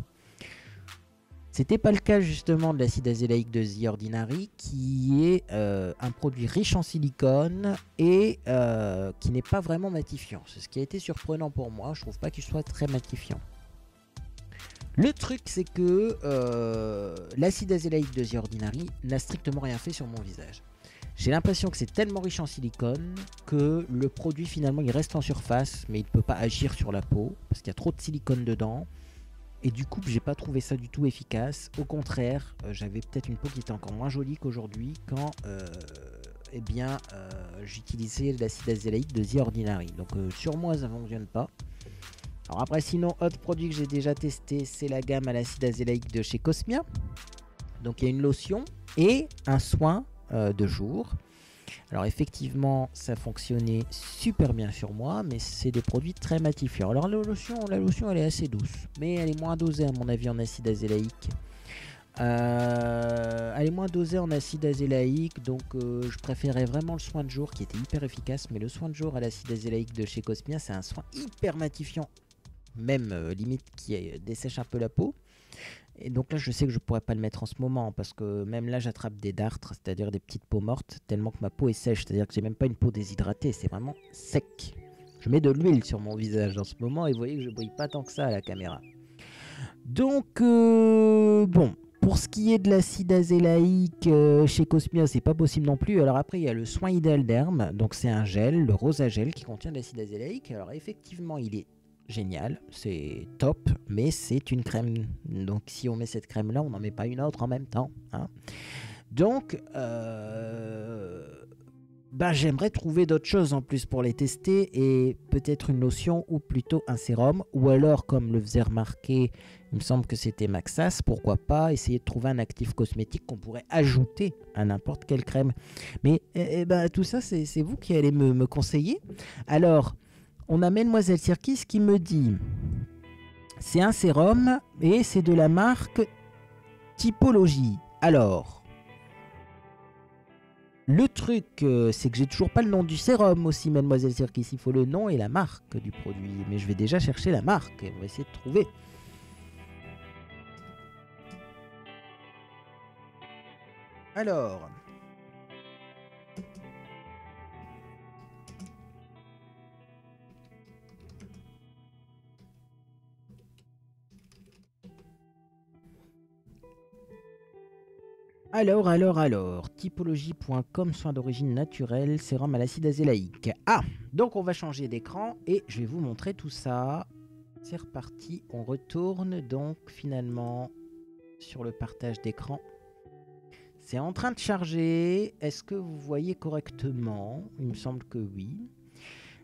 C'était pas le cas justement de l'acide azélaïque de The Ordinary, qui est euh, un produit riche en silicone et euh, qui n'est pas vraiment matifiant. C'est ce qui a été surprenant pour moi. Je trouve pas qu'il soit très matifiant. Le truc, c'est que euh, l'acide azélaïque de The Ordinary n'a strictement rien fait sur mon visage. J'ai l'impression que c'est tellement riche en silicone que le produit finalement il reste en surface, mais il ne peut pas agir sur la peau parce qu'il y a trop de silicone dedans. Et du coup, j'ai pas trouvé ça du tout efficace. Au contraire, euh, j'avais peut-être une peau qui était encore moins jolie qu'aujourd'hui quand euh, eh bien, euh, j'utilisais l'acide azélaïque de The Ordinary. Donc sur moi, ça fonctionne pas. Alors après, sinon, autre produit que j'ai déjà testé, c'est la gamme à l'acide azélaïque de chez Cosmia. Donc il y a une lotion et un soin de jour. Alors effectivement, ça fonctionnait super bien sur moi, mais c'est des produits très matifiants. Alors la lotion, la lotion, elle est assez douce, mais elle est moins dosée à mon avis en acide azélaïque. Euh, elle est moins dosée en acide azélaïque, donc euh, je préférais vraiment le soin de jour qui était hyper efficace. Mais le soin de jour à l'acide azélaïque de chez Cosmia, c'est un soin hyper matifiant, même euh, limite qui dessèche un peu la peau. Et donc là, je sais que je pourrais pas le mettre en ce moment parce que même là, j'attrape des dartres, c'est-à-dire des petites peaux mortes, tellement que ma peau est sèche. C'est-à-dire que j'ai même pas une peau déshydratée, c'est vraiment sec. Je mets de l'huile sur mon visage en ce moment et vous voyez que je brille pas tant que ça à la caméra. Donc, bon, pour ce qui est de l'acide azélaïque euh, chez Cosmia, c'est pas possible non plus. Alors après, il y a le soin idéal d'herbe, donc c'est un gel, le rosa gel qui contient de l'acide azélaïque. Alors effectivement, il est génial, c'est top, mais c'est une crème. Donc si on met cette crème là, on n'en met pas une autre en même temps. Hein. Donc, euh, bah, j'aimerais trouver d'autres choses en plus pour les tester et peut-être une lotion ou plutôt un sérum ou alors comme le faisait remarquer il me semble que c'était Maxas, pourquoi pas essayer de trouver un actif cosmétique qu'on pourrait ajouter à n'importe quelle crème. Mais ben, tout ça, c'est vous qui allez me, me, conseiller. Alors, on a Mademoiselle Sirkis qui me dit, c'est un sérum et c'est de la marque Typologie. Alors, le truc, euh, c'est que j'ai toujours pas le nom du sérum aussi, Mademoiselle Sirkis. Il faut le nom et la marque du produit. Mais je vais déjà chercher la marque. On va essayer de trouver. Alors. Alors, alors, alors, typologie.com, soins d'origine naturelle, sérum à l'acide azélaïque. Ah, donc on va changer d'écran et je vais vous montrer tout ça. C'est reparti, on retourne donc finalement sur le partage d'écran. C'est en train de charger. Est-ce que vous voyez correctement? Il me semble que oui.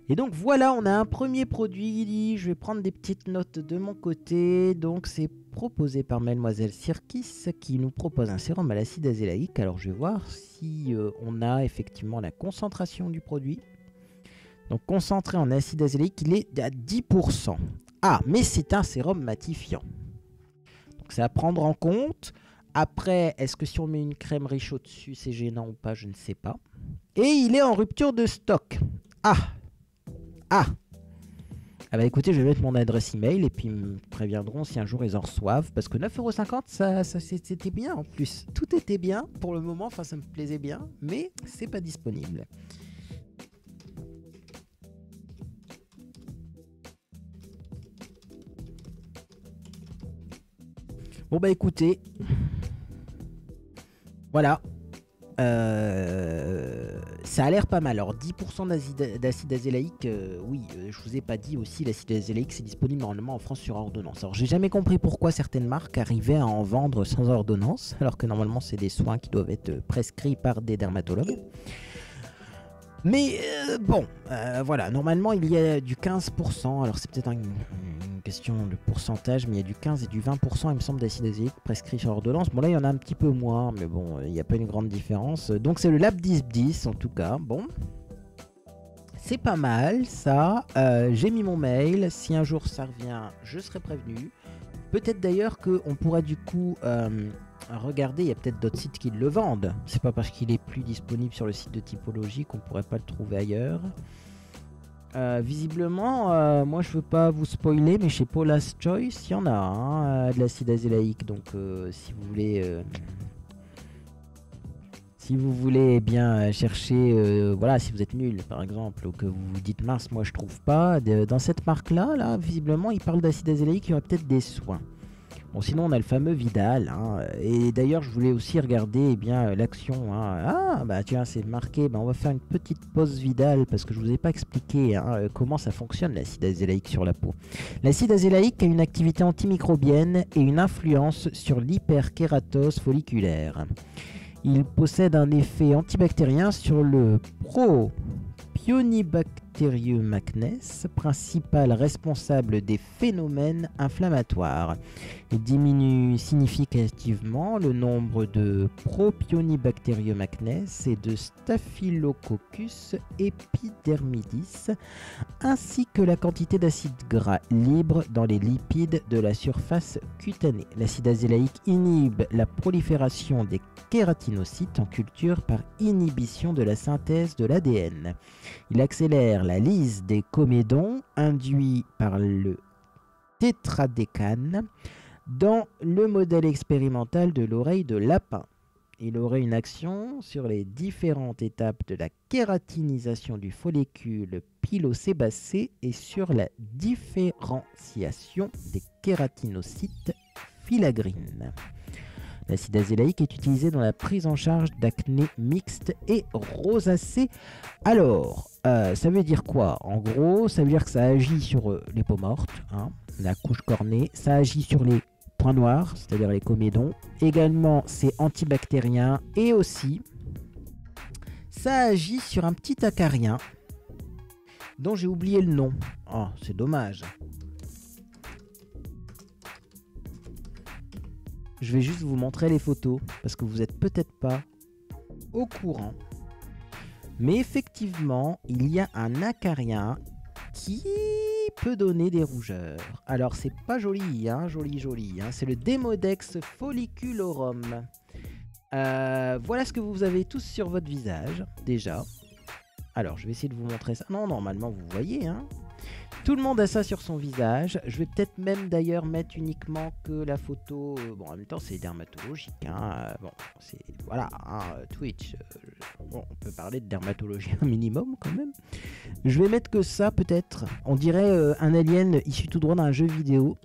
Et donc voilà, on a un premier produit. Je vais prendre des petites notes de mon côté. Donc c'est proposé par Mademoiselle Sirkis qui nous propose un sérum à l'acide azélaïque. Alors je vais voir si euh, on a effectivement la concentration du produit. Donc concentré en acide azélaïque, il est à 10%. Ah, mais c'est un sérum matifiant. Donc c'est à prendre en compte. Après, est-ce que si on met une crème riche au-dessus, c'est gênant ou pas? Je ne sais pas. Et il est en rupture de stock. Ah Ah ah bah écoutez, je vais mettre mon adresse email et puis ils me préviendront si un jour ils en reçoivent. Parce que 9,50€, ça, ça c'était bien en plus. Tout était bien pour le moment, enfin ça me plaisait bien, mais c'est pas disponible. Bon bah écoutez, voilà. Euh, ça a l'air pas mal. Alors 10% d'acide azélaïque, euh, oui, euh, je vous ai pas dit aussi, l'acide azélaïque c'est disponible normalement en France sur ordonnance. Alors j'ai jamais compris pourquoi certaines marques arrivaient à en vendre sans ordonnance, alors que normalement c'est des soins qui doivent être prescrits par des dermatologues. Mais bon, voilà, normalement il y a du 15%, alors c'est peut-être un, question de pourcentage, mais il y a du 15 et du 20%, il me semble, d'acide azélique prescrit sur ordonnance. Bon, là, il y en a un petit peu moins, mais bon, il n'y a pas une grande différence. Donc, c'est le Lab 1010, en tout cas. Bon. C'est pas mal, ça. Euh, j'ai mis mon mail. Si un jour ça revient, je serai prévenu. Peut-être d'ailleurs qu'on pourrait du coup regarder, il y a peut-être d'autres sites qui le vendent. C'est pas parce qu'il est plus disponible sur le site de typologie qu'on pourrait pas le trouver ailleurs. Euh, visiblement, euh, moi je veux pas vous spoiler, mais chez Paula's Choice, il y en a hein, euh, de l'acide azélaïque. Donc si vous voulez, si vous voulez bien chercher, voilà, si vous êtes nul par exemple, ou que vous vous dites mince, moi je trouve pas, dans cette marque là, là, visiblement, il parle d'acide azélaïque, il y aurait peut-être des soins. Bon, sinon, on a le fameux Vidal. Hein. Et d'ailleurs, je voulais aussi regarder eh euh, l'action. Hein. Ah, bah tiens, c'est marqué. Bah, on va faire une petite pause Vidal parce que je vous ai pas expliqué hein, euh, comment ça fonctionne l'acide azélaïque sur la peau. L'acide azélaïque a une activité antimicrobienne et une influence sur l'hyperkératose folliculaire. Il possède un effet antibactérien sur le propionibactère bactérieux McNess, principal responsable des phénomènes inflammatoires. Diminue significativement le nombre de Propionibacterium McNess et de Staphylococcus epidermidis, ainsi que la quantité d'acide gras libre dans les lipides de la surface cutanée. L'acide azélaïque inhibe la prolifération des kératinocytes en culture par inhibition de la synthèse de l'ADN. Il accélère la lyse des comédons induit par le tétradécane dans le modèle expérimental de l'oreille de lapin. Il aurait une action sur les différentes étapes de la kératinisation du follicule pilosébacé et sur la différenciation des kératinocytes filagrines. L'acide azélaïque est utilisé dans la prise en charge d'acné mixte et rosacée. Alors, euh, ça veut dire quoi? En gros, ça veut dire que ça agit sur euh, les peaux mortes, hein, la couche cornée, ça agit sur les points noirs, c'est-à-dire les comédons. Également, c'est antibactérien et aussi, ça agit sur un petit acarien dont j'ai oublié le nom. Oh, c'est dommage. Je vais juste vous montrer les photos parce que vous n'êtes peut-être pas au courant. Mais effectivement, il y a un acarien qui peut donner des rougeurs. Alors c'est pas joli, hein, joli, joli. Hein. C'est le Demodex folliculorum. Euh, voilà ce que vous avez tous sur votre visage déjà. Alors je vais essayer de vous montrer ça. Non, normalement vous voyez. Hein. Tout le monde a ça sur son visage. Je vais peut-être même d'ailleurs mettre uniquement que la photo. Euh, bon, en même temps, c'est dermatologique. Hein. Euh, bon, c'est voilà, hein, Twitch. Euh, bon, on peut parler de dermatologie un minimum quand même. Je vais mettre que ça, peut-être. On dirait un alien issu tout droit d'un jeu vidéo.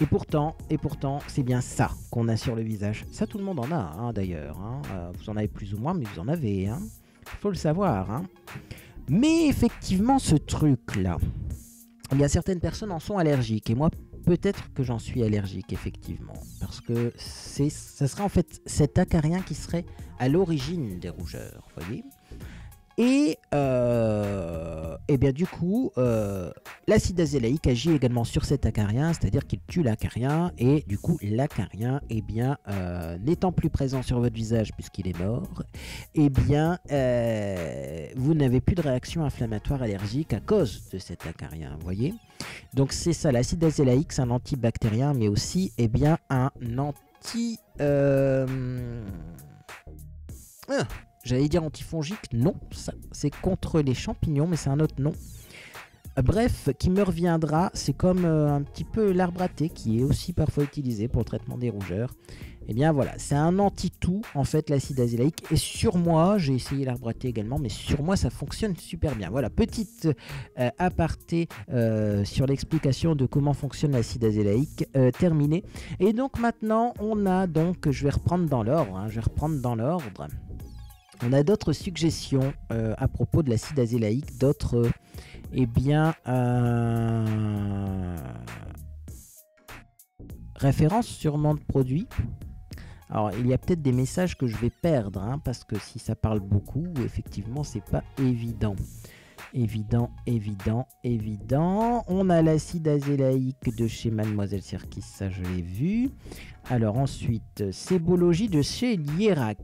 Et pourtant, et pourtant, c'est bien ça qu'on a sur le visage. Ça, tout le monde en a, hein, d'ailleurs. vous en avez plus ou moins, mais vous en avez. Il faut le savoir. Mais effectivement, ce truc-là, il y a certaines personnes en sont allergiques. Et moi, peut-être que j'en suis allergique, effectivement. Parce que ça serait en fait cet acarien qui serait à l'origine des rougeurs, voyez? Et, euh, et bien du coup, euh, l'acide azélaïque agit également sur cet acarien, c'est-à-dire qu'il tue l'acarien, et du coup, l'acarien, eh bien, euh, n'étant plus présent sur votre visage puisqu'il est mort, eh bien, vous n'avez plus de réaction inflammatoire allergique à cause de cet acarien, vous voyez? Donc c'est ça, l'acide azélaïque, c'est un antibactérien, mais aussi, eh bien, un anti... Ah, J'allais dire antifongique, non, c'est contre les champignons, mais c'est un autre nom. Euh, bref, qui me reviendra, c'est comme euh, un petit peu l'arbre qui est aussi parfois utilisé pour le traitement des rougeurs. Et eh bien voilà, c'est un anti-tout en fait l'acide azélaïque. Et sur moi, j'ai essayé l'arbre également, mais sur moi ça fonctionne super bien. Voilà, petite euh, aparté sur l'explication de comment fonctionne l'acide azélaïque terminé. Et donc maintenant, on a donc, je vais reprendre dans l'ordre, hein, je vais reprendre dans l'ordre. On a d'autres suggestions euh, à propos de l'acide azélaïque, d'autres, euh, eh bien, euh, références sûrement de produits. Alors, il y a peut-être des messages que je vais perdre, hein, parce que si ça parle beaucoup, effectivement, c'est pas évident. Évident, évident, évident. On a l'acide azélaïque de chez Mademoiselle Serkis, ça je l'ai vu. Alors ensuite, sébologie de chez Lierac.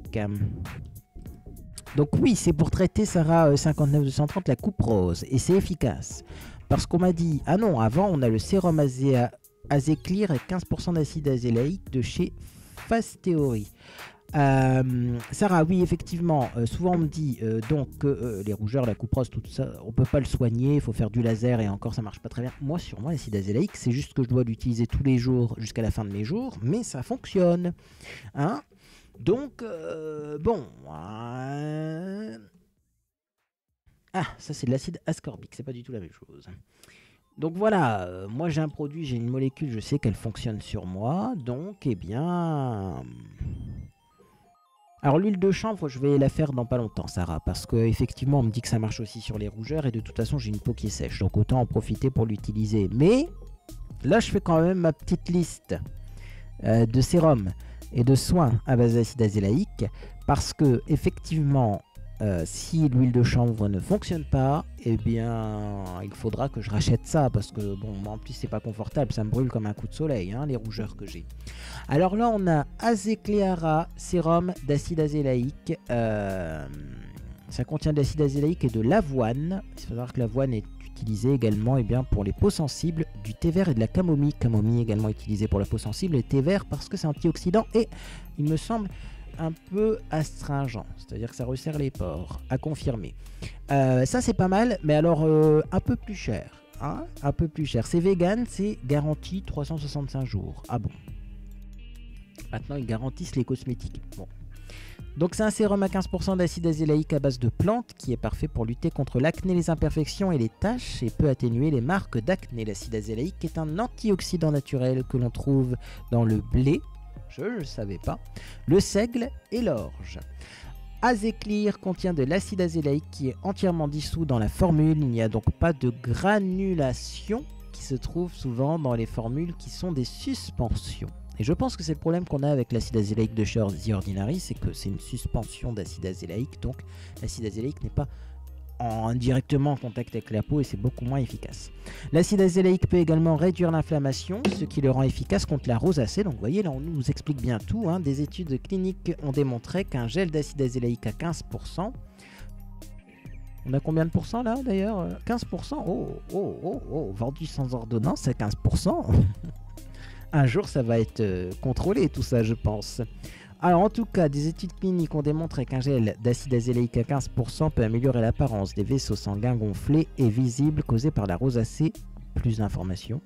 Donc oui, c'est pour traiter Sarah 59230 euh, la coupe rose et c'est efficace. Parce qu'on m'a dit, ah non, avant on a le sérum Azéclear avec 15% d'acide azélaïque de chez Fast Theory. Euh, Sarah, oui, effectivement, euh, souvent on me dit donc que les rougeurs, la coupe rose, tout ça, on peut pas le soigner, il faut faire du laser et encore ça marche pas très bien. Moi, sur moi, l'acide azélaïque, c'est juste que je dois l'utiliser tous les jours jusqu'à la fin de mes jours, mais ça fonctionne. Hein donc, euh, bon. Euh, ah, ça c'est de l'acide ascorbique, c'est pas du tout la même chose. Donc voilà, euh, moi j'ai un produit, j'ai une molécule, je sais qu'elle fonctionne sur moi, donc eh bien... Alors l'huile de chanvre, je vais la faire dans pas longtemps, Sarah, parce qu'effectivement on me dit que ça marche aussi sur les rougeurs, et de toute façon j'ai une peau qui est sèche, donc autant en profiter pour l'utiliser. Mais là je fais quand même ma petite liste de sérums et de soins à base d'acide azélaïque parce que effectivement euh, si l'huile de chanvre ne fonctionne pas, eh bien, il faudra que je rachète ça parce que bon, en plus c'est pas confortable, ça me brûle comme un coup de soleil, hein, les rougeurs que j'ai. Alors là, on a Azecleara sérum d'acide azélaïque. Euh, ça contient de l'acide azélaïque et de l'avoine. Il faut savoir que l'avoine est également eh bien, pour les peaux sensibles, du thé vert et de la camomille. Camomille également utilisée pour la peau sensible et thé vert parce que c'est antioxydant et il me semble un peu astringent, c'est-à-dire que ça resserre les pores, à confirmer. Euh, ça c'est pas mal, mais alors euh, un peu plus cher. Hein un peu plus cher. C'est vegan, c'est garanti 365 jours. Ah bon Maintenant ils garantissent les cosmétiques. Donc c'est un sérum à 15% d'acide azélaïque à base de plantes qui est parfait pour lutter contre l'acné, les imperfections et les taches et peut atténuer les marques d'acné. L'acide azélaïque est un antioxydant naturel que l'on trouve dans le blé, je ne le savais pas, le seigle et l'orge. Azéclir contient de l'acide azélaïque qui est entièrement dissous dans la formule. Il n'y a donc pas de granulation qui se trouve souvent dans les formules qui sont des suspensions. Et je pense que c'est le problème qu'on a avec l'acide azélaïque de chez The Ordinary, c'est que c'est une suspension d'acide azélaïque, donc l'acide azélaïque n'est pas en, directement en contact avec la peau et c'est beaucoup moins efficace. L'acide azélaïque peut également réduire l'inflammation, ce qui le rend efficace contre la rosacée. Donc vous voyez là on nous explique bien tout. Hein. Des études cliniques ont démontré qu'un gel d'acide azélaïque à 15%, on a combien de pourcents là d'ailleurs? 15% Oh, oh, oh, oh, vendu sans ordonnance à 15% un jour ça va être euh, contrôlé tout ça je pense. Alors en tout cas, des études cliniques ont démontré qu'un gel d'acide azélaïque à 15% peut améliorer l'apparence des vaisseaux sanguins gonflés et visibles causés par la rosacée. Plus d'informations.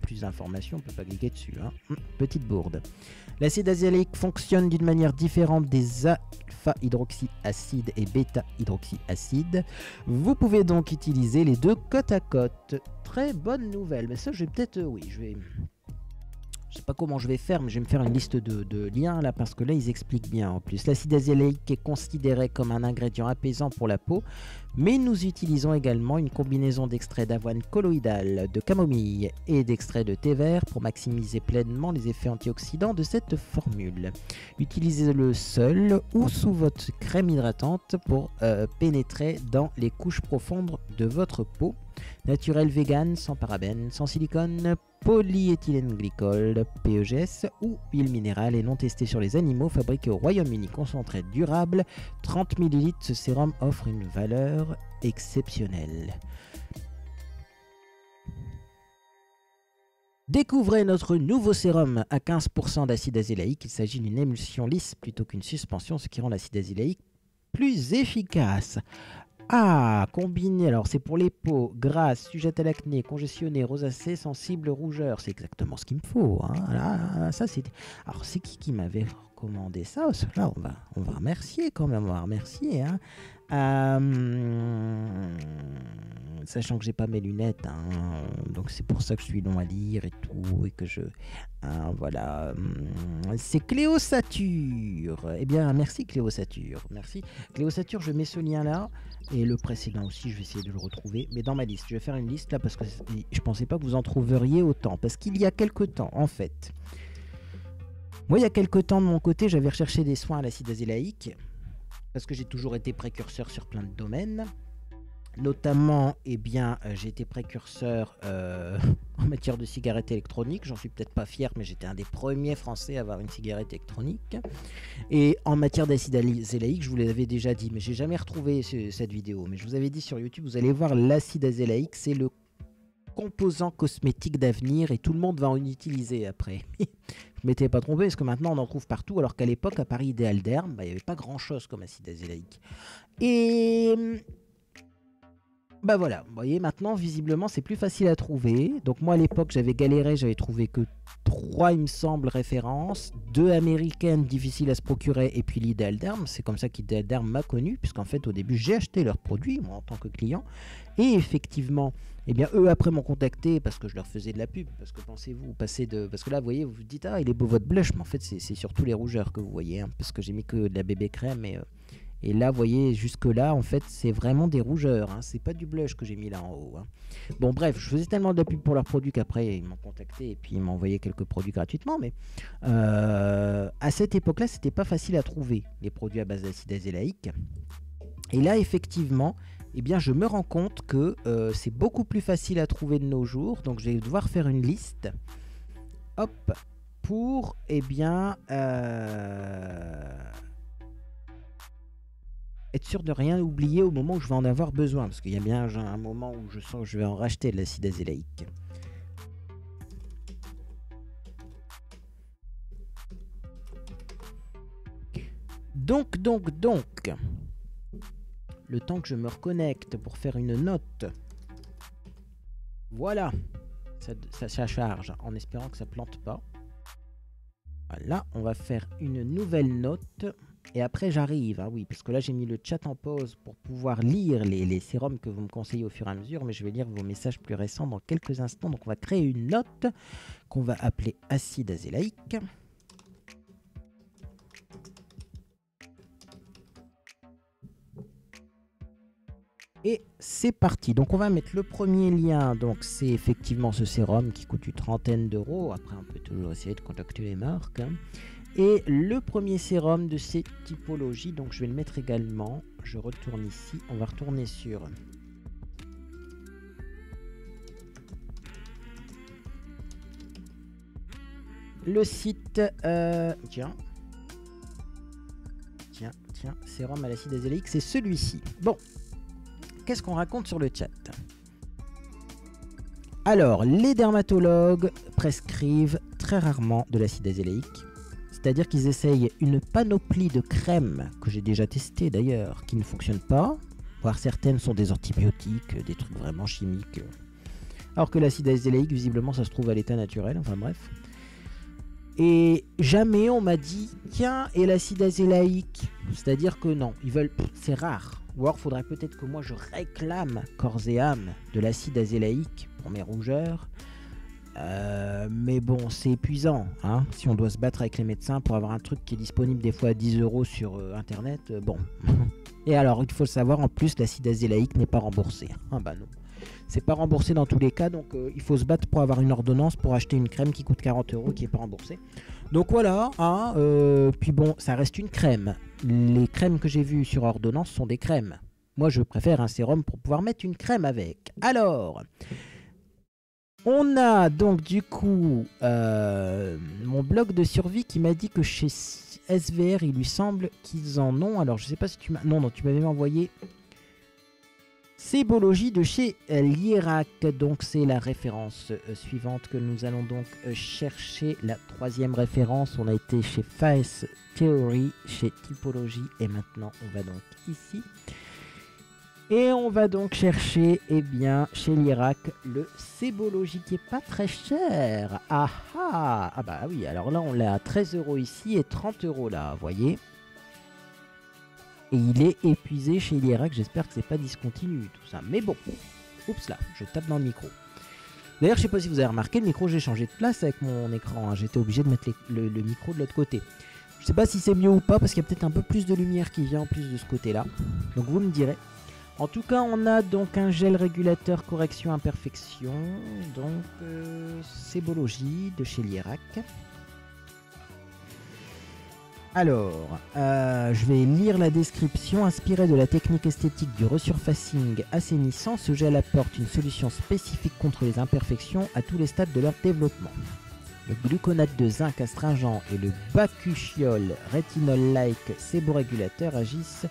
plus d'informations, on peut pas cliquer dessus. Hein. Hum, petite bourde. L'acide azélaïque fonctionne d'une manière différente des alpha-hydroxyacides et bêta-hydroxyacides. Vous pouvez donc utiliser les deux côte à côte. Très bonne nouvelle. Mais ça, je vais peut-être... Euh, oui, je vais je sais pas comment je vais faire, mais je vais me faire une liste de, liens là parce que là ils expliquent bien en plus. L'acide azélaïque est considéré comme un ingrédient apaisant pour la peau, mais nous utilisons également une combinaison d'extraits d'avoine colloïdale, de camomille et d'extraits de thé vert pour maximiser pleinement les effets antioxydants de cette formule. Utilisez-le seul ou sous votre crème hydratante pour euh, pénétrer dans les couches profondes de votre peau. Naturel vegan, sans parabènes, sans silicone, polyéthylène glycol, PEGS ou huile minérale et non testé sur les animaux fabriqué au Royaume-Uni concentré durable, 30 ml, ce sérum offre une valeur exceptionnelle. Découvrez notre nouveau sérum à 15% d'acide azélaïque. Il s'agit d'une émulsion lisse plutôt qu'une suspension, ce qui rend l'acide azélaïque plus efficace. Ah, combiné, alors c'est pour les peaux grasses, sujettes à l'acné, congestionnées, rosacées, sensibles, rougeurs. C'est exactement ce qu'il me faut. Hein. ça. Alors, c'est qui qui m'avait recommandé ça? On va, on va remercier quand même, on va remercier. Hein. Euh, sachant que j'ai pas mes lunettes, hein, donc c'est pour ça que je suis long à lire et tout, et que je, voilà, c'est Cléosature. Eh bien, merci Cléosature, merci Cléosature. Je mets ce lien là et le précédent aussi. Je vais essayer de le retrouver, mais dans ma liste. Je vais faire une liste là parce que je pensais pas que vous en trouveriez autant, parce qu'il y a quelque temps, en fait. Moi, il y a quelque temps de mon côté, j'avais recherché des soins à l'acide azélaïque parce que j'ai toujours été précurseur sur plein de domaines. Notamment, eh bien, euh, j'ai été précurseur euh, en matière de cigarettes électroniques. J'en suis peut-être pas fier, mais j'étais un des premiers Français à avoir une cigarette électronique. Et en matière d'acide azélaïque, je vous l'avais déjà dit, mais j'ai jamais retrouvé cette vidéo. Mais je vous avais dit sur YouTube, vous allez voir l'acide azélaïque, c'est le composant cosmétique d'avenir et tout le monde va en utiliser après. je m'étais pas trompé parce que maintenant on en trouve partout alors qu'à l'époque à Paris Idéal Derme, bah, il n'y avait pas grand chose comme acide azélaïque. Et bah voilà, vous voyez maintenant visiblement c'est plus facile à trouver. Donc moi à l'époque j'avais galéré, j'avais trouvé que trois il me semble références, deux américaines difficiles à se procurer et puis l'Idéal Derme. C'est comme ça qu'Idéal Derme m'a connu puisqu'en fait au début j'ai acheté leurs produits moi en tant que client et effectivement eh bien, eux, après, m'ont contacté parce que je leur faisais de la pub. Parce que pensez-vous, passer de. Parce que là, vous voyez, vous vous dites, ah, il est beau votre blush, mais en fait, c'est surtout les rougeurs que vous voyez. Hein, parce que j'ai mis que de la bébé crème et, euh, Et là, vous voyez, jusque-là, en fait, c'est vraiment des rougeurs. Hein. C'est pas du blush que j'ai mis là en haut. Hein. Bon, bref, je faisais tellement de pub pour leurs produits qu'après, ils m'ont contacté et puis ils m'ont envoyé quelques produits gratuitement. Mais euh, à cette époque-là, c'était pas facile à trouver les produits à base d'acide azélaïque. Et là, effectivement, eh bien, je me rends compte que euh, c'est beaucoup plus facile à trouver de nos jours. Donc, je vais devoir faire une liste. Hop, pour, eh bien, euh, être sûr de rien oublier au moment où je vais en avoir besoin. Parce qu'il y a bien un moment où je sens que je vais en racheter de l'acide azélaïque. Donc, donc, donc, le temps que je me reconnecte pour faire une note. Voilà, ça, ça, charge en espérant que ça plante pas. Voilà, on va faire une nouvelle note. Et après, j'arrive, hein, oui, parce que là, j'ai mis le chat en pause pour pouvoir lire les, les, sérums que vous me conseillez au fur et à mesure, mais je vais lire vos messages plus récents dans quelques instants. Donc, on va créer une note qu'on va appeler acide azélaïque. Et c'est parti. Donc on va mettre le premier lien. Donc c'est effectivement ce sérum qui coûte une trentaine d'euros. Après on peut toujours essayer de contacter les marques. Hein. Et le premier sérum de ces typologies, donc je vais le mettre également. Je retourne ici. On va retourner sur le site. Euh, tiens. Tiens, tiens, sérum à l'acide azélique, c'est celui-ci. Bon, qu'est-ce qu'on raconte sur le chat? Alors, les dermatologues prescrivent très rarement de l'acide azélaïque. C'est-à-dire qu'ils essayent une panoplie de crèmes, que j'ai déjà testées d'ailleurs, qui ne fonctionnent pas. Voire certaines sont des antibiotiques, des trucs vraiment chimiques. Alors que l'acide azélaïque, visiblement, ça se trouve à l'état naturel. Enfin bref. Et jamais on m'a dit, tiens, et l'acide azélaïque C'est-à-dire que non, ils veulent, c'est rare. Ou alors faudrait peut-être que moi je réclame corps et âme de l'acide azélaïque pour mes rougeurs. Euh, mais bon, c'est épuisant. Hein si on doit se battre avec les médecins pour avoir un truc qui est disponible des fois à 10 euros sur euh, internet, euh, bon. et alors, il faut le savoir, en plus, l'acide azélaïque n'est pas remboursé. Ah bah non. C'est pas remboursé dans tous les cas, donc il faut se battre pour avoir une ordonnance pour acheter une crème qui coûte 40 euros qui n'est pas remboursée. Donc voilà, hein, puis bon, ça reste une crème les crèmes que j'ai vues sur ordonnance sont des crèmes. Moi, je préfère un sérum pour pouvoir mettre une crème avec. Alors, on a donc du coup euh, mon blog de survie qui m'a dit que chez SVR, il lui semble qu'ils en ont. Alors, je sais pas si tu m'as... Non, non, tu m'avais envoyé Sébologie de chez l'Irak. Donc c'est la référence euh, suivante que nous allons donc euh, chercher. La troisième référence, on a été chez Face Theory, chez Typologie et maintenant on va donc ici. Et on va donc chercher, eh bien, chez l'Irak, le Sébologie qui est pas très cher. Ah ah Ah bah oui, alors là on l'a à 13 euros ici et 30 euros là, vous voyez et il est épuisé chez l'Irak. J'espère que c'est pas discontinu tout ça. Mais bon, oups là, je tape dans le micro. D'ailleurs, je sais pas si vous avez remarqué, le micro, j'ai changé de place avec mon écran. Hein. J'étais obligé de mettre le, micro de l'autre côté. Je sais pas si c'est mieux ou pas parce qu'il y a peut-être un peu plus de lumière qui vient en plus de ce côté-là. Donc vous me direz. En tout cas, on a donc un gel régulateur correction imperfection. Donc, euh, de chez l'Irak. Alors, euh, je vais lire la description. Inspiré de la technique esthétique du resurfacing assainissant, ce gel apporte une solution spécifique contre les imperfections à tous les stades de leur développement. Le gluconate de zinc astringent et le bacuchiol rétinol-like séborégulateur agissent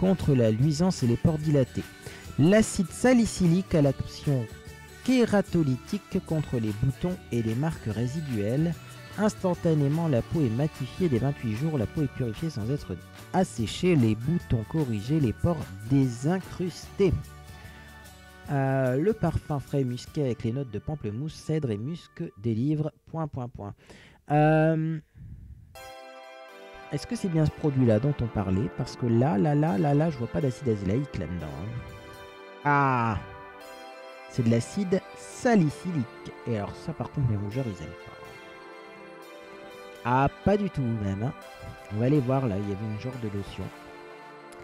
contre la luisance et les pores dilatés. L'acide salicylique a l'action kératolytique contre les boutons et les marques résiduelles. Instantanément, la peau est matifiée dès 28 jours, la peau est purifiée sans être asséchée, les boutons corrigés, les pores désincrustés. Euh, le parfum frais musqué avec les notes de pamplemousse, cèdre et musc délivre. Point, point, point. Euh, est-ce que c'est bien ce produit-là dont on parlait? Parce que là, là, là, là, là, je vois pas d'acide azélaïque là-dedans. Ah C'est de l'acide salicylique. Et alors ça, par contre, les rougeurs, ils aiment pas. Ah, pas du tout même. Hein. On va aller voir là, il y avait une genre de lotion.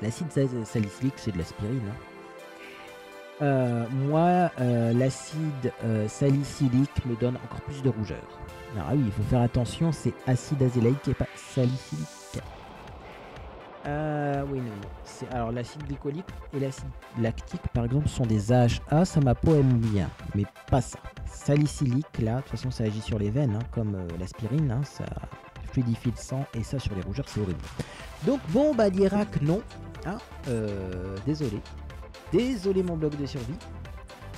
L'acide salicylique, c'est de l'aspirine. Hein. Euh, moi, euh, l'acide euh, salicylique me donne encore plus de rougeur. Ah oui, il faut faire attention, c'est acide azélaïque et pas salicylique. oui, non, non. Alors, l'acide glycolique et l'acide lactique, par exemple, sont des AHA. Ça, ma peau bien, mais pas ça. Salicylique, là, de toute façon, ça agit sur les veines, hein, comme l'aspirine. Hein, ça fluidifie le sang, et ça, sur les rougeurs, c'est horrible. Donc, bon, bah, l'Irak, non. Hein, désolé. Désolé mon blog de survie.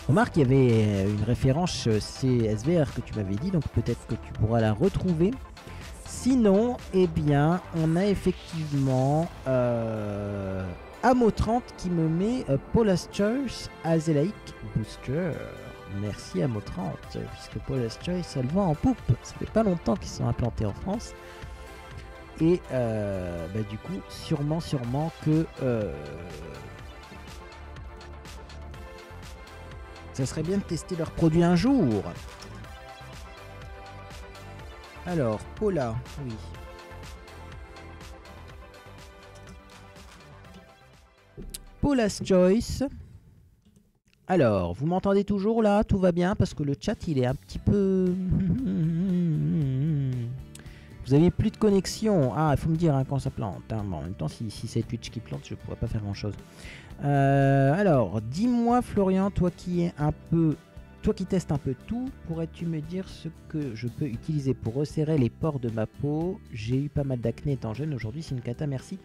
Remarque, il y avait euh, une référence euh, CSVR que tu m'avais dit, donc peut-être que tu pourras la retrouver. Sinon, eh bien, on a effectivement euh, Amo 30 qui me met euh, Paula's Azelaïc Booster. Merci Amo 30, puisque Paula's Choice, elle vend en poupe. Ça fait pas longtemps qu'ils sont implantés en France. Et bah, du coup, sûrement, sûrement que Ça serait bien de tester leurs produits un jour. Alors, Paula, oui. Paula's Choice. Alors, vous m'entendez toujours là? Tout va bien? Parce que le chat, il est un petit peu... Vous avez plus de connexion. Ah, il faut me dire hein, quand ça plante. Hein. en même temps, si, c'est Twitch qui plante, je pourrais pas faire grand-chose. Euh, alors, dis-moi Florian, toi qui un peu, toi qui testes un peu tout, pourrais-tu me dire ce que je peux utiliser pour resserrer les pores de ma peau? J'ai eu pas mal d'acné étant jeune, aujourd'hui c'est une cata, merci.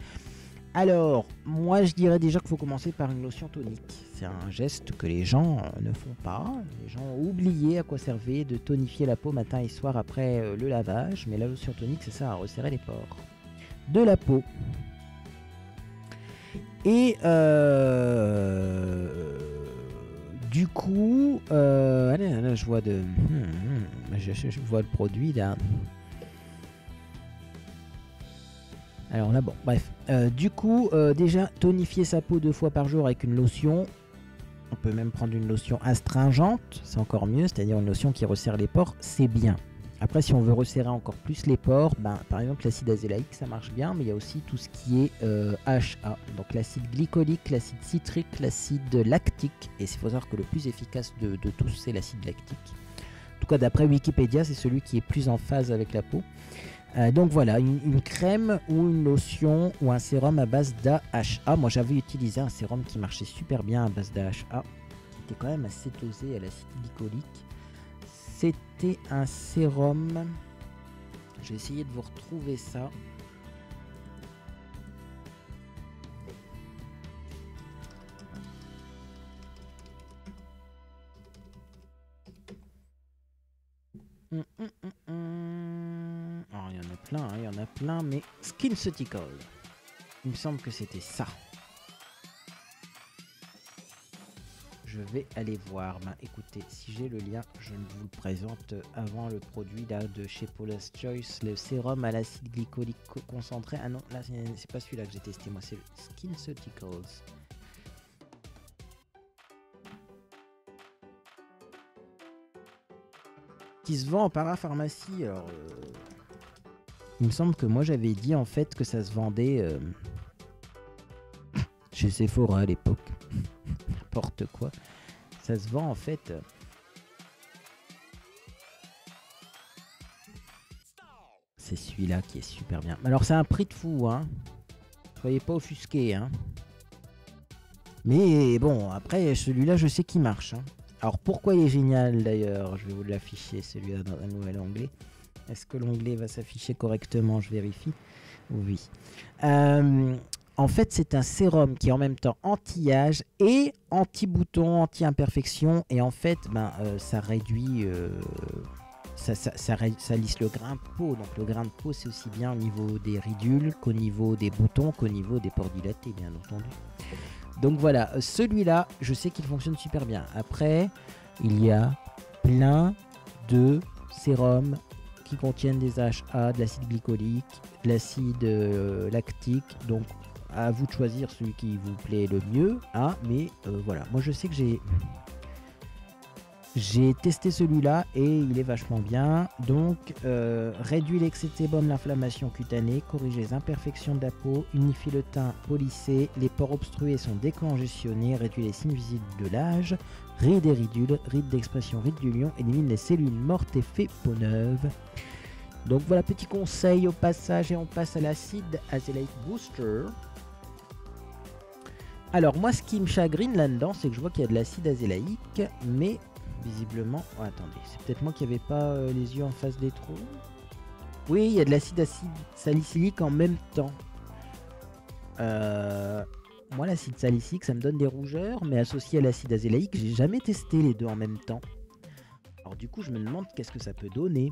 Alors, moi je dirais déjà qu'il faut commencer par une lotion tonique. C'est un geste que les gens euh, ne font pas. Les gens ont oublié à quoi servait de tonifier la peau matin et soir après euh, le lavage. Mais la lotion tonique, c'est ça, à resserrer les pores de la peau. Et euh, du coup, euh, allez, là, je vois de, hmm, hmm, je, vois le produit là. Alors là, bon, bref. Euh, du coup, déjà, tonifier sa peau deux fois par jour avec une lotion. On peut même prendre une lotion astringente, c'est encore mieux, c'est-à-dire une lotion qui resserre les pores, c'est bien. Après, si on veut resserrer encore plus les pores, ben, par exemple l'acide azélaïque, ça marche bien, mais il y a aussi tout ce qui est HA, euh, donc l'acide glycolique, l'acide citrique, l'acide lactique, et il faut savoir que le plus efficace de, tous, c'est l'acide lactique. En tout cas, d'après Wikipédia, c'est celui qui est plus en phase avec la peau. Euh, donc voilà, une, crème ou une lotion ou un sérum à base d'AHA. Moi j'avais utilisé un sérum qui marchait super bien à base d'AHA, qui était quand même assez dosé à l'acide glycolique. C'était un sérum. Je vais essayer de vous retrouver ça. Hum, hum, hum, oh, il y en a plein, hein, il y en a plein, mais SkinCeutical. Il me semble que c'était ça. Je vais aller voir. Ben, écoutez, si j'ai le lien, je vous le présente avant le produit là de chez Paula's Choice, le sérum à l'acide glycolique concentré. Ah non, là c'est pas celui-là que j'ai testé, moi c'est le SkinCeuticals. Qui se vend en parapharmacie. Alors, euh, il me semble que moi j'avais dit en fait que ça se vendait euh, chez Sephora à l'époque quoi. Ça se vend en fait. C'est celui-là qui est super bien. Alors c'est un prix de fou, hein. Soyez pas offusqués, hein. Mais bon, après celui-là, je sais qu'il marche. Hein. Alors pourquoi il est génial d'ailleurs? Je vais vous l'afficher, celui-là dans un nouvel onglet. Est-ce que l'onglet va s'afficher correctement? Je vérifie. Oui. Euh, en fait, c'est un sérum qui est en même temps anti-âge et anti-bouton, anti-imperfection. Et en fait, ben, euh, ça réduit, euh, ça, lisse le grain de peau. Donc le grain de peau, c'est aussi bien au niveau des ridules qu'au niveau des boutons, qu'au niveau des pores dilatés, bien entendu. Donc voilà, celui-là, je sais qu'il fonctionne super bien. Après, il y a plein de sérums qui contiennent des HA, de l'acide glycolique, de l'acide euh, lactique. Donc à vous de choisir celui qui vous plaît le mieux. Hein, mais euh, voilà, moi je sais que j'ai. J'ai testé celui-là et il est vachement bien. Donc, euh, réduit l'excétébum, l'inflammation cutanée, corrige les imperfections de la peau, unifie le teint polissé, les pores obstrués sont décongestionnés, réduit les signes visibles de l'âge, ride des ridules, ride d'expression, ride du lion, élimine les cellules mortes et fait peau neuve. Donc voilà, petit conseil au passage et on passe à l'acide Azelaic Booster. Alors moi, ce qui me chagrine là-dedans, c'est que je vois qu'il y a de l'acide azélaïque, mais visiblement... Oh, attendez, c'est peut-être moi qui n'avais pas euh, les yeux en face des trous. Oui, il y a de l'acide acide salicylique en même temps. Euh, moi, l'acide salicylique, ça me donne des rougeurs, mais associé à l'acide azélaïque, j'ai jamais testé les deux en même temps. Alors du coup, je me demande qu'est-ce que ça peut donner.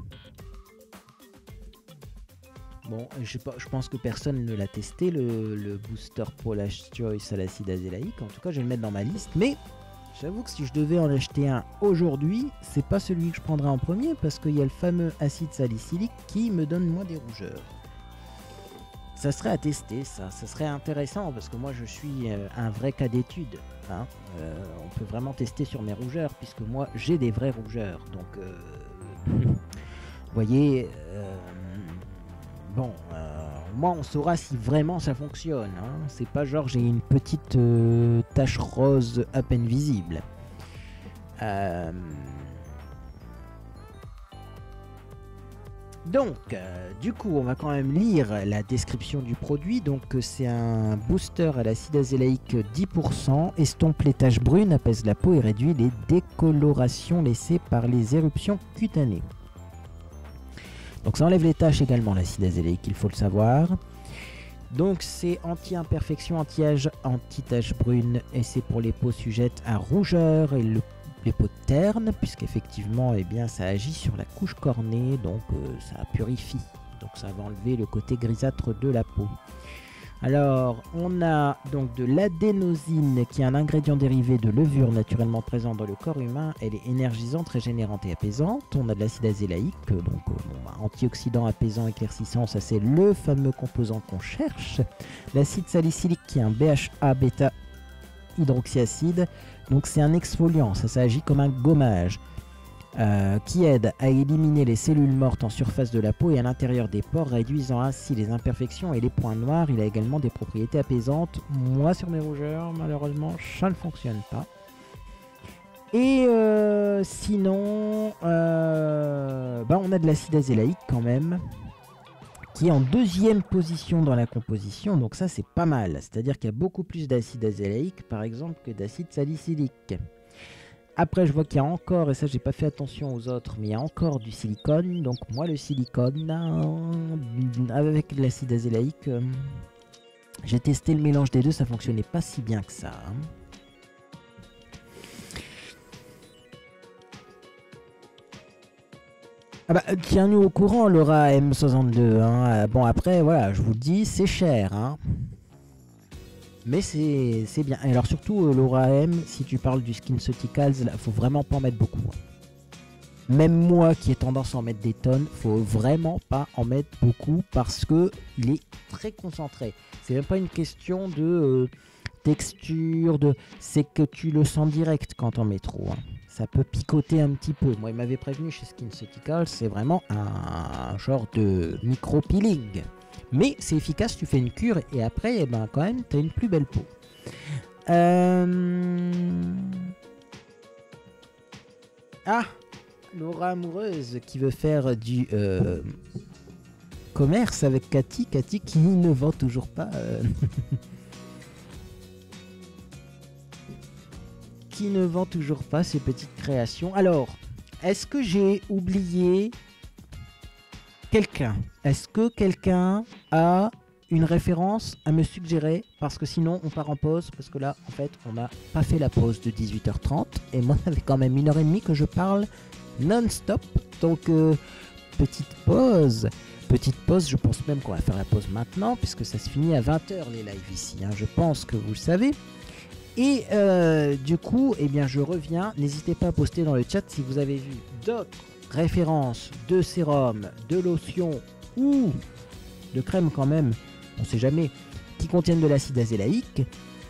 Bon, je, pense que personne ne l'a testé, le, booster Pro Lash Choice à l'acide azélaïque. En tout cas, je vais le mettre dans ma liste. Mais j'avoue que si je devais en acheter un aujourd'hui, c'est pas celui que je prendrais en premier parce qu'il y a le fameux acide salicylique qui me donne moins des rougeurs. Ça serait à tester, ça. Ça serait intéressant parce que moi, je suis euh, un vrai cas d'étude. Hein. Euh, on peut vraiment tester sur mes rougeurs puisque moi, j'ai des vraies rougeurs. Donc, euh, vous voyez bon, euh, moi on saura si vraiment ça fonctionne. Hein. C'est pas genre j'ai une petite euh, tache rose à peine visible. Euh, donc, du coup, on va quand même lire la description du produit. Donc, c'est un booster à l'acide azélaïque 10%, estompe les taches brunes, apaise la peau et réduit les décolorations laissées par les éruptions cutanées. Donc ça enlève les taches également, l'acide azélaïque, il faut le savoir. Donc c'est anti-imperfection, anti-âge, anti-taches brunes et c'est pour les peaux sujettes à rougeur et les peaux ternes puisqu'effectivement eh bien, ça agit sur la couche cornée donc euh, ça purifie. Donc ça va enlever le côté grisâtre de la peau. Alors, on a donc de l'adénosine, qui est un ingrédient dérivé de levure naturellement présent dans le corps humain. Elle est énergisante, régénérante et apaisante. On a de l'acide azélaïque, donc euh, bah, antioxydant, apaisant, éclaircissant, ça c'est le fameux composant qu'on cherche. L'acide salicylique, qui est un BHA bêta hydroxyacide, donc c'est un exfoliant, ça, ça agit comme un gommage. Euh, qui aide à éliminer les cellules mortes en surface de la peau et à l'intérieur des pores, réduisant ainsi les imperfections et les points noirs. Il a également des propriétés apaisantes. Moi, sur mes rougeurs, malheureusement, ça ne fonctionne pas. Et euh, sinon, euh, bah, on a de l'acide azélaïque quand même, qui est en deuxième position dans la composition. Donc ça, c'est pas mal. C'est-à-dire qu'il y a beaucoup plus d'acide azélaïque, par exemple, que d'acide salicylique. Après, je vois qu'il y a encore, et ça j'ai pas fait attention aux autres, mais il y a encore du silicone. Donc moi, le silicone, euh, avec l'acide azélaïque, euh, j'ai testé le mélange des deux, ça fonctionnait pas si bien que ça. Hein. Ah bah, tiens-nous au courant, Laura M62. Hein. Bon, après, voilà, je vous dis, c'est cher. Hein. Mais c'est bien. Et alors surtout euh, Laura M, si tu parles du SkinCeuticals, il faut vraiment pas en mettre beaucoup. Hein. Même moi qui ai tendance à en mettre des tonnes, faut vraiment pas en mettre beaucoup parce que il est très concentré. C'est même pas une question de euh, texture, de c'est que tu le sens direct quand on met trop. Hein. Ça peut picoter un petit peu. Moi, il m'avait prévenu chez SkinCeuticals, c'est vraiment un, genre de micro-peeling. Mais c'est efficace, tu fais une cure et après, eh ben, quand même, tu une plus belle peau. Euh, ah, Laura amoureuse qui veut faire du euh, commerce avec Cathy. Cathy qui ne vend toujours pas. Euh, qui ne vend toujours pas ses petites créations. Alors, est-ce que j'ai oublié quelqu'un Est-ce que quelqu'un a une référence à me suggérer? Parce que sinon, on part en pause. Parce que là, en fait, on n'a pas fait la pause de 18h30. Et moi, ça fait quand même une heure et demie que je parle non-stop. Donc, euh, petite pause. Petite pause, je pense même qu'on va faire la pause maintenant, puisque ça se finit à 20h les lives ici. Hein. Je pense que vous le savez. Et euh, du coup, eh bien, je reviens. N'hésitez pas à poster dans le chat si vous avez vu d'autres référence de sérum, de lotion ou de crème quand même, on sait jamais, qui contiennent de l'acide azélaïque.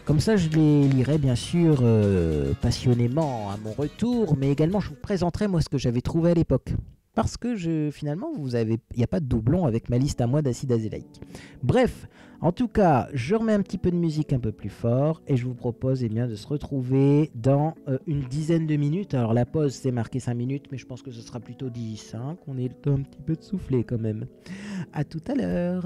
Comme ça, je les lirai bien sûr euh, passionnément à mon retour, mais également je vous présenterai moi ce que j'avais trouvé à l'époque. Parce que je, finalement, vous il n'y a pas de doublon avec ma liste à moi d'acide azélaïque. Bref, en tout cas, je remets un petit peu de musique un peu plus fort et je vous propose eh de se retrouver dans euh, une dizaine de minutes. Alors la pause, c'est marqué 5 minutes, mais je pense que ce sera plutôt 10. Hein, qu'on ait le temps un petit peu de souffler quand même. À tout à l'heure.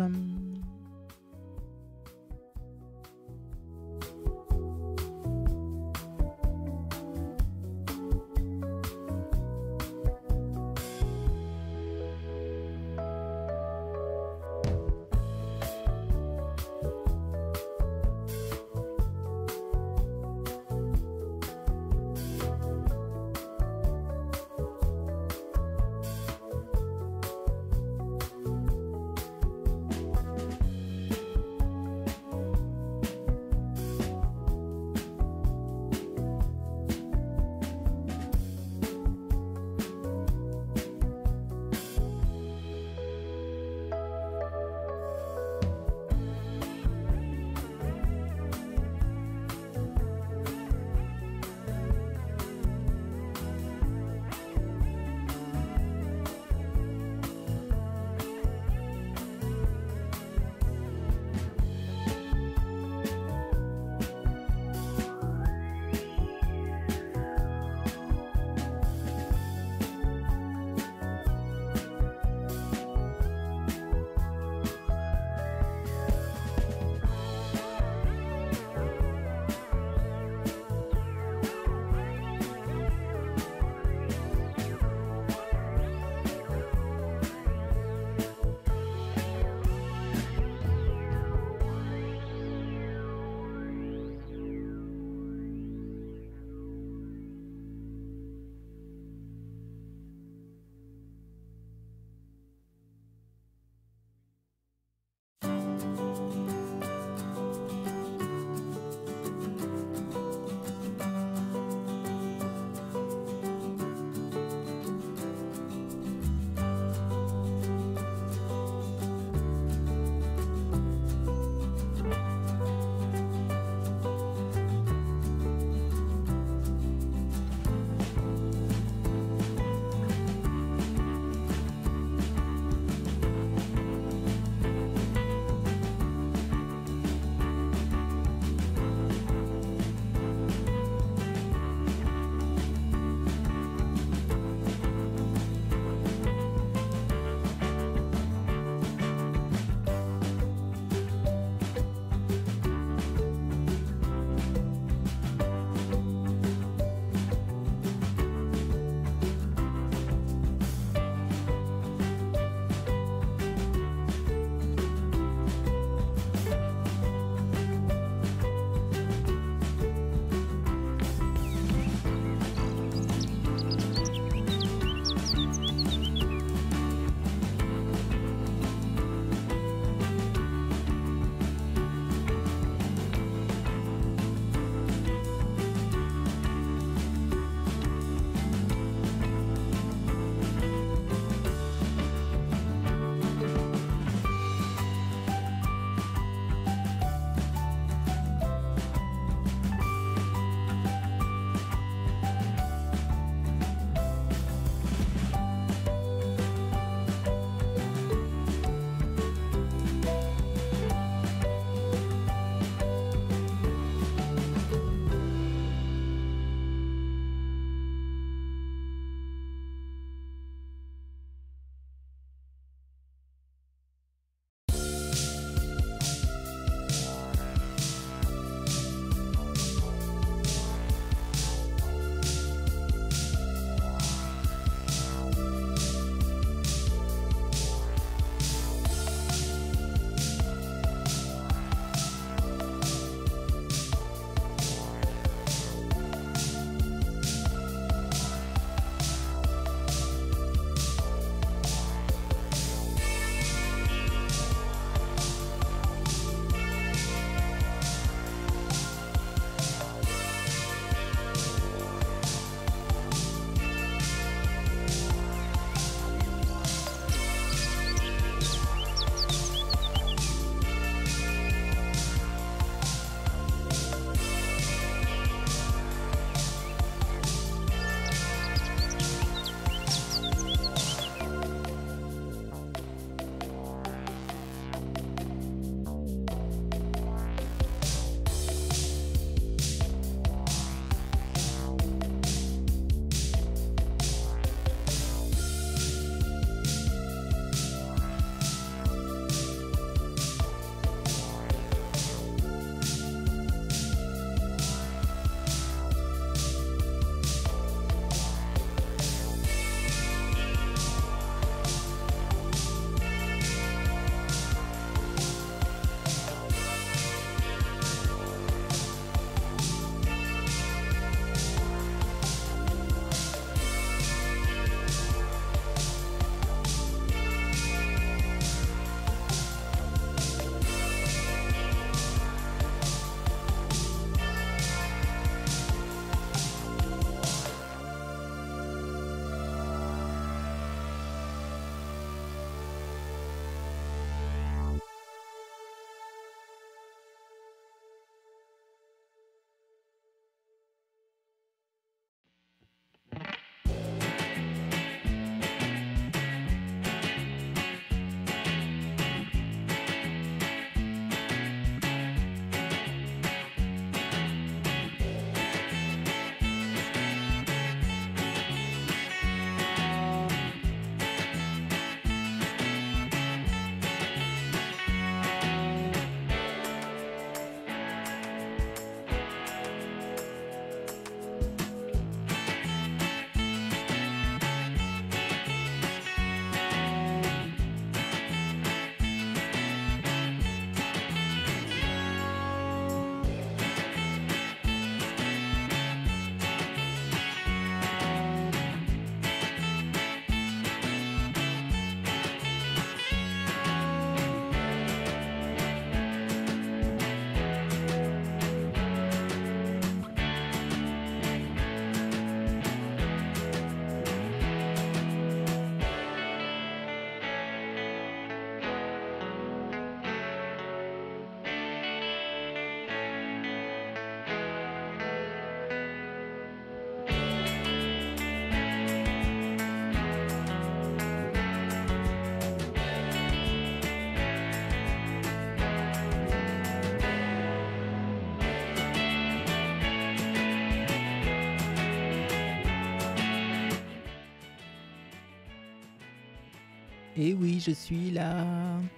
Et oui, je suis là.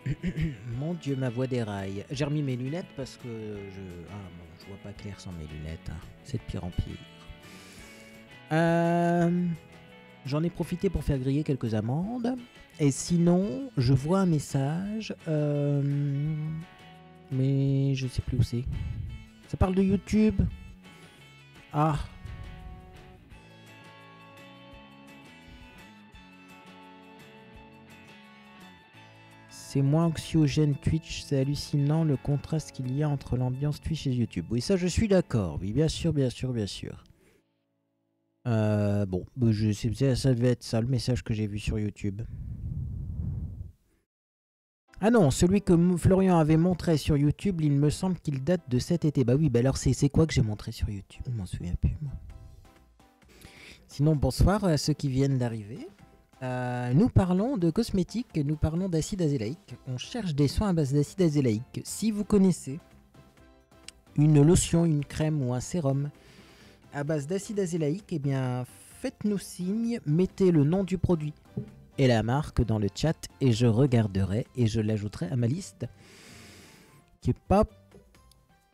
Mon Dieu, ma voix déraille. J'ai remis mes lunettes parce que je. Ah bon, je vois pas clair sans mes lunettes. hein. C'est de pire en pire. Euh, J'en ai profité pour faire griller quelques amandes. Et sinon, je vois un message. euh, Mais je sais plus où c'est. Ça parle de YouTube. Ah. Moins anxiogène Twitch, c'est hallucinant le contraste qu'il y a entre l'ambiance Twitch et YouTube. Oui, ça je suis d'accord. Oui, bien sûr, bien sûr, bien sûr. Euh, bon, bah, je ça- devait être ça le message que j'ai vu sur YouTube. Ah non, celui que Florian avait montré sur YouTube, il me semble qu'il date de cet été. Bah oui, bah alors c'est c'est quoi que j'ai montré sur YouTube? Je m'en souviens plus, moi. Sinon, bonsoir à ceux qui viennent d'arriver. Euh, nous parlons de cosmétiques, nous parlons d'acide azélaïque. On cherche des soins à base d'acide azélaïque. Si vous connaissez une lotion, une crème ou un sérum à base d'acide azélaïque, eh bien faites-nous signe, mettez le nom du produit et la marque dans le chat et je regarderai et je l'ajouterai à ma liste qui est pas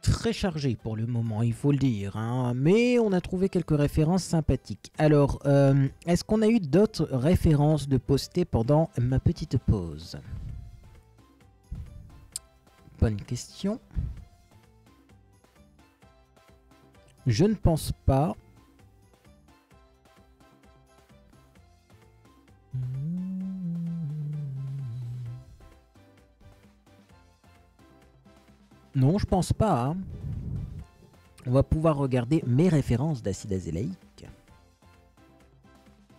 très chargée pour le moment, il faut le dire. hein. Mais on a trouvé quelques références sympathiques. Alors, euh, est-ce qu'on a eu d'autres références de postées pendant ma petite pause? Bonne question. Je ne pense pas. Non, je pense pas. hein. On va pouvoir regarder mes références d'acide azélaïque.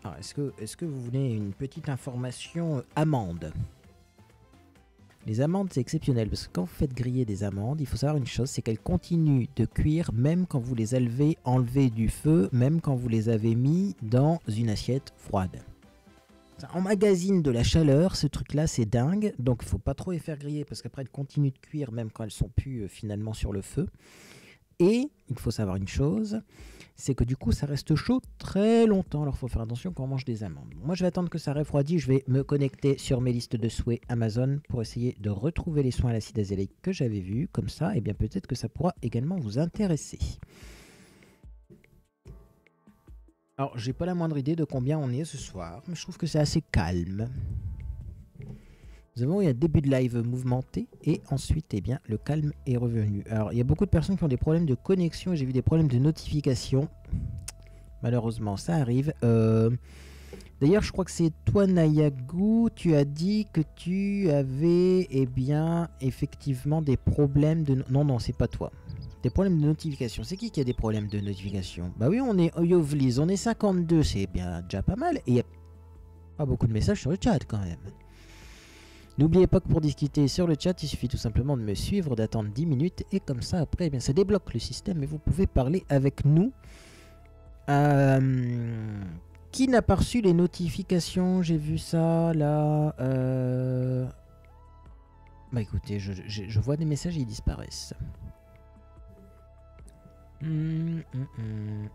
Alors, est-ce que, est que vous voulez une petite information euh, amande? Les amandes, c'est exceptionnel parce que quand vous faites griller des amandes, il faut savoir une chose c'est qu'elles continuent de cuire même quand vous les avez enlevées du feu, même quand vous les avez mis dans une assiette froide. Ça emmagasine de la chaleur, ce truc-là, c'est dingue. Donc, il faut pas trop les faire griller parce qu'après, elles continuent de cuire même quand elles sont plus euh, finalement sur le feu. Et il faut savoir une chose, c'est que du coup, ça reste chaud très longtemps. Alors, il faut faire attention quand on mange des amandes. Moi, je vais attendre que ça refroidisse. Je vais me connecter sur mes listes de souhaits Amazon pour essayer de retrouver les soins à l'acide azélaïque que j'avais vus. Comme ça, et bien peut-être que ça pourra également vous intéresser. Alors, j'ai pas la moindre idée de combien on est ce soir, mais je trouve que c'est assez calme. Nous avons eu un début de live mouvementé et ensuite, eh bien, le calme est revenu. Alors, il y a beaucoup de personnes qui ont des problèmes de connexion et j'ai vu des problèmes de notification. Malheureusement, ça arrive. Euh, D'ailleurs, je crois que c'est toi, Nayagu. Tu as dit que tu avais, eh bien, effectivement, des problèmes de. no- Non, non, c'est pas toi. Des problèmes de notification. C'est qui qui a des problèmes de notification? Bah oui, on est Oyovlis, on est 52, c'est bien déjà pas mal. Et il n'y a pas beaucoup de messages sur le chat quand même. N'oubliez pas que pour discuter sur le chat, il suffit tout simplement de me suivre, d'attendre 10 minutes et comme ça après, eh bien, ça débloque le système et vous pouvez parler avec nous. Euh, Qui n'a pas reçu les notifications? J'ai vu ça là. euh, Bah écoutez, je, vois des messages ils disparaissent. Hum, hum, hum.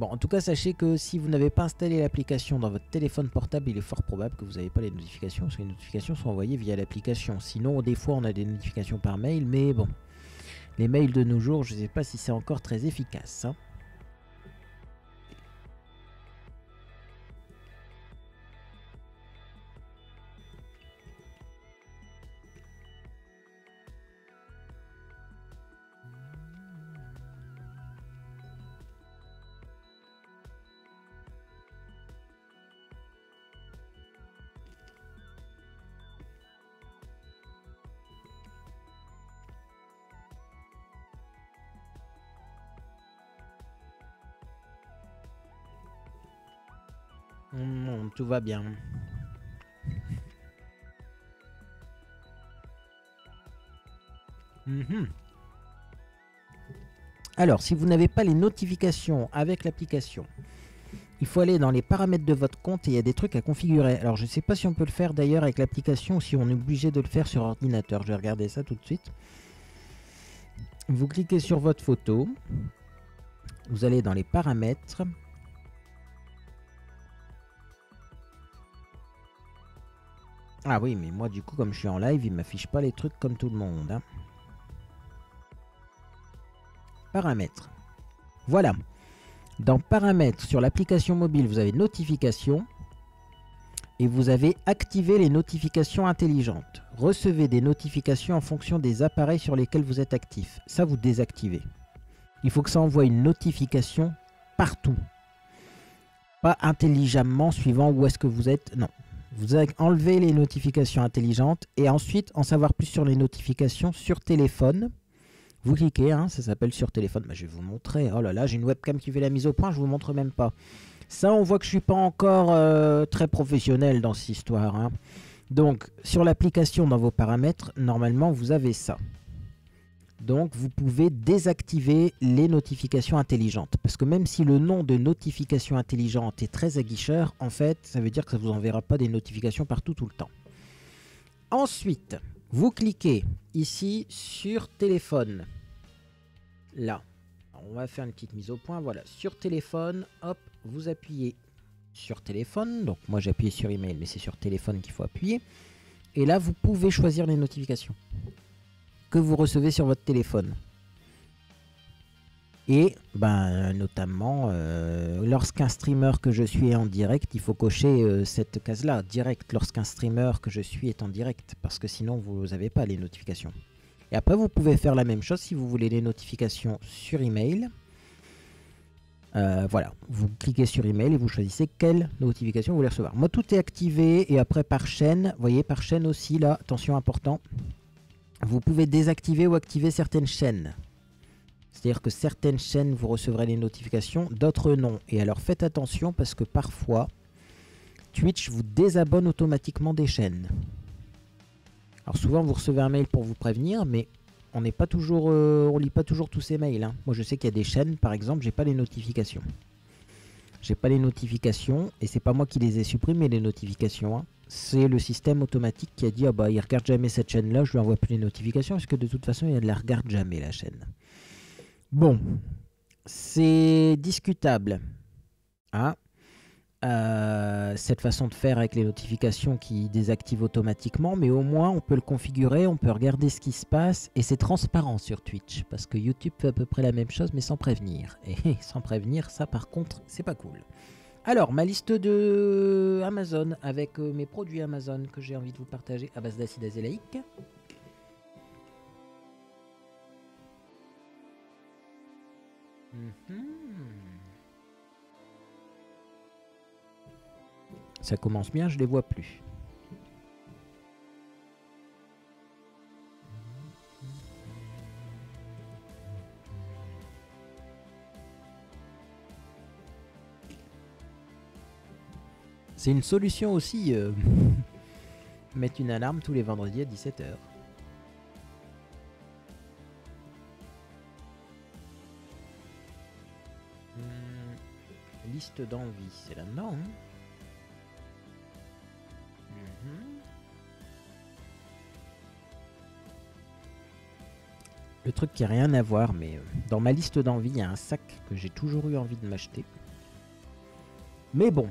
Bon, en tout cas, sachez que si vous n'avez pas installé l'application dans votre téléphone portable, il est fort probable que vous n'avez pas les notifications, parce que les notifications sont envoyées via l'application. Sinon, des fois, on a des notifications par mail, mais bon, les mails de nos jours, je ne sais pas si c'est encore très efficace. hein. Tout va bien. Mhm. Alors, si vous n'avez pas les notifications avec l'application, il faut aller dans les paramètres de votre compte et il y a des trucs à configurer. Alors, je ne sais pas si on peut le faire d'ailleurs avec l'application ou si on est obligé de le faire sur ordinateur. Je vais regarder ça tout de suite. Vous cliquez sur votre photo. Vous allez dans les paramètres. Ah oui, mais moi du coup, comme je suis en live, il m'affiche pas les trucs comme tout le monde. hein. Paramètres. Voilà. Dans Paramètres, sur l'application mobile, vous avez Notifications. Et vous avez activé les notifications intelligentes. Recevez des notifications en fonction des appareils sur lesquels vous êtes actif. Ça, vous désactivez. Il faut que ça envoie une notification partout. Pas intelligemment suivant où est-ce que vous êtes. Non. Vous enlevé les notifications intelligentes et ensuite en savoir plus sur les notifications sur téléphone. Vous cliquez, hein, ça s'appelle sur téléphone. Bah, je vais vous montrer. Oh là là, j'ai une webcam qui fait la mise au point, je vous montre même pas. Ça, on voit que je suis pas encore euh, très professionnel dans cette histoire. hein. Donc, sur l'application, dans vos paramètres, normalement, vous avez ça. Donc, vous pouvez désactiver les notifications intelligentes. Parce que même si le nom de notification intelligente est très aguicheur, en fait, ça veut dire que ça vous enverra pas des notifications partout tout le temps. Ensuite, vous cliquez ici sur téléphone. Là. On va faire une petite mise au point. Voilà, sur téléphone, hop, vous appuyez sur téléphone. Donc moi j'ai appuyé sur email, mais c'est sur téléphone qu'il faut appuyer. Et là, vous pouvez choisir les notifications que vous recevez sur votre téléphone. Et ben, notamment, euh, lorsqu'un streamer que je suis est en direct, il faut cocher euh, cette case-là, direct, lorsqu'un streamer que je suis est en direct, parce que sinon vous n'avez pas les notifications. Et après, vous pouvez faire la même chose si vous voulez les notifications sur email. Euh, voilà, vous cliquez sur email et vous choisissez quelle notification vous voulez recevoir. Moi, tout est activé et après par chaîne, vous voyez, par chaîne aussi, là, attention important, vous pouvez désactiver ou activer certaines chaînes. C'est-à-dire que certaines chaînes, vous recevrez les notifications, d'autres non. Et alors faites attention parce que parfois, Twitch vous désabonne automatiquement des chaînes. Alors souvent, vous recevez un mail pour vous prévenir, mais on n'est pas toujours, euh, on lit pas toujours tous ces mails. hein. Moi, je sais qu'il y a des chaînes, par exemple, j'ai pas les notifications. J'ai pas les notifications et c'est pas moi qui les ai supprimées les notifications. hein. C'est le système automatique qui a dit ah bah il regarde jamais cette chaîne là, je lui envoie plus les notifications parce que de toute façon il ne la regarde jamais la chaîne. Bon, c'est discutable. Hein euh, cette façon de faire avec les notifications qui désactivent automatiquement, mais au moins on peut le configurer, on peut regarder ce qui se passe et c'est transparent sur Twitch parce que YouTube fait à peu près la même chose mais sans prévenir. Et sans prévenir, ça par contre, c'est pas cool. Alors, ma liste de Amazon avec euh, mes produits Amazon que j'ai envie de vous partager à base d'acide azélaïque. Mhm. Ça commence bien, je les vois plus. C'est une solution aussi. euh, mettre une alarme tous les vendredis à 17h. Hmm, liste d'envie, c'est là-dedans. hein Mhm. Le truc qui a rien à voir, mais euh, dans ma liste d'envie, il y a un sac que j'ai toujours eu envie de m'acheter. Mais bon,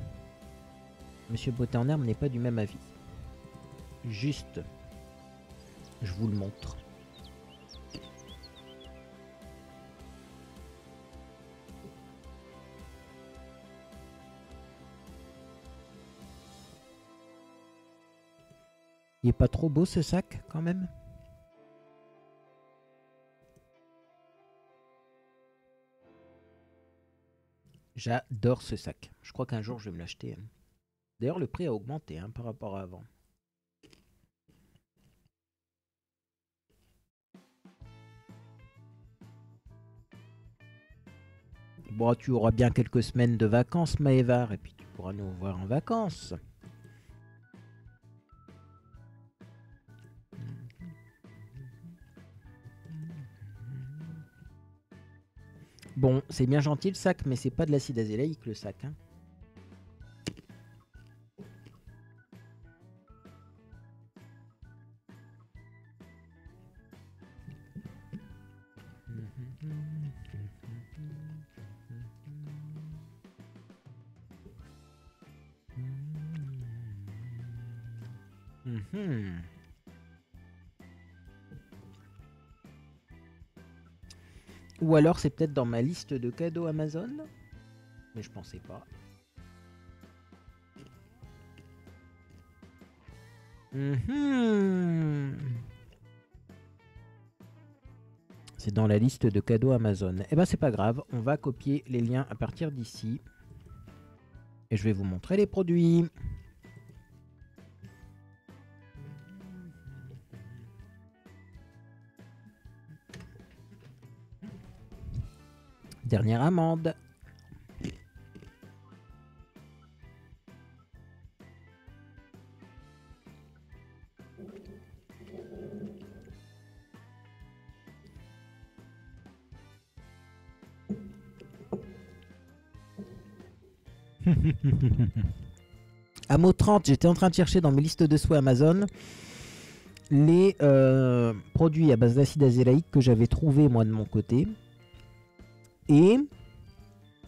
Monsieur Beauté n'est pas du même avis. Juste, je vous le montre. Il est pas trop beau ce sac quand même? J'adore ce sac. Je crois qu'un jour je vais me l'acheter. hein. D'ailleurs, le prix a augmenté hein, par rapport à avant. Bon, tu auras bien quelques semaines de vacances, Maëvar, et puis tu pourras nous voir en vacances. Bon, c'est bien gentil le sac, mais c'est pas de l'acide azélaïque le sac. hein. Ou alors c'est peut-être dans ma liste de cadeaux Amazon Mais je pensais pas. Mhm. C'est dans la liste de cadeaux Amazon. Eh ben c'est pas grave, on va copier les liens à partir d'ici. Et je vais vous montrer les produits. Dernière amende. À mot 30, j'étais en train de chercher dans mes listes de souhaits Amazon les euh, produits à base d'acide azélaïque que j'avais trouvé moi de mon côté. Et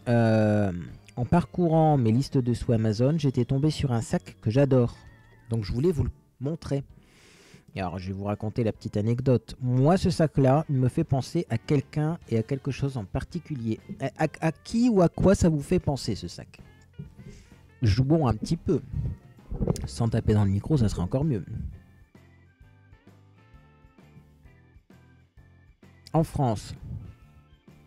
euh, en parcourant mes listes de souhaits Amazon, j'étais tombé sur un sac que j'adore. Donc je voulais vous le montrer. Et alors je vais vous raconter la petite anecdote. Moi ce sac-là me fait penser à quelqu'un et à quelque chose en particulier. À, à qui ou à quoi ça vous fait penser ce sac? Jouons un petit peu. Sans taper dans le micro, ça serait encore mieux. En France.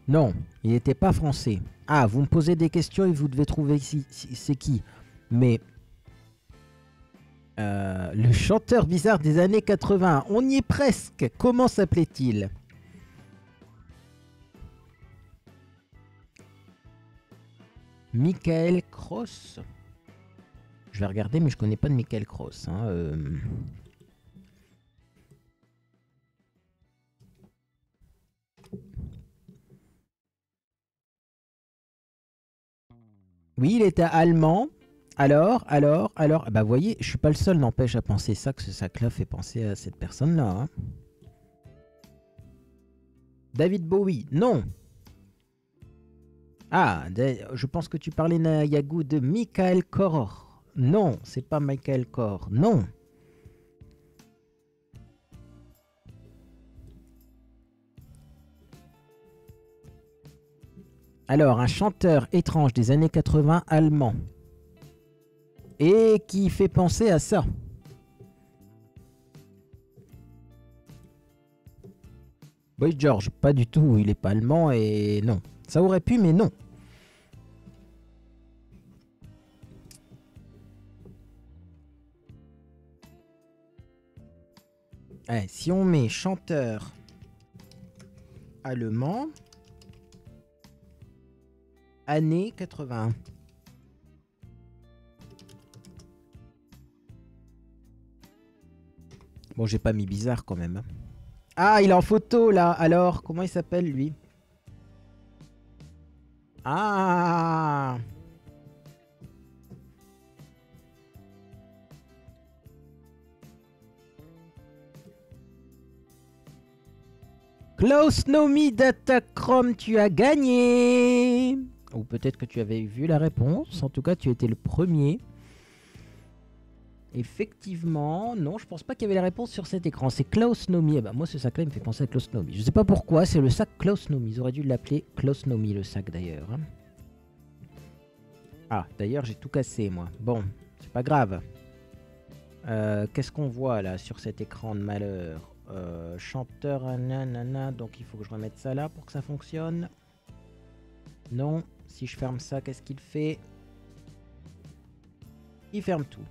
Non, il n'était pas français. Ah, vous me posez des questions et vous devez trouver si, c'est qui. Mais euh, le chanteur bizarre des années 80, on y est presque. Comment s'appelait-il? Michael Cross? Je vais regarder, mais je connais pas de Michael Cross. Hein, euh. Oui, il était allemand. Alors, alors, alors, bah vous voyez, je suis pas le seul, n'empêche, à penser ça, que ce sac-là fait penser à cette personne-là. Hein. David Bowie, non. Ah, je pense que tu parlais, Nayagou, de Michael Kor. Non, c'est pas Michael Kor, non. Alors, un chanteur étrange des années 80 allemand. Et qui fait penser à ça. Boy George, pas du tout, il est pas allemand et non. Ça aurait pu, mais non. Allez, si on met chanteur allemand, année 80. Bon, j'ai pas mis bizarre quand même. Ah, il est en photo là. Alors, comment il s'appelle lui? Ah Close Nomi Datachrome, tu as gagné ou peut-être que tu avais vu la réponse. En tout cas, tu étais le premier. Effectivement, non, je pense pas qu'il y avait la réponse sur cet écran. C'est Klaus Nomi. Eh moi, ce sac-là, il me fait penser à Klaus Nomi. Je sais pas pourquoi, c'est le sac Klaus Nomi. Ils auraient dû l'appeler Klaus Nomi, le sac d'ailleurs. Hein. Ah, d'ailleurs, j'ai tout cassé, moi. Bon, c'est pas grave. Euh, qu'est-ce qu'on voit là sur cet écran de malheur? Euh, Chanteur, nanana, donc il faut que je remette ça là pour que ça fonctionne. Non, si je ferme ça, qu'est-ce qu'il fait? Il ferme tout.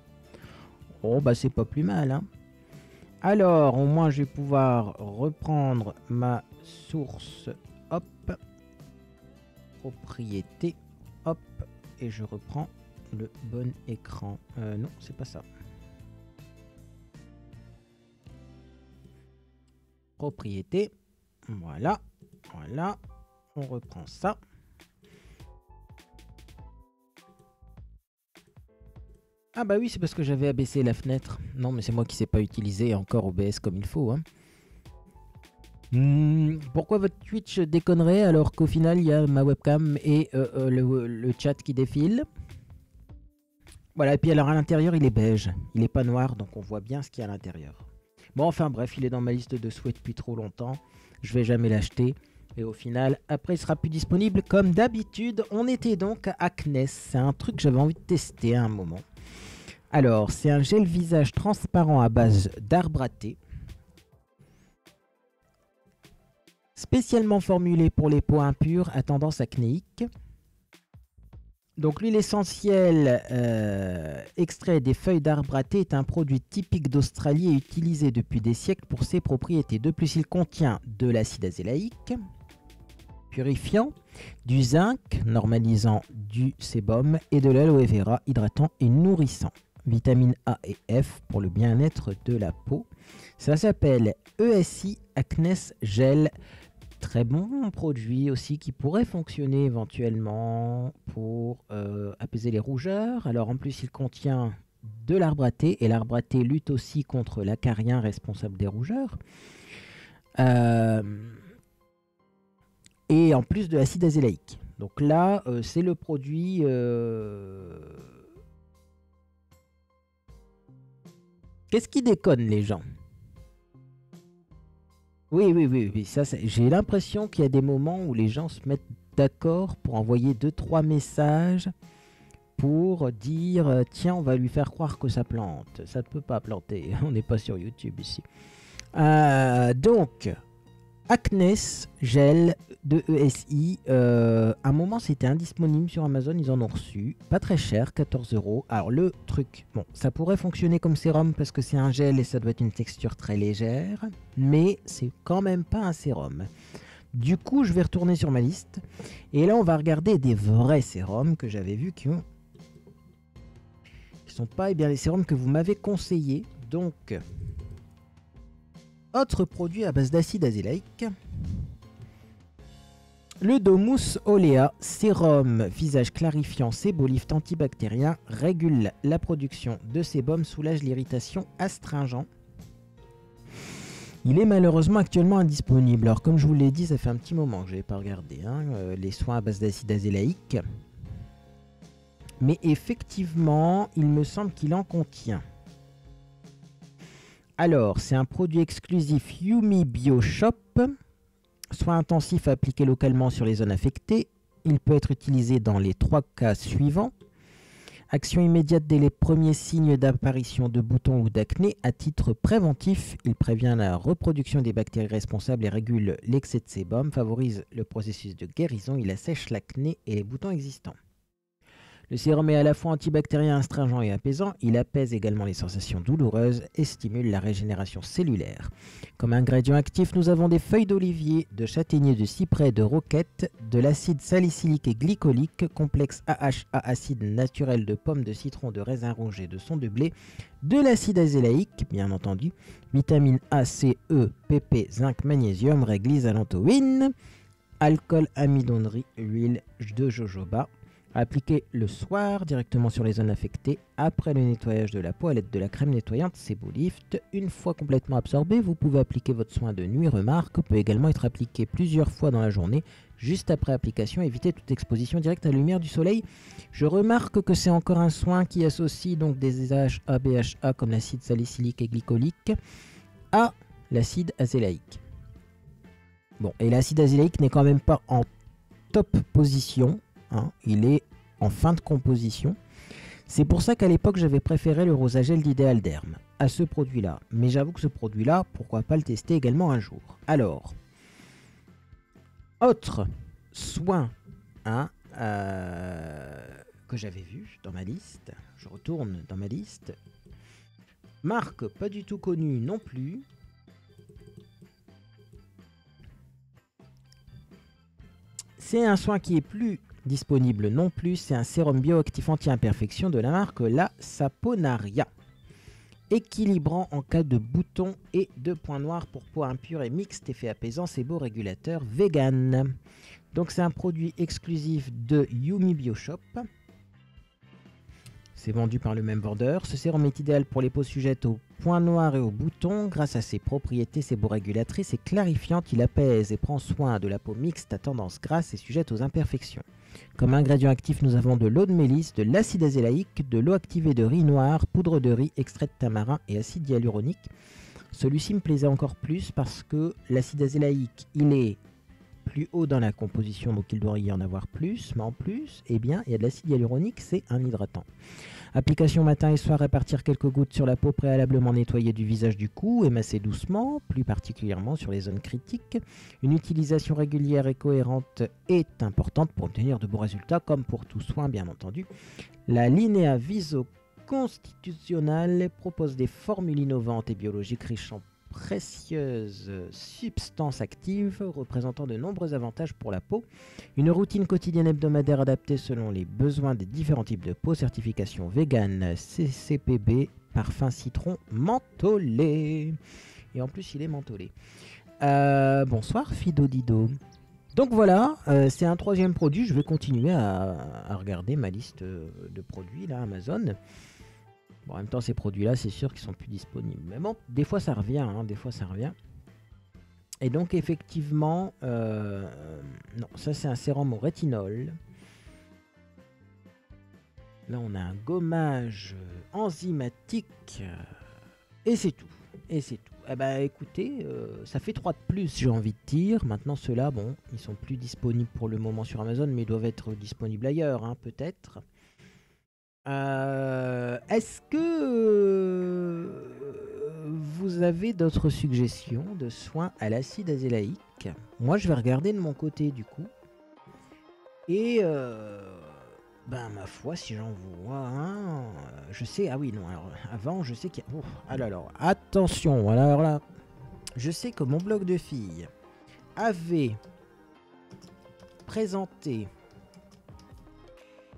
Oh, bah c'est pas plus mal. Hein. Alors, au moins, je vais pouvoir reprendre ma source. Hop. Propriété. Hop. Et je reprends le bon écran. Euh, non, c'est pas ça. Propriété. Voilà. Voilà. On reprend ça. Ah bah oui, c'est parce que j'avais abaissé la fenêtre. Non, mais c'est moi qui sais pas utiliser encore OBS comme il faut. Hein. Hmm, pourquoi votre Twitch déconnerait alors qu'au final il y a ma webcam et euh, euh, le, chat qui défile? Voilà, et puis alors à l'intérieur, il est beige. Il n'est pas noir, donc on voit bien ce qu'il y a à l'intérieur. Bon, enfin bref, il est dans ma liste de souhaits depuis trop longtemps. Je vais jamais l'acheter. Et au final, après, il sera plus disponible comme d'habitude. On était donc à Acnes. C'est un truc que j'avais envie de tester à un moment. Alors, c'est un gel visage transparent à base d'arbre à. Spécialement formulé pour les peaux impures à tendance acnéique. Donc l'huile essentielle euh, extrait des feuilles d'arbre à est un produit typique d'Australie et utilisé depuis des siècles pour ses propriétés. De plus, il contient de l'acide azélaïque, purifiant, du zinc, normalisant du sébum, et de l'aloe vera, hydratant et nourrissant. Vitamine A et F pour le bien-être de la peau. Ça s'appelle ESI Acnes Gel. Très bon produit aussi qui pourrait fonctionner éventuellement pour euh, apaiser les rougeurs. Alors en plus il contient de l'arbre à thé et l'arbre à thé lutte aussi contre l'acarien responsable des rougeurs. Euh, et en plus de l'acide azélaïque. Donc là, euh, c'est le produit. Qu'est-ce qui déconne, les gens? Oui, oui, oui, oui. J'ai l'impression qu'il y a des moments où les gens se mettent d'accord pour envoyer deux, trois messages pour dire euh, tiens, on va lui faire croire que ça plante. Ça ne peut pas planter. On n'est pas sur YouTube ici. donc, Acnes gel de ESI. Euh, un moment, c'était indisponible sur Amazon. Ils en ont reçu. Pas très cher, 14 euros. Alors, le truc, bon, ça pourrait fonctionner comme sérum parce que c'est un gel et ça doit être une texture très légère. Mais c'est quand même pas un sérum. Du coup, je vais retourner sur ma liste. Et là, on va regarder des vrais sérums que j'avais vus qui ont. sont pas eh bien, les sérums que vous m'avez conseillés. Donc. Autre produit à base d'acide azélaïque. Le Domus Olea sérum visage clarifiant sébolift antibactérien régule la production de sébum, soulage l'irritation astringent. Il est malheureusement actuellement indisponible. Alors comme je vous l'ai dit, ça fait un petit moment que je n'ai pas regardé hein, euh, les soins à base d'acide azélaïque. Mais effectivement, il me semble qu'il en contient. Alors, c'est un produit exclusif Yumi BioShop, soit intensif à appliquer localement sur les zones affectées. Il peut être utilisé dans les trois cas suivants. Action immédiate dès les premiers signes d'apparition de boutons ou d'acné. À titre préventif, il prévient la reproduction des bactéries responsables et régule l'excès de sébum, favorise le processus de guérison, il assèche l'acné et les boutons existants. Le sérum est à la fois antibactérien, astringent et apaisant. Il apaise également les sensations douloureuses et stimule la régénération cellulaire. Comme ingrédients actifs, nous avons des feuilles d'olivier, de châtaignier, de cyprès, de roquette, de l'acide salicylique et glycolique, complexe AHA acide naturel de pommes, de citron, de raisin rouge et de son de blé, de l'acide azélaïque, bien entendu, vitamine A, C, E, PP, zinc, magnésium, réglise, allantoïne, alcool, amidonnerie, huile de jojoba, Appliquer le soir directement sur les zones affectées après le nettoyage de la peau à l'aide de la crème nettoyante Sebolift. Une fois complètement absorbé, vous pouvez appliquer votre soin de nuit. Remarque peut également être appliqué plusieurs fois dans la journée. Juste après application, évitez toute exposition directe à la lumière du soleil. Je remarque que c'est encore un soin qui associe donc des ABHA comme l'acide salicylique et glycolique à l'acide azélaïque. Bon, et l'acide azélaïque n'est quand même pas en top position Hein, il est en fin de composition. C'est pour ça qu'à l'époque, j'avais préféré le Rosagel d'Idéal Derme à ce produit-là. Mais j'avoue que ce produit-là, pourquoi pas le tester également un jour. Alors, autre soin hein, euh, que j'avais vu dans ma liste. Je retourne dans ma liste. Marque pas du tout connue non plus. C'est un soin qui est plus disponible non plus, c'est un sérum bioactif anti-imperfection de la marque La Saponaria. Équilibrant en cas de boutons et de points noirs pour peau impure et mixte, effet apaisant, c'est beau régulateur vegan. Donc c'est un produit exclusif de Yumi Bioshop. C'est vendu par le même vendeur. Ce sérum est idéal pour les peaux sujettes aux points noirs et aux boutons. Grâce à ses propriétés séborégulatrices et clarifiantes, il apaise et prend soin de la peau mixte à tendance grasse et sujette aux imperfections. Comme ingrédients actifs, nous avons de l'eau de mélisse, de l'acide azélaïque, de l'eau activée de riz noir, poudre de riz, extrait de tamarin et acide hyaluronique. Celui-ci me plaisait encore plus parce que l'acide azélaïque, il est plus haut dans la composition, donc il doit y en avoir plus, mais en plus, eh bien, il y a de l'acide hyaluronique, c'est un hydratant. Application matin et soir, répartir quelques gouttes sur la peau préalablement nettoyée du visage du cou et masser doucement, plus particulièrement sur les zones critiques. Une utilisation régulière et cohérente est importante pour obtenir de beaux résultats, comme pour tout soin, bien entendu. La Linea Viso Constitutionnelle propose des formules innovantes et biologiques riches en précieuses substances actives représentant de nombreux avantages pour la peau. Une routine quotidienne hebdomadaire adaptée selon les besoins des différents types de peau. Certification vegan CCPB, parfum citron mentholé. Et en plus, il est mentholé. Euh, bonsoir Fido Dido. Donc voilà, euh, c'est un troisième produit. Je vais continuer à, à regarder ma liste de produits là, Amazon. Bon, en même temps, ces produits-là, c'est sûr qu'ils sont plus disponibles. Mais bon, des fois, ça revient. Hein, des fois, ça revient. Et donc, effectivement, euh, non, ça, c'est un sérum au rétinol. Là, on a un gommage enzymatique. Et c'est tout. Et c'est tout. Eh ben, écoutez, euh, ça fait 3 de plus, j'ai envie de dire. Maintenant, ceux-là, bon, ils sont plus disponibles pour le moment sur Amazon, mais ils doivent être disponibles ailleurs, hein, peut-être. Euh, est-ce que euh, vous avez d'autres suggestions de soins à l'acide azélaïque Moi, je vais regarder de mon côté du coup. Et euh, ben ma foi, si j'en vois un, je sais. Ah oui, non. Alors avant, je sais qu'il y a. alors, alors, attention. Alors là, je sais que mon blog de filles avait présenté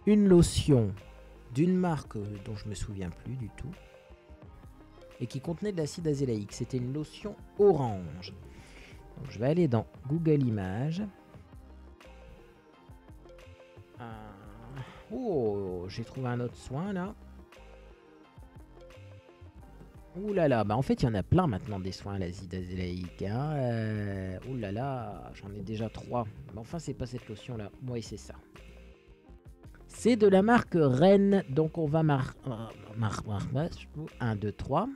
une lotion d'une marque dont je me souviens plus du tout et qui contenait de l'acide azélaïque. C'était une lotion orange. je vais aller dans Google Images. Euh, oh, j'ai trouvé un autre soin là. Ouh là là, bah en fait il y en a plein maintenant des soins à l'acide azélaïque. Hein. Euh, ouh là là, j'en ai déjà trois. Mais enfin c'est pas cette lotion là. Oui c'est ça. C'est de la marque Rennes. Donc on va mar... 1, 2, 3.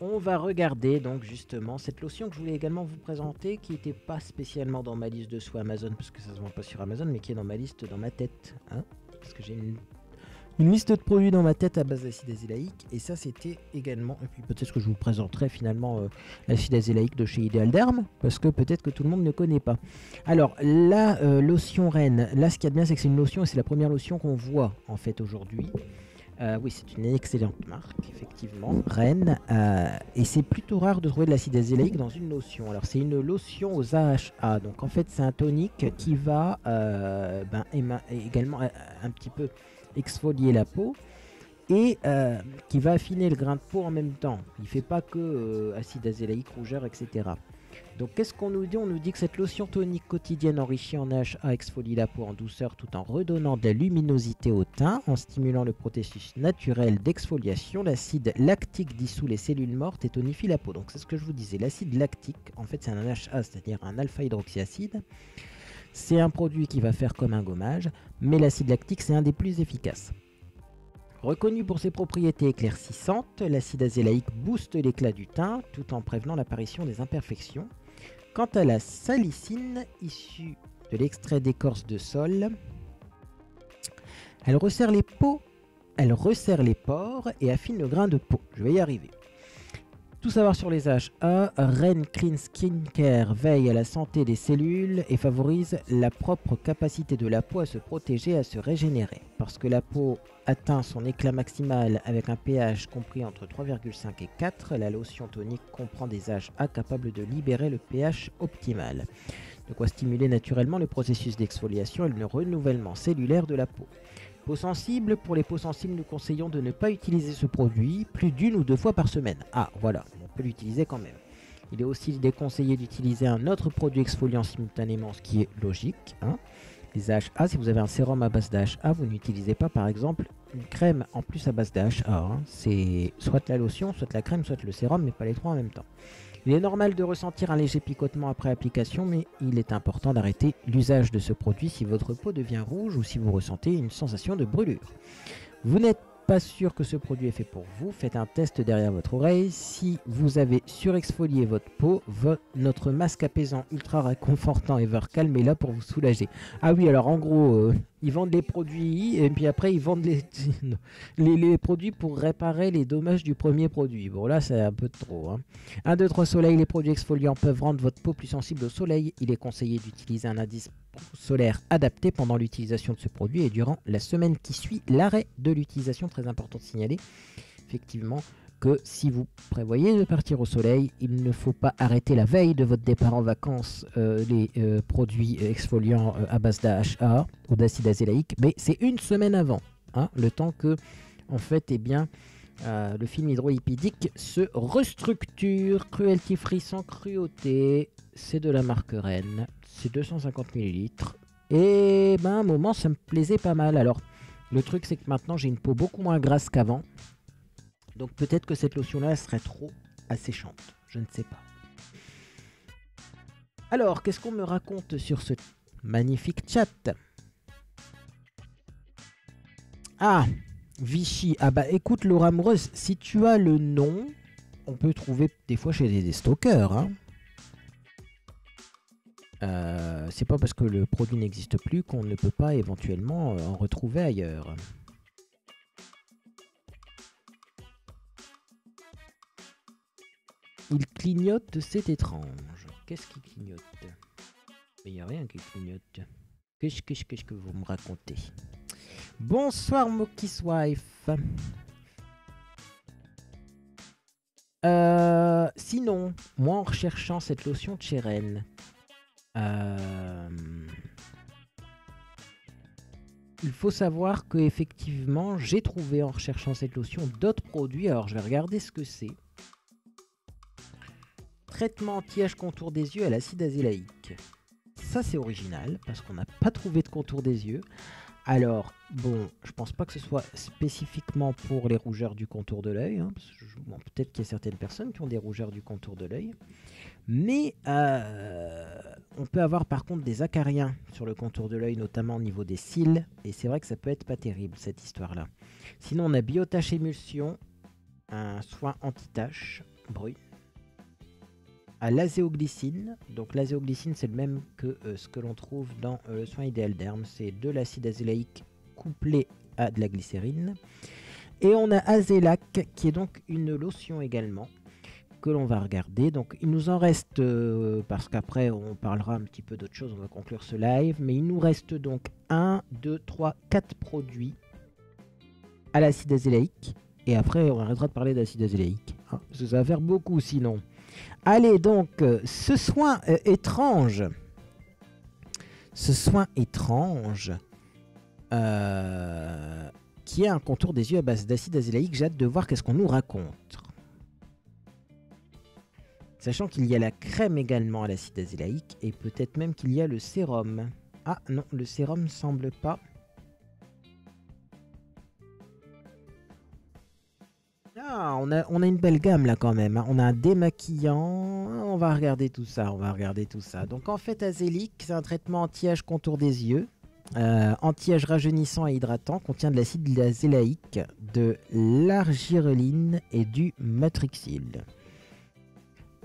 on va regarder donc justement cette lotion que je voulais également vous présenter qui n'était pas spécialement dans ma liste de soins Amazon parce que ça se vend pas sur Amazon mais qui est dans ma liste dans ma tête hein parce que j'ai une une liste de produits dans ma tête à base d'acide azélaïque. Et ça, c'était également. Et puis peut-être que je vous présenterai finalement euh, l'acide azélaïque de chez Ideal Derm, parce que peut-être que tout le monde ne connaît pas. Alors, la euh, lotion Rennes, là, ce qu'il y a de bien, c'est que c'est une lotion et c'est la première lotion qu'on voit en fait aujourd'hui. Euh, oui, c'est une excellente marque, effectivement, Rennes. et c'est plutôt rare de trouver de l'acide azélaïque dans une lotion. Alors, c'est une lotion aux AHA. Donc, en fait, c'est un tonique qui va ben, également un petit peu exfolier la peau et euh, qui va affiner le grain de peau en même temps. Il fait pas que euh, acide azélaïque, rougeur, etc. Donc qu'est-ce qu'on nous dit? On nous dit que cette lotion tonique quotidienne enrichie en HA exfolie la peau en douceur tout en redonnant de la luminosité au teint, en stimulant le processus naturel d'exfoliation. L'acide lactique dissout les cellules mortes et tonifie la peau. Donc c'est ce que je vous disais. L'acide lactique, en fait c'est un HA, c'est-à-dire un alpha-hydroxyacide. C'est un produit qui va faire comme un gommage, mais l'acide lactique c'est un des plus efficaces. Reconnu pour ses propriétés éclaircissantes, l'acide azélaïque booste l'éclat du teint tout en prévenant l'apparition des imperfections. Quant à la salicine, issue de l'extrait d'écorce de sol, elle resserre les peaux, elle resserre les pores et affine le grain de peau. Je vais y arriver. Tout savoir sur les HA, Ren Clean Skincare veille à la santé des cellules et favorise la propre capacité de la peau à se protéger à se régénérer. Parce que la peau atteint son éclat maximal avec un pH compris entre 3,5 et 4, la lotion tonique comprend des HA capables de libérer le pH optimal. De quoi stimuler naturellement le processus d'exfoliation et le renouvellement cellulaire de la peau. Peau sensible, pour les peaux sensibles, nous conseillons de ne pas utiliser ce produit plus d'une ou deux fois par semaine. Ah, voilà, on peut l'utiliser quand même. Il est aussi déconseillé d'utiliser un autre produit exfoliant simultanément, ce qui est logique. Hein. les AHA. Si vous avez un sérum à base d'AHA, vous n'utilisez pas par exemple une crème en plus à base d'AHA. Hein. C'est soit la lotion, soit la crème, soit le sérum, mais pas les trois en même temps. Il est normal de ressentir un léger picotement après application, mais il est important d'arrêter l'usage de ce produit si votre peau devient rouge ou si vous ressentez une sensation de brûlure. Vous n'êtes pas sûr que ce produit est fait pour vous, faites un test derrière votre oreille. Si vous avez surexfolié votre peau, notre masque apaisant ultra réconfortant Evercalm est là pour vous soulager. Ah oui, alors en gros, euh, ils vendent les produits et puis après ils vendent les, les, produits pour réparer les dommages du premier produit. Bon là c'est un peu trop. Hein. 1, 2, 3 soleil, les produits exfoliants peuvent rendre votre peau plus sensible au soleil. Il est conseillé d'utiliser un indice solaire adapté pendant l'utilisation de ce produit et durant la semaine qui suit l'arrêt de l'utilisation. Très important de signaler effectivement que si vous prévoyez de partir au soleil, il ne faut pas arrêter la veille de votre départ en vacances euh, les euh, produits exfoliants euh, à base d'AHA ou d'acide azélaïque, mais c'est une semaine avant, hein, le temps que en fait, eh bien, le film hydrohypidique se restructure, cruelty free sans cruauté, c'est de la marque Rennes, c'est 250 ml. Et ben, à un moment, ça me plaisait pas mal. Alors, le truc, c'est que maintenant, j'ai une peau beaucoup moins grasse qu'avant. Donc, peut-être que cette lotion-là serait trop asséchante. Je ne sais pas. Alors, qu'est-ce qu'on me raconte sur ce magnifique chat? Ah, Vichy. Ah bah écoute, Laura Amoureuse, si tu as le nom, on peut trouver des fois chez des, des. Hein. Euh, c'est pas parce que le produit n'existe plus qu'on ne peut pas éventuellement euh, en retrouver ailleurs. Il clignote, c'est étrange. Qu'est-ce qui clignote? Il n'y a rien qui clignote. Qu'est-ce que, que vous me racontez? Bonsoir Moki's Wife. Euh, sinon, moi en recherchant cette lotion de Cheren, euh, il faut savoir que effectivement, j'ai trouvé en recherchant cette lotion d'autres produits. Alors, je vais regarder ce que c'est. Traitement anti-âge contour des yeux à l'acide azélaïque. Ça, c'est original parce qu'on n'a pas trouvé de contour des yeux. Alors, bon, je pense pas que ce soit spécifiquement pour les rougeurs du contour de l'œil. Hein, Peut-être qu'il y a certaines personnes qui ont des rougeurs du contour de l'œil. Mais euh, on peut avoir par contre des acariens sur le contour de l'œil, notamment au niveau des cils. Et c'est vrai que ça peut être pas terrible cette histoire-là. Sinon, on a biotache émulsion, un soin anti-tache, bruit. À l'azéoglycine. Donc l'azéoglycine, c'est le même que euh, ce que l'on trouve dans euh, le soin idéal d'herbe. C'est de l'acide azélaïque couplé à de la glycérine. Et on a Azélac, qui est donc une lotion également, que l'on va regarder. Donc il nous en reste, euh, parce qu'après on parlera un petit peu d'autre chose, on va conclure ce live, mais il nous reste donc 1, 2, 3, 4 produits à l'acide azélaïque. Et après on arrêtera de parler d'acide azélaïque. Hein, ça va faire beaucoup sinon. Allez donc, euh, ce soin euh, étrange. Ce soin étrange. qui est un contour des yeux à base d'acide azélaïque. J'ai hâte de voir qu'est-ce qu'on nous raconte. Sachant qu'il y a la crème également à l'acide azélaïque et peut-être même qu'il y a le sérum. Ah non, le sérum semble pas. Ah, on a, une belle gamme là quand même. Hein. On a un démaquillant. On va regarder tout ça. On va regarder tout ça. Donc en fait, Azélique, c'est un traitement anti-âge contour des yeux. Euh, anti-âge rajeunissant et hydratant. Contient de l'acide azélaïque, de l'argireline et du matrixyl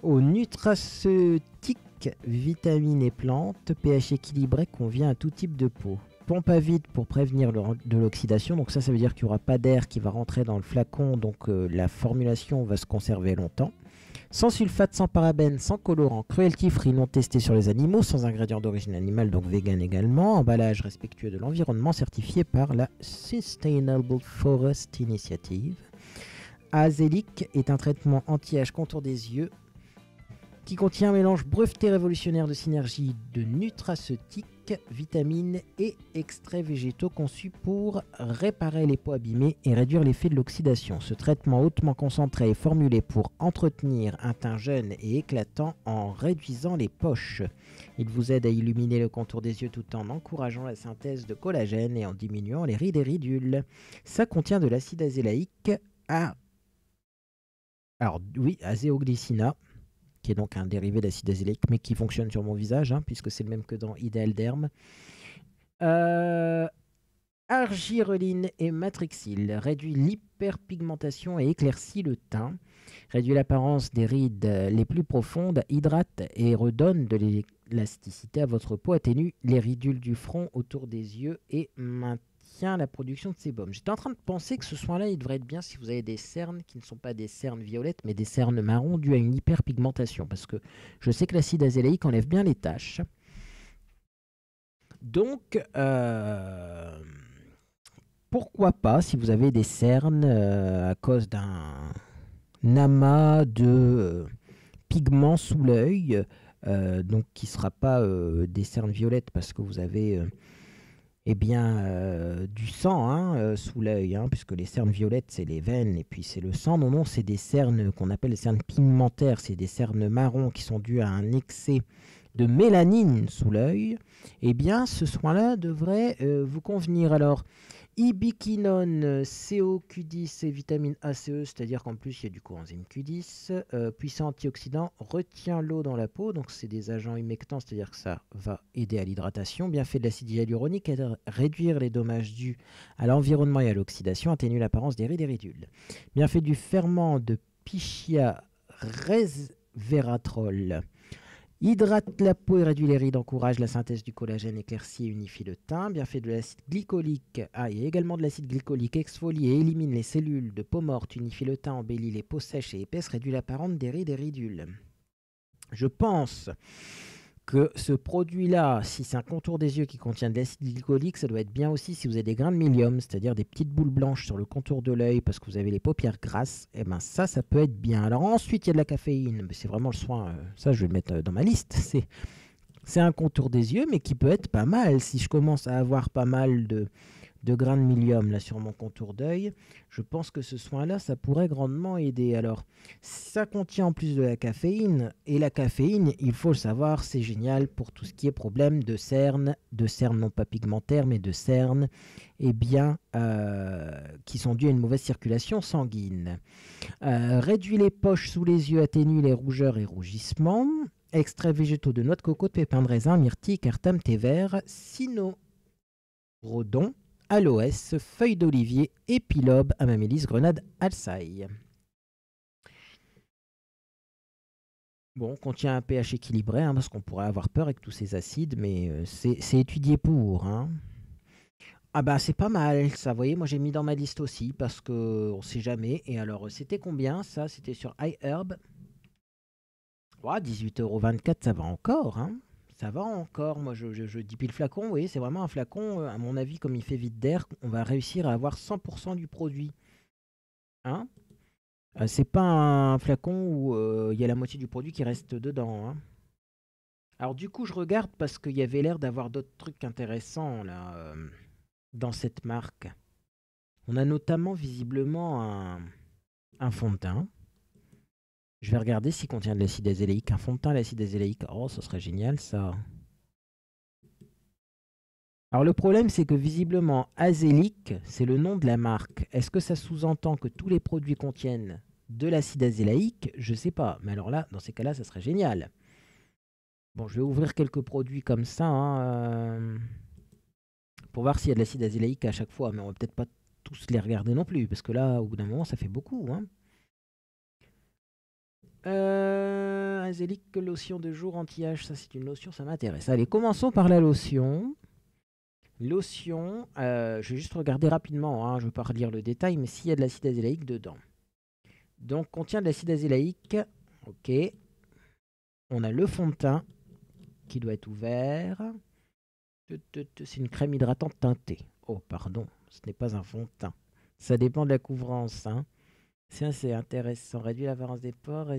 aux nutraceutiques, vitamines et plantes, pH équilibré convient à tout type de peau. Pompe à vide pour prévenir de l'oxydation, donc ça, ça veut dire qu'il n'y aura pas d'air qui va rentrer dans le flacon, donc euh, la formulation va se conserver longtemps. Sans sulfate, sans parabènes, sans colorant, cruelty free non testé sur les animaux, sans ingrédients d'origine animale, donc vegan également, emballage respectueux de l'environnement certifié par la Sustainable Forest Initiative. Azélique est un traitement anti-âge contour des yeux qui contient un mélange breveté révolutionnaire de synergie de nutraceutiques, vitamines et extraits végétaux conçus pour réparer les peaux abîmées et réduire l'effet de l'oxydation. Ce traitement hautement concentré est formulé pour entretenir un teint jeune et éclatant en réduisant les poches. Il vous aide à illuminer le contour des yeux tout en encourageant la synthèse de collagène et en diminuant les rides et ridules. Ça contient de l'acide azélaïque à alors oui, azéoglycina, qui est donc un dérivé d'acide azélique, mais qui fonctionne sur mon visage, hein, puisque c'est le même que dans Ideal Derm. Euh, et matrixyl réduit l'hyperpigmentation et éclaircit le teint, réduit l'apparence des rides les plus profondes, hydrate et redonne de l'élasticité à votre peau, atténue les ridules du front autour des yeux et maintient la production de sébum. J'étais en train de penser que ce soin-là, il devrait être bien si vous avez des cernes qui ne sont pas des cernes violettes, mais des cernes marron dues à une hyperpigmentation. Parce que je sais que l'acide azélaïque enlève bien les taches. Donc, euh, pourquoi pas, si vous avez des cernes euh, à cause d'un amas de euh, pigments sous l'œil, donc qui ne sera pas des cernes violettes parce que vous avez eh bien, euh, du sang hein, euh, sous l'œil, hein, puisque les cernes violettes, c'est les veines, et puis c'est le sang. Non, non, c'est des cernes qu'on appelle les cernes pigmentaires, c'est des cernes marrons qui sont dues à un excès de mélanine sous l'œil. Eh bien, ce soin-là devrait euh, vous convenir. Alors, Ibiquinone, CoQ10 et vitamine ACE, c'est-à-dire qu'en plus il y a du coenzyme Q10, euh, puissant antioxydant, retient l'eau dans la peau, donc c'est des agents humectants, c'est-à-dire que ça va aider à l'hydratation, bienfait de l'acide hyaluronique, réduire les dommages dus à l'environnement et à l'oxydation, atténuer l'apparence des rides et ridules. Bienfait du ferment de Pichia resveratrol, Hydrate la peau et réduit les rides, encourage la synthèse du collagène, éclaircit et unifie le teint. Bienfait de l'acide glycolique. Ah, a également de l'acide glycolique. Exfolie et élimine les cellules de peau morte, unifie le teint, embellit les peaux sèches et épaisses, réduit l'apparence des rides et ridules. Je pense que ce produit-là, si c'est un contour des yeux qui contient de l'acide glycolique, ça doit être bien aussi si vous avez des grains de milium, c'est-à-dire des petites boules blanches sur le contour de l'œil parce que vous avez les paupières grasses, et eh ben ça, ça peut être bien. Alors ensuite, il y a de la caféine, c'est vraiment le soin, euh, ça je vais le mettre euh, dans ma liste. C'est un contour des yeux, mais qui peut être pas mal. Si je commence à avoir pas mal de, de grains de milium là sur mon contour d'œil, je pense que ce soin-là, ça pourrait grandement aider. Alors, ça contient en plus de la caféine, et la caféine, il faut le savoir, c'est génial pour tout ce qui est problème de cernes, de cernes non pas pigmentaires, mais de cernes, eh bien, euh, qui sont dues à une mauvaise circulation sanguine. Euh, réduit les poches sous les yeux, atténue les rougeurs et rougissements. Extraits végétaux de noix de coco, de pépins de raisin, myrtille, cartam, thé vert, rodon, aloès, feuilles d'olivier, épilobe, amamélis, grenade, alsaï. Bon, contient un pH équilibré, hein, parce qu'on pourrait avoir peur avec tous ces acides, mais euh, c'est étudié pour. Hein. Ah bah c'est pas mal, ça, vous voyez, moi j'ai mis dans ma liste aussi, parce que on sait jamais. Et alors, c'était combien ça? C'était sur iHerb. Ouais, 18,24€, ça va encore, hein ça encore. Moi, je, je, dis le flacon. Oui, c'est vraiment un flacon. Euh, à mon avis, comme il fait vite d'air, on va réussir à avoir 100% du produit. Hein? Euh, C'est pas un flacon où euh, il y a la moitié du produit qui reste dedans. Hein Alors, du coup, je regarde parce qu'il y avait l'air d'avoir d'autres trucs intéressants là dans cette marque. On a notamment visiblement un, un fond de teint. Je vais regarder s'il contient de l'acide azélaïque. Un fond de teint l'acide azélaïque. Oh, ce serait génial ça. Alors le problème, c'est que visiblement, azélique, c'est le nom de la marque. Est-ce que ça sous-entend que tous les produits contiennent de l'acide azélaïque Je ne sais pas. Mais alors là, dans ces cas-là, ça serait génial. Bon, je vais ouvrir quelques produits comme ça. Hein, euh, pour voir s'il y a de l'acide azélaïque à chaque fois. Mais on va peut-être pas tous les regarder non plus. Parce que là, au bout d'un moment, ça fait beaucoup. Hein. Euh, Azélique, lotion de jour anti-âge, ça c'est une lotion, ça m'intéresse. Allez, commençons par la lotion. Lotion, euh, je vais juste regarder rapidement, hein, je ne vais pas relire le détail, mais s'il y a de l'acide azélaïque dedans. Donc, contient de l'acide azélaïque, ok. On a le fond de teint qui doit être ouvert. C'est une crème hydratante teintée. Oh, pardon, ce n'est pas un fond de teint. Ça dépend de la couvrance. Hein. C'est intéressant. Réduire l'apparence des porcs,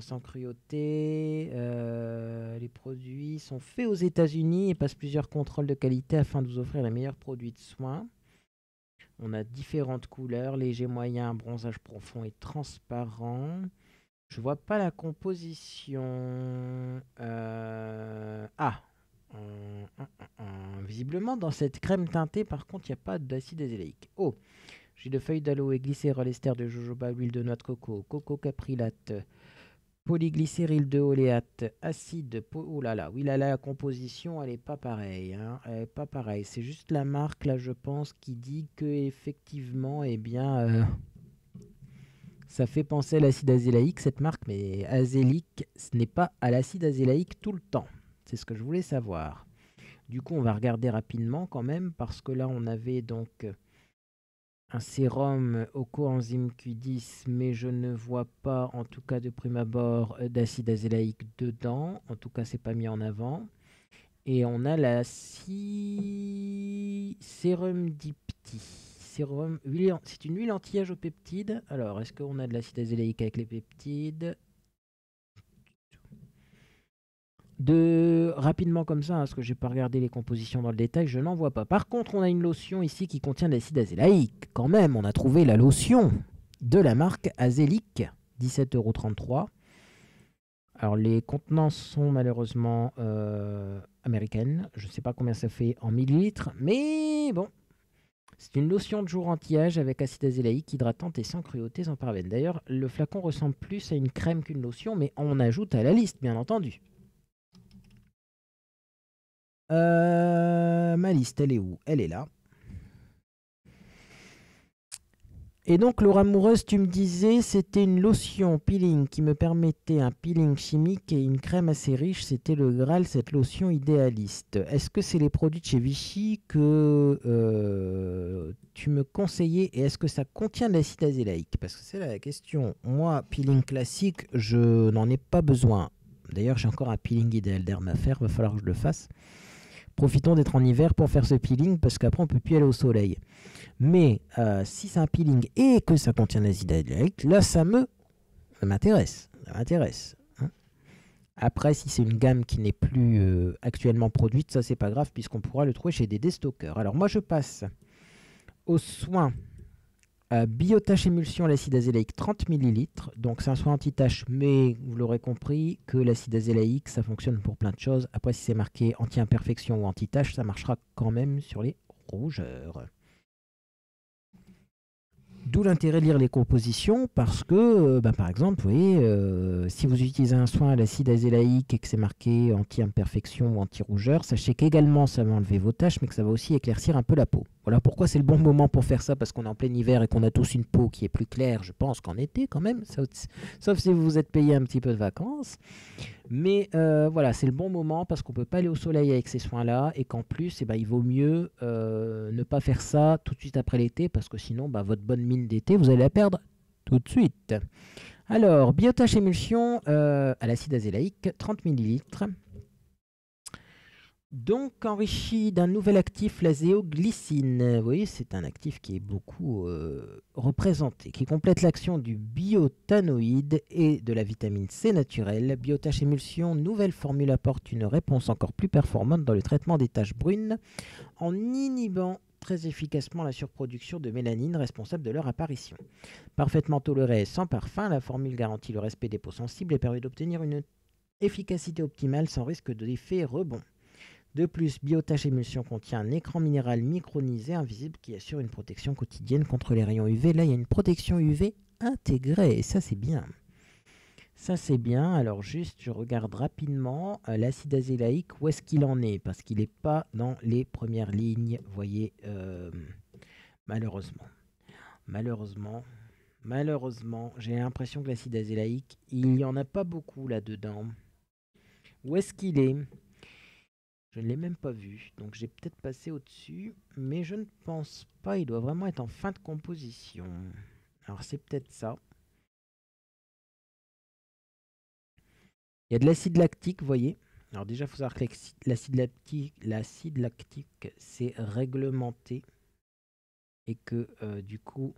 sans cruauté. Euh, les produits sont faits aux États-Unis et passent plusieurs contrôles de qualité afin de vous offrir les meilleurs produits de soins. On a différentes couleurs, léger, moyen, bronzage profond et transparent. Je vois pas la composition. Euh, ah Visiblement, dans cette crème teintée, par contre, il n'y a pas d'acide azélaïque. Oh J'ai de feuilles d'aloe, glycérol, ester de jojoba, huile de noix de coco, coco caprilate, polyglycéryle de oléate, acide. Oh là là, oui, là, la composition, elle n'est pas pareille. Hein. Est pas pareille. C'est juste la marque, là, je pense, qui dit que effectivement, eh bien. Euh, ça fait penser à l'acide azélaïque, cette marque, mais azélique, ce n'est pas à l'acide azélaïque tout le temps. C'est ce que je voulais savoir. Du coup, on va regarder rapidement quand même, parce que là, on avait donc un sérum au coenzyme Q10, mais je ne vois pas, en tout cas de prime abord, d'acide azélaïque dedans. En tout cas, c'est pas mis en avant. Et on a la sérum dipti. Sérum, c'est une huile anti-âge aux peptides. Alors, est-ce qu'on a de l'acide azélaïque avec les peptides? De rapidement comme ça, hein, parce que j'ai pas regardé les compositions dans le détail, je n'en vois pas. Par contre, on a une lotion ici qui contient de l'acide azélaïque. Quand même, on a trouvé la lotion de la marque Azélique, 17,33€. Alors les contenants sont malheureusement euh, américaines. Je ne sais pas combien ça fait en millilitres, mais bon. C'est une lotion de jour anti-âge avec acide azélaïque, hydratante et sans cruauté, sans parabènes. D'ailleurs, le flacon ressemble plus à une crème qu'une lotion, mais on ajoute à la liste, bien entendu. Euh, ma liste, elle est où? Elle est là. Et donc, Laura Amoureuse, tu me disais, c'était une lotion peeling qui me permettait un peeling chimique et une crème assez riche. C'était le Graal, cette lotion idéaliste. Est-ce que c'est les produits de chez Vichy que euh, tu me conseillais et est-ce que ça contient de l'acide azélaïque? Parce que c'est la question. Moi, peeling classique, je n'en ai pas besoin. D'ailleurs, j'ai encore un peeling idéal d'herbe à faire, va falloir que je le fasse. Profitons d'être en hiver pour faire ce peeling parce qu'après on peut plus aller au soleil. Mais euh, si c'est un peeling et que ça contient l'acide azélaïque, là ça me m'intéresse. M'intéresse. Hein. Après, si c'est une gamme qui n'est plus euh, actuellement produite, ça c'est pas grave puisqu'on pourra le trouver chez des déstockers. Alors moi je passe aux soins euh, Biotache émulsion l'acide azélaïque 30 ml. Donc c'est un soin anti-tache, mais vous l'aurez compris que l'acide azélaïque ça fonctionne pour plein de choses. Après si c'est marqué anti-imperfection ou anti-tache, ça marchera quand même sur les rougeurs. D'où l'intérêt de lire les compositions, parce que, euh, bah, par exemple, vous voyez, euh, si vous utilisez un soin à l'acide azélaïque et que c'est marqué anti-imperfection ou anti-rougeur, sachez qu'également ça va enlever vos taches, mais que ça va aussi éclaircir un peu la peau. Voilà pourquoi c'est le bon moment pour faire ça, parce qu'on est en plein hiver et qu'on a tous une peau qui est plus claire, je pense, qu'en été quand même, sauf si vous vous êtes payé un petit peu de vacances. Mais euh, voilà, c'est le bon moment parce qu'on ne peut pas aller au soleil avec ces soins-là et qu'en plus, eh ben, il vaut mieux euh, ne pas faire ça tout de suite après l'été parce que sinon, bah, votre bonne mine d'été, vous allez la perdre tout de suite. Alors, biotache émulsion euh, à l'acide azélaïque, 30 ml. Donc enrichi d'un nouvel actif, la zéoglycine. Vous voyez, c'est un actif qui est beaucoup euh, représenté, qui complète l'action du biotanoïde et de la vitamine C naturelle. Biotache émulsion, nouvelle formule apporte une réponse encore plus performante dans le traitement des taches brunes en inhibant très efficacement la surproduction de mélanine responsable de leur apparition. Parfaitement tolérée sans parfum, la formule garantit le respect des peaux sensibles et permet d'obtenir une efficacité optimale sans risque d'effet rebond. De plus, Biotache Émulsion contient un écran minéral micronisé invisible qui assure une protection quotidienne contre les rayons UV. Là, il y a une protection UV intégrée et ça, c'est bien. Ça, c'est bien. Alors, juste, je regarde rapidement euh, l'acide azélaïque, où est-ce qu'il en est? Parce qu'il n'est pas dans les premières lignes, voyez, euh, malheureusement. Malheureusement, malheureusement, j'ai l'impression que l'acide azélaïque, il n'y en a pas beaucoup là-dedans. Où est-ce qu'il est? Je ne l'ai même pas vu, donc j'ai peut-être passé au-dessus, mais je ne pense pas, il doit vraiment être en fin de composition. Alors c'est peut-être ça. Il y a de l'acide lactique, vous voyez. Alors déjà, il faut savoir que l'acide lactique, l'acide lactique, c'est réglementé et que euh, du coup,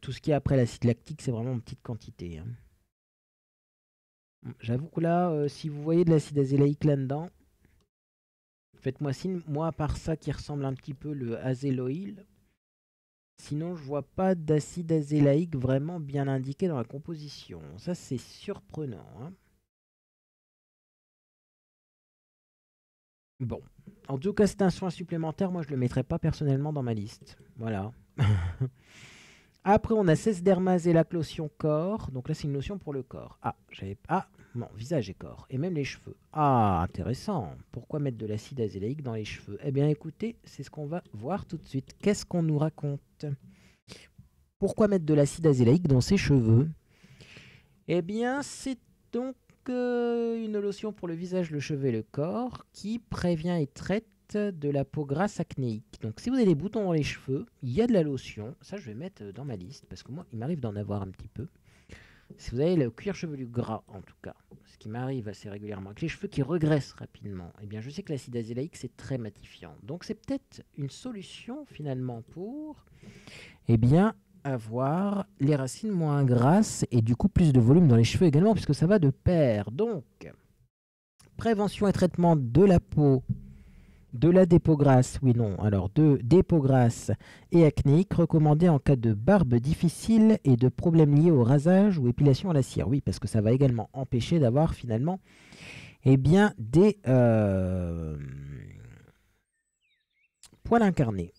tout ce qui est après l'acide lactique, c'est vraiment en petite quantité. Hein. J'avoue que là, euh, si vous voyez de l'acide azélaïque là-dedans, faites-moi signe. Moi, à part ça qui ressemble un petit peu le azéloïl, sinon je vois pas d'acide azélaïque vraiment bien indiqué dans la composition. Ça, c'est surprenant. Hein. Bon. En tout cas, c'est un soin supplémentaire. Moi, je le mettrai pas personnellement dans ma liste. Voilà. Après, on a Cesdermaz et la lotion corps. Donc là, c'est une lotion pour le corps. Ah, j'avais Ah, non, visage et corps. Et même les cheveux. Ah, intéressant. Pourquoi mettre de l'acide azélaïque dans les cheveux? Eh bien, écoutez, c'est ce qu'on va voir tout de suite. Qu'est-ce qu'on nous raconte? Pourquoi mettre de l'acide azélaïque dans ses cheveux? Eh bien, c'est donc une lotion pour le visage, le cheveu et le corps qui prévient et traite de la peau grasse acnéique. Donc si vous avez des boutons dans les cheveux, il y a de la lotion. Ça, je vais mettre dans ma liste parce que moi, il m'arrive d'en avoir un petit peu. Si vous avez le cuir chevelu gras, en tout cas, ce qui m'arrive assez régulièrement, avec les cheveux qui regressent rapidement, eh bien, je sais que l'acide azélaïque, c'est très matifiant. Donc c'est peut-être une solution finalement pour, eh bien, avoir les racines moins grasses et du coup plus de volume dans les cheveux également puisque ça va de pair. Donc, prévention et traitement de la peau, de la dépôt grasse, oui non, alors de dépôt grasse et acnéique recommandé en cas de barbe difficile et de problèmes liés au rasage ou épilation à la cire. Oui, parce que ça va également empêcher d'avoir finalement eh bien, des euh, poils incarnés.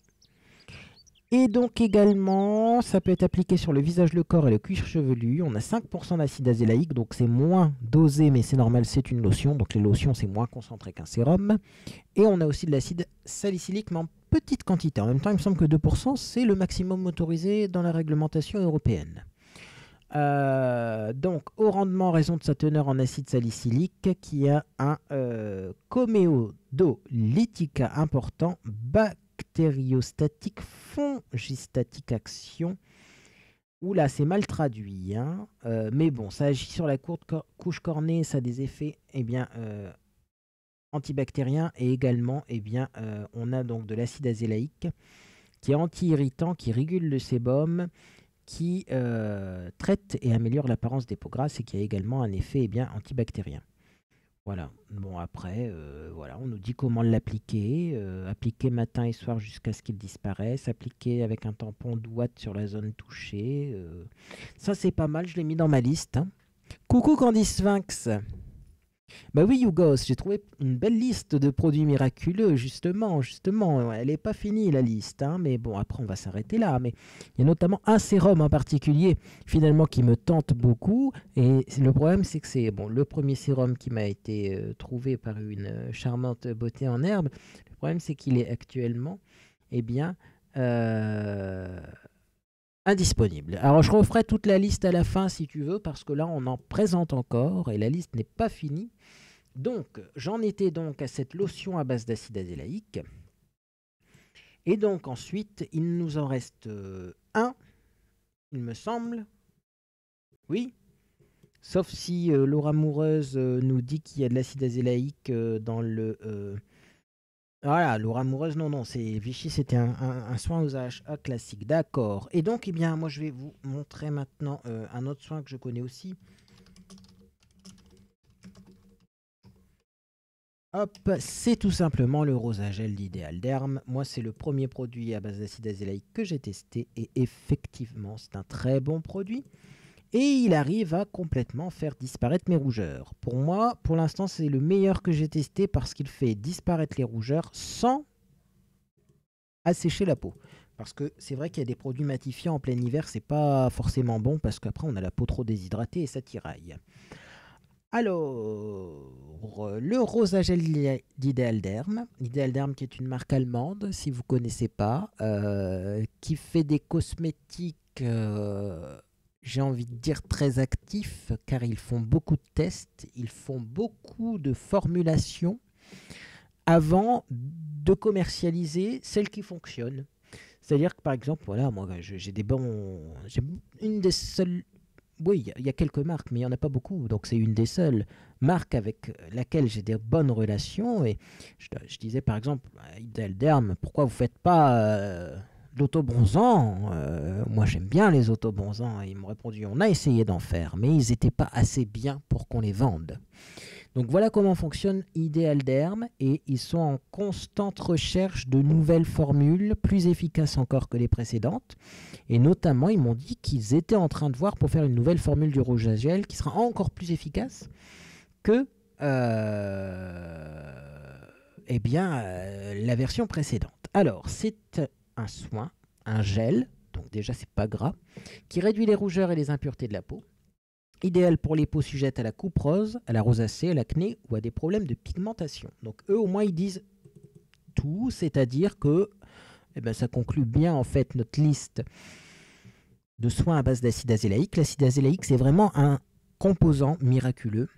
Et donc également, ça peut être appliqué sur le visage, le corps et le cuir chevelu. On a 5% d'acide azélaïque, donc c'est moins dosé, mais c'est normal, c'est une lotion. Donc les lotions, c'est moins concentré qu'un sérum. Et on a aussi de l'acide salicylique, mais en petite quantité. En même temps, il me semble que 2%, c'est le maximum autorisé dans la réglementation européenne. Euh, donc, au rendement, raison de sa teneur en acide salicylique, qui a un euh, important, bactériostatique, fongistatique action. Oula, c'est mal traduit. Hein. Euh, mais bon, ça agit sur la couche cornée, ça a des effets eh bien, euh, antibactériens et également, eh bien, euh, on a donc de l'acide azélaïque qui est anti-irritant, qui régule le sébum, qui traite et améliore l'apparence des peaux grasses et qui a également un effet eh bien, antibactérien. Voilà. Bon, après, euh, voilà, on nous dit comment l'appliquer. Euh, appliquer matin et soir jusqu'à ce qu'il disparaisse. Appliquer avec un tampon douate sur la zone touchée. Euh. Ça, c'est pas mal. Je l'ai mis dans ma liste. Hein. Coucou Candy Sphinx. Bah oui, Yougos, j'ai trouvé une belle liste de produits miraculeux, justement, justement. Elle n'est pas finie, la liste, hein, mais bon, après, on va s'arrêter là. Mais il y a notamment un sérum en particulier, finalement, qui me tente beaucoup. Et le problème, c'est que c'est bon, le premier sérum qui m'a été euh, trouvé par une euh, charmante beauté en herbe. Le problème, c'est qu'il est actuellement, eh bien, euh, indisponible. Alors je referai toute la liste à la fin si tu veux, parce que là on en présente encore et la liste n'est pas finie. Donc j'en étais donc à cette lotion à base d'acide azélaïque. Et donc ensuite il nous en reste euh, un, il me semble. Oui. Sauf si euh, Laura Amoureuse euh, nous dit qu'il y a de l'acide azélaïque dans le voilà, Laura amoureuse, non, non, c'est Vichy, c'était un, soin aux AHA classique. D'accord. Et donc, eh bien, moi, je vais vous montrer maintenant euh, un autre soin que je connais aussi. Hop, c'est tout simplement le Rosagel d'Idéal Derme. Moi, c'est le premier produit à base d'acide azélaïque que j'ai testé et effectivement, c'est un très bon produit et il arrive à complètement faire disparaître mes rougeurs. Pour moi, pour l'instant, c'est le meilleur que j'ai testé parce qu'il fait disparaître les rougeurs sans assécher la peau. Parce que c'est vrai qu'il y a des produits matifiants en plein hiver, c'est pas forcément bon parce qu'après on a la peau trop déshydratée et ça tiraille. Alors, le Rosagel d'Ideal Derm, Ideal Derm qui est une marque allemande, si vous ne connaissez pas, euh, qui fait des cosmétiques euh, j'ai envie de dire très actifs, car ils font beaucoup de tests, ils font beaucoup de formulations avant de commercialiser celles qui fonctionnent. C'est-à-dire que par exemple, voilà, moi j'ai des bons. J'ai une des seules. Oui, il y, a quelques marques, mais il n'y en a pas beaucoup. Donc c'est une des seules marques avec laquelle j'ai des bonnes relations. Et je, disais par exemple, Derm, pourquoi vous ne faites pas. Euh, L'autobronzant, euh, moi j'aime bien les autobronzants. Ils m'ont répondu on a essayé d'en faire, mais ils n'étaient pas assez bien pour qu'on les vende. Donc voilà comment fonctionne Ideal Derm et ils sont en constante recherche de nouvelles formules plus efficaces encore que les précédentes. Et notamment, ils m'ont dit qu'ils étaient en train de voir pour faire une nouvelle formule du rouge à qui sera encore plus efficace que euh, eh bien, euh, la version précédente. Alors, c'est un soin, un gel, donc déjà c'est pas gras, qui réduit les rougeurs et les impuretés de la peau idéal pour les peaux sujettes à la coupe rose, à la rosacée, à l'acné ou à des problèmes de pigmentation. Donc eux au moins ils disent tout, c'est-à-dire que eh ben, ça conclut bien en fait notre liste de soins à base d'acide azélaïque. L'acide azélaïque c'est vraiment un composant miraculeux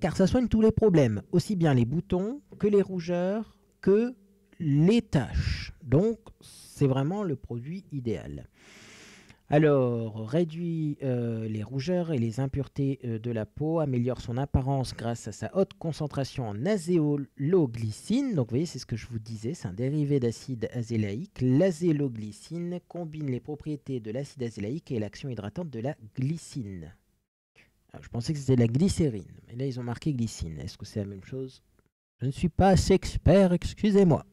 car ça soigne tous les problèmes, aussi bien les boutons que les rougeurs que les taches. Donc c'est vraiment le produit idéal. Alors, réduit euh, les rougeurs et les impuretés euh, de la peau, améliore son apparence grâce à sa haute concentration en azéloglycine. Donc, vous voyez, c'est ce que je vous disais, c'est un dérivé d'acide azélaïque. L'azéloglycine combine les propriétés de l'acide azélaïque et l'action hydratante de la glycine. je pensais que c'était la glycérine, mais là, ils ont marqué glycine. Est-ce que c'est la même chose? Je ne suis pas assez expert, excusez-moi.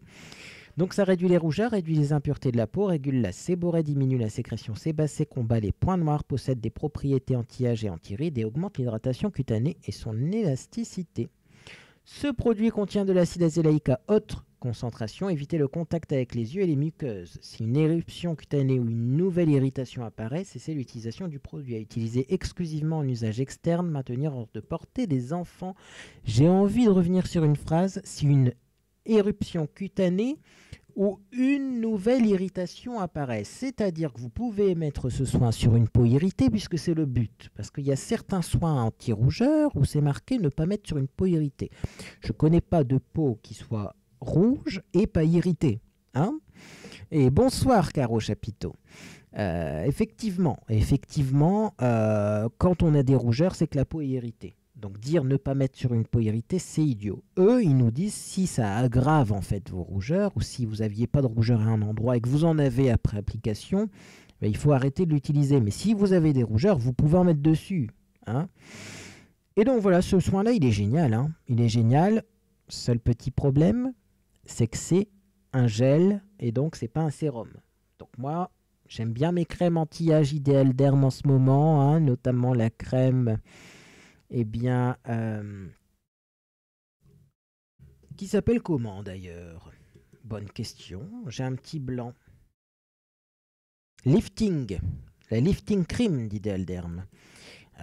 Donc ça réduit les rougeurs, réduit les impuretés de la peau, régule la séborrhée, diminue la sécrétion sébacée, combat les points noirs, possède des propriétés anti-âge et anti-rides et augmente l'hydratation cutanée et son élasticité. Ce produit contient de l'acide azélaïque à haute concentration, évitez le contact avec les yeux et les muqueuses. Si une éruption cutanée ou une nouvelle irritation apparaît, cessez l'utilisation du produit. À utiliser exclusivement en usage externe, maintenir hors de portée des enfants. J'ai envie de revenir sur une phrase. Si une éruption cutanée ou une nouvelle irritation apparaît. C'est-à-dire que vous pouvez mettre ce soin sur une peau irritée puisque c'est le but. Parce qu'il y a certains soins anti-rougeur où c'est marqué ne pas mettre sur une peau irritée. Je ne connais pas de peau qui soit rouge et pas irritée. Hein et bonsoir Caro Chapiteau. Euh, effectivement, effectivement euh, quand on a des rougeurs, c'est que la peau est irritée. Donc dire ne pas mettre sur une peau c'est idiot. Eux, ils nous disent si ça aggrave en fait vos rougeurs ou si vous n'aviez pas de rougeur à un endroit et que vous en avez après application, ben, il faut arrêter de l'utiliser. Mais si vous avez des rougeurs, vous pouvez en mettre dessus. Hein. et donc voilà, ce soin-là, il est génial. Hein. Il est génial. Seul petit problème, c'est que c'est un gel et donc c'est pas un sérum. Donc moi, j'aime bien mes crèmes anti-âge idéal derme en ce moment, hein, notamment la crème eh bien, euh, qui s'appelle comment d'ailleurs? Bonne question. J'ai un petit blanc. Lifting. La lifting cream, dit Delderm.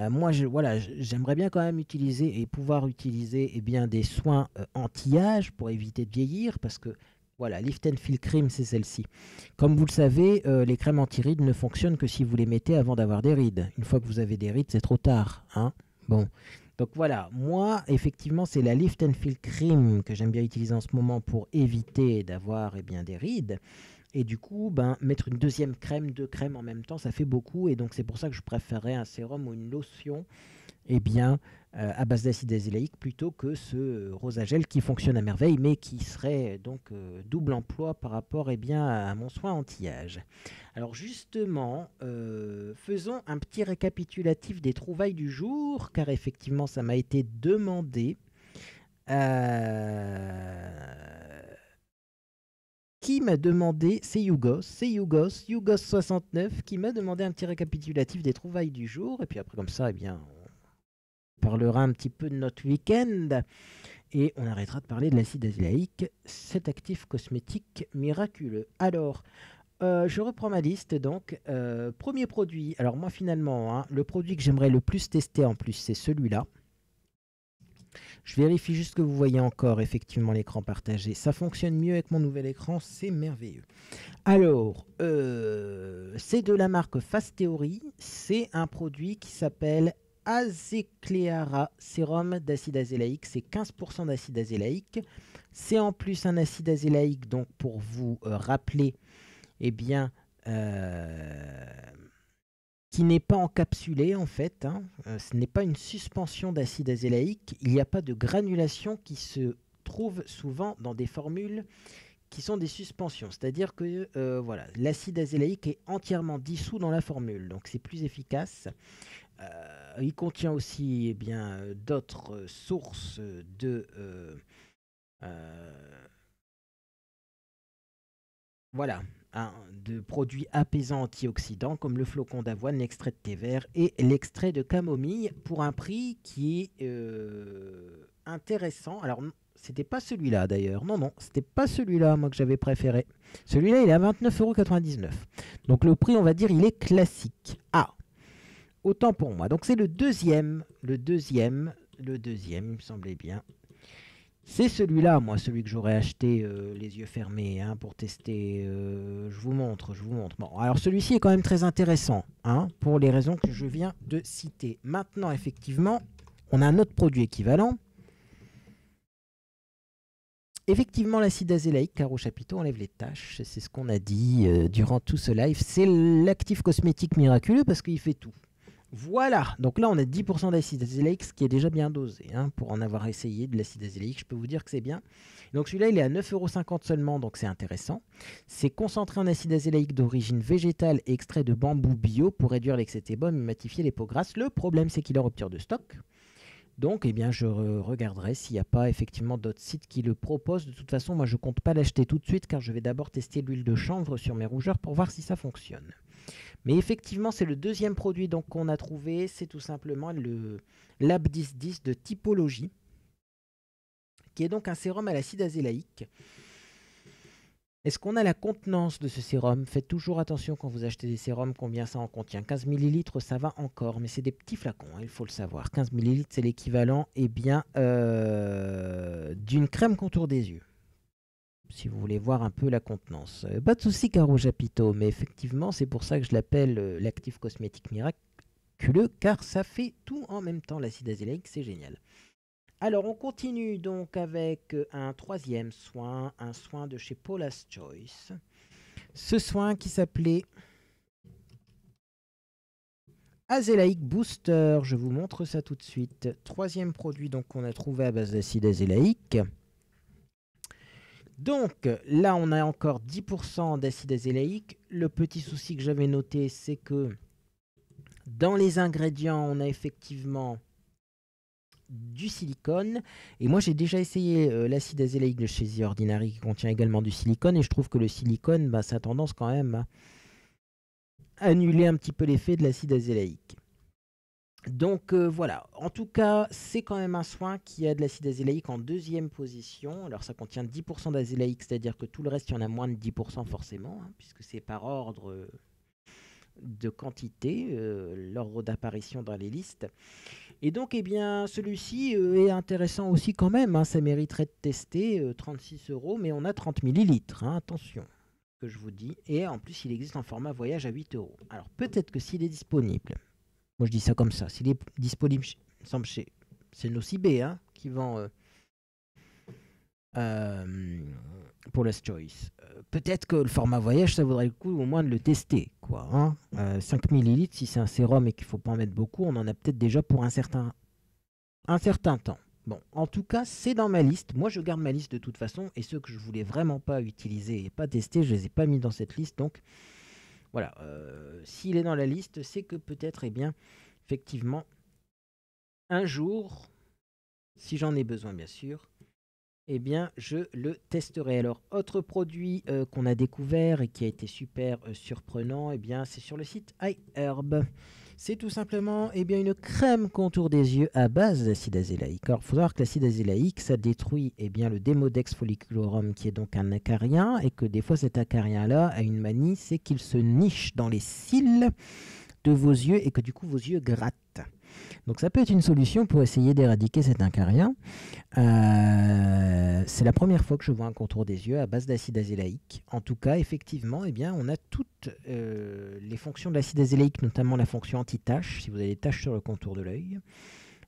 Euh, moi, je, voilà, j'aimerais bien quand même utiliser et pouvoir utiliser eh bien, des soins euh, anti-âge pour éviter de vieillir parce que voilà, Lift and Feel Cream, c'est celle-ci. Comme vous le savez, les crèmes anti-rides ne fonctionnent que si vous les mettez avant d'avoir des rides. Une fois que vous avez des rides, c'est trop tard. Hein Bon, donc voilà, moi, effectivement, c'est la Lift and Feel Cream que j'aime bien utiliser en ce moment pour éviter d'avoir eh bien, des rides. Et du coup, ben, mettre une deuxième crème, deux crèmes en même temps, ça fait beaucoup. Et donc c'est pour ça que je préférerais un sérum ou une lotion eh bien, à base d'acide azélaïque plutôt que ce rosagel qui fonctionne à merveille, mais qui serait donc euh, double emploi par rapport eh bien, à mon soin anti-âge. Alors justement, euh, faisons un petit récapitulatif des trouvailles du jour, car effectivement ça m'a été demandé. Qui m'a demandé, c'est Yugos, c'est Yugos, Yugos69, qui m'a demandé un petit récapitulatif des trouvailles du jour, et puis après comme ça, eh bien, parlera un petit peu de notre week-end et on arrêtera de parler de l'acide azélaïque, cet actif cosmétique miraculeux. Alors, euh, je reprends ma liste. Donc, euh, premier produit. Alors moi finalement, hein, le produit que j'aimerais le plus tester en plus, c'est celui-là. Je vérifie juste que vous voyez encore effectivement l'écran partagé. Ça fonctionne mieux avec mon nouvel écran, c'est merveilleux. Alors, euh, c'est de la marque Fast Theory. C'est un produit qui s'appelle Azecleara sérum d'acide azélaïque. C'est 15% d'acide azélaïque. C'est en plus un acide azélaïque, donc pour vous euh, rappeler, eh bien, euh, qui n'est pas encapsulé en fait. Hein. Euh, ce n'est pas une suspension d'acide azélaïque. Il n'y a pas de granulation qui se trouve souvent dans des formules qui sont des suspensions. C'est-à-dire que voilà, l'acide azélaïque est entièrement dissous dans la formule, donc c'est plus efficace. Il contient aussi eh bien d'autres sources de voilà, de produits apaisants antioxydants comme le flocon d'avoine, l'extrait de thé vert et l'extrait de camomille pour un prix qui est intéressant. Alors c'était pas celui-là d'ailleurs. Non, non, c'était pas celui-là, moi, que j'avais préféré. Celui-là, il est à 29,99€. Donc le prix, on va dire, il est classique. Ah, autant pour moi. Donc c'est le deuxième, le deuxième, le deuxième, il me semblait bien. C'est celui-là, moi, celui que j'aurais acheté euh, les yeux fermés hein, pour tester. Euh, je vous montre, je vous montre. Bon, alors celui-ci est quand même très intéressant, hein, pour les raisons que je viens de citer. Maintenant, effectivement, on a un autre produit équivalent Effectivement, l'acide azélaïque, car au chapiteau enlève les taches. C'est ce qu'on a dit euh, durant tout ce live. C'est l'actif cosmétique miraculeux parce qu'il fait tout. Voilà, donc là on a 10% d'acide azélaïque, ce qui est déjà bien dosé. Hein, pour en avoir essayé de l'acide azélaïque, je peux vous dire que c'est bien. Donc celui-là il est à 9,50€ seulement, donc c'est intéressant. C'est concentré en acide azélaïque d'origine végétale et extrait de bambou bio pour réduire l'excès de et matifier les peaux grasses. Le problème c'est qu'il est en rupture de stock. Donc, eh bien, je regarderai s'il n'y a pas effectivement d'autres sites qui le proposent. De toute façon, moi, je ne compte pas l'acheter tout de suite car je vais d'abord tester l'huile de chanvre sur mes rougeurs pour voir si ça fonctionne. Mais effectivement, c'est le deuxième produit qu'on a trouvé. C'est tout simplement le Lab 1010 de typologie, qui est donc un sérum à l'acide azélaïque. Est-ce qu'on a la contenance de ce sérum? Faites toujours attention quand vous achetez des sérums, combien ça en contient. 15 ml, ça va encore, mais c'est des petits flacons, hein, il faut le savoir. 15 ml, c'est l'équivalent eh bien, euh, d'une crème contour des yeux. Si vous voulez voir un peu la contenance. Euh, pas de souci, Caro Japito, mais effectivement, c'est pour ça que je l'appelle euh, l'actif cosmétique miraculeux, car ça fait tout en même temps. L'acide azélaïque, c'est génial. Alors, on continue donc avec euh, un troisième soin, un soin de chez Paula's Choice. Ce soin qui s'appelait Azélaïque Booster. Je vous montre ça tout de suite. Troisième produit qu'on a trouvé à base d'acide azélaïque. Donc là, on a encore 10% d'acide azélaïque. Le petit souci que j'avais noté, c'est que dans les ingrédients, on a effectivement du silicone. Et moi, j'ai déjà essayé euh, l'acide azélaïque de chez The Ordinary qui contient également du silicone. Et je trouve que le silicone, bah, ça a tendance quand même à annuler un petit peu l'effet de l'acide azélaïque. Donc euh, voilà, en tout cas, c'est quand même un soin qui a de l'acide azélaïque en deuxième position. Alors ça contient 10% d'azélaïque, c'est-à-dire que tout le reste, il y en a moins de 10% forcément, hein, puisque c'est par ordre euh, de quantité, l'ordre d'apparition dans les listes. Et donc, eh bien, celui-ci euh, est intéressant aussi quand même. Hein. ça mériterait de tester 36 euh, euros, mais on a 30 millilitres. Hein, attention, que je vous dis. Et en plus, il existe en format voyage à 8 euros. Alors, peut-être que s'il est disponible, moi je dis ça comme ça, s'il est disponible, semble chez, c'est Nocibé hein, qui vend euh, euh, pour Last Choice. Euh, peut-être que le format voyage, ça vaudrait le coup au moins de le tester. Quoi, hein. 5 euh, ml, si c'est un sérum et qu'il ne faut pas en mettre beaucoup, on en a peut-être déjà pour un certain, un certain temps. Bon, en tout cas, c'est dans ma liste. Moi, je garde ma liste de toute façon. Et ceux que je voulais vraiment pas utiliser et pas tester, je les ai pas mis dans cette liste. Donc, voilà. S'il est dans la liste, c'est que peut-être, eh bien, effectivement, un jour, si j'en ai besoin, bien sûr, eh bien, je le testerai. Alors, autre produit euh, qu'on a découvert et qui a été super euh, surprenant, eh bien, c'est sur le site iHerb. C'est tout simplement eh bien, une crème contour des yeux à base d'acide azélaïque. Alors, il faut savoir que l'acide azélaïque, ça détruit eh bien, le Demodex folliculorum, qui est donc un acarien, et que des fois, cet acarien-là a une manie, c'est qu'il se niche dans les cils de vos yeux et que du coup, vos yeux grattent. Donc ça peut être une solution pour essayer d'éradiquer cet incarien. Euh, c'est la première fois que je vois un contour des yeux à base d'acide azélaïque. En tout cas, effectivement, eh bien, on a toutes euh, les fonctions de l'acide azélaïque, notamment la fonction anti-tache, si vous avez des taches sur le contour de l'œil.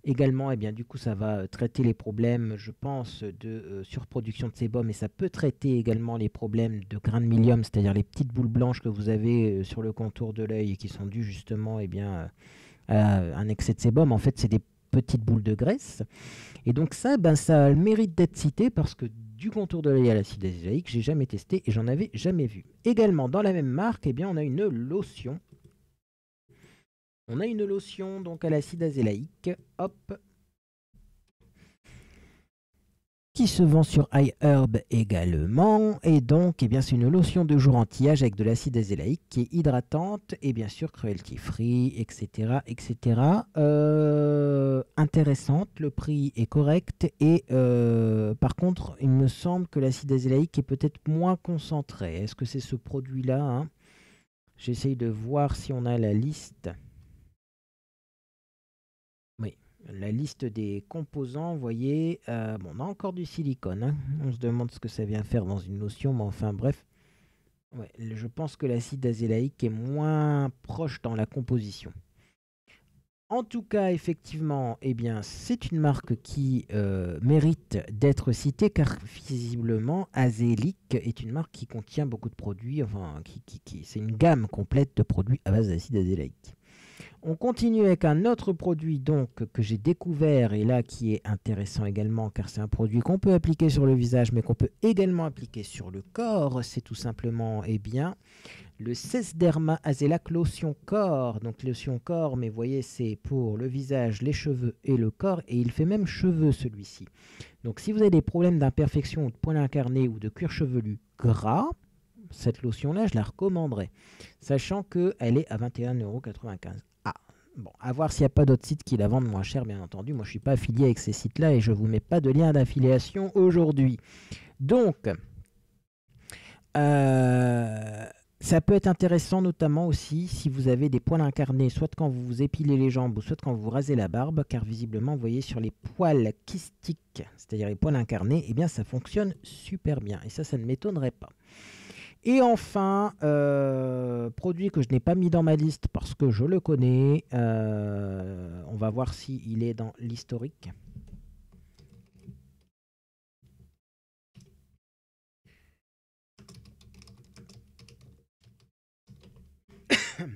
Également, eh bien, du coup, ça va euh, traiter les problèmes, je pense, de surproduction de sébum et ça peut traiter également les problèmes de grain de milium, c'est-à-dire les petites boules blanches que vous avez sur le contour de l'œil et qui sont dues justement eh bien, un excès de sébum. En fait, c'est des petites boules de graisse. Et donc ça, ben, ça a mérite d'être cité parce que du contour de l'œil à l'acide azélaïque, j'ai jamais testé et j'en avais jamais vu. Également, dans la même marque, eh bien, on a une lotion. On a une lotion donc à l'acide azélaïque. Hop, qui se vend sur iHerb également. Et donc, eh bien, c'est une lotion de jour anti-âge avec de l'acide azélaïque qui est hydratante et bien sûr cruelty free, etc. etc. Euh, intéressante, le prix est correct. Et euh, par contre, il me semble que l'acide azélaïque est peut-être moins concentré. Est-ce que c'est ce produit-là hein? J'essaye de voir si on a la liste la liste des composants, vous voyez, euh, on a encore du silicone. Hein. On se demande ce que ça vient faire dans une notion, mais enfin bref. je pense que l'acide azélaïque est moins proche dans la composition. En tout cas, effectivement, eh bien, c'est une marque qui euh, mérite d'être citée car visiblement, Azélique est une marque qui contient beaucoup de produits, enfin, qui, c'est une gamme complète de produits à base d'acide azélaïque. On continue avec un autre produit donc que j'ai découvert et là qui est intéressant également car c'est un produit qu'on peut appliquer sur le visage mais qu'on peut également appliquer sur le corps. C'est tout simplement eh bien le Cesderma Azelac Lotion Corps. Donc lotion corps mais vous voyez c'est pour le visage, les cheveux et le corps et il fait même cheveux celui-ci. Donc si vous avez des problèmes d'imperfection ou de poils incarnés ou de cuir chevelu gras, cette lotion-là, je la recommanderais, sachant qu'elle est à 21,95€. Bon, à voir s'il n'y a pas d'autres sites qui la vendent moins cher, bien entendu. Moi, je ne suis pas affilié avec ces sites-là et je ne vous mets pas de lien d'affiliation aujourd'hui. Donc, euh, ça peut être intéressant notamment aussi si vous avez des poils incarnés, soit quand vous vous épilez les jambes ou soit quand vous rasez la barbe, car visiblement, vous voyez sur les poils kystiques, c'est-à-dire les poils incarnés, eh bien ça fonctionne super bien. Et ça, ça ne m'étonnerait pas. Et enfin, euh, produit que je n'ai pas mis dans ma liste parce que je le connais. Euh, on va voir s'il est dans l'historique.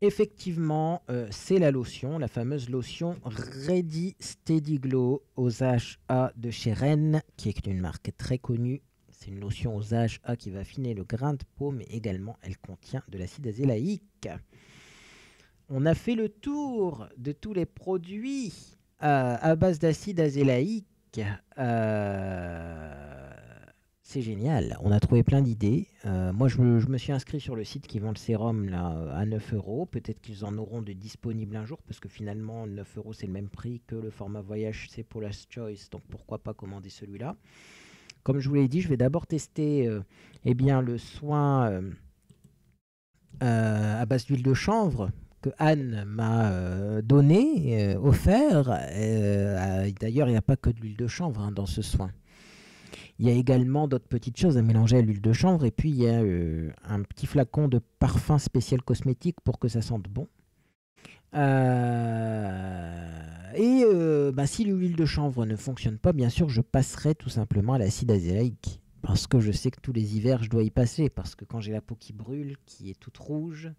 Effectivement, euh, c'est la lotion, la fameuse lotion Ready Steady Glow aux HA de chez Rennes, qui est une marque très connue c'est une lotion aux HA qui va affiner le grain de peau, mais également elle contient de l'acide azélaïque. On a fait le tour de tous les produits euh, à base d'acide azélaïque. Euh, c'est génial. On a trouvé plein d'idées. Euh, moi, je me, suis inscrit sur le site qui vend le sérum à 9 euros. Peut-être qu'ils en auront de disponibles un jour parce que finalement, 9 euros, c'est le même prix que le format voyage, c'est pour choice. Donc pourquoi pas commander celui-là? Comme je vous l'ai dit, je vais d'abord tester euh, eh bien, le soin euh, euh, à base d'huile de chanvre que Anne m'a donné, offert. D'ailleurs, il n'y a pas que de l'huile de chanvre hein, dans ce soin. Il y a également d'autres petites choses à mélanger à l'huile de chanvre. Et puis, il y a un petit flacon de parfum spécial cosmétique pour que ça sente bon. Euh, et euh, bah, si l'huile de chanvre ne fonctionne pas, bien sûr, je passerai tout simplement à l'acide azélaïque. Parce que je sais que tous les hivers, je dois y passer. Parce que quand j'ai la peau qui brûle, qui est toute rouge,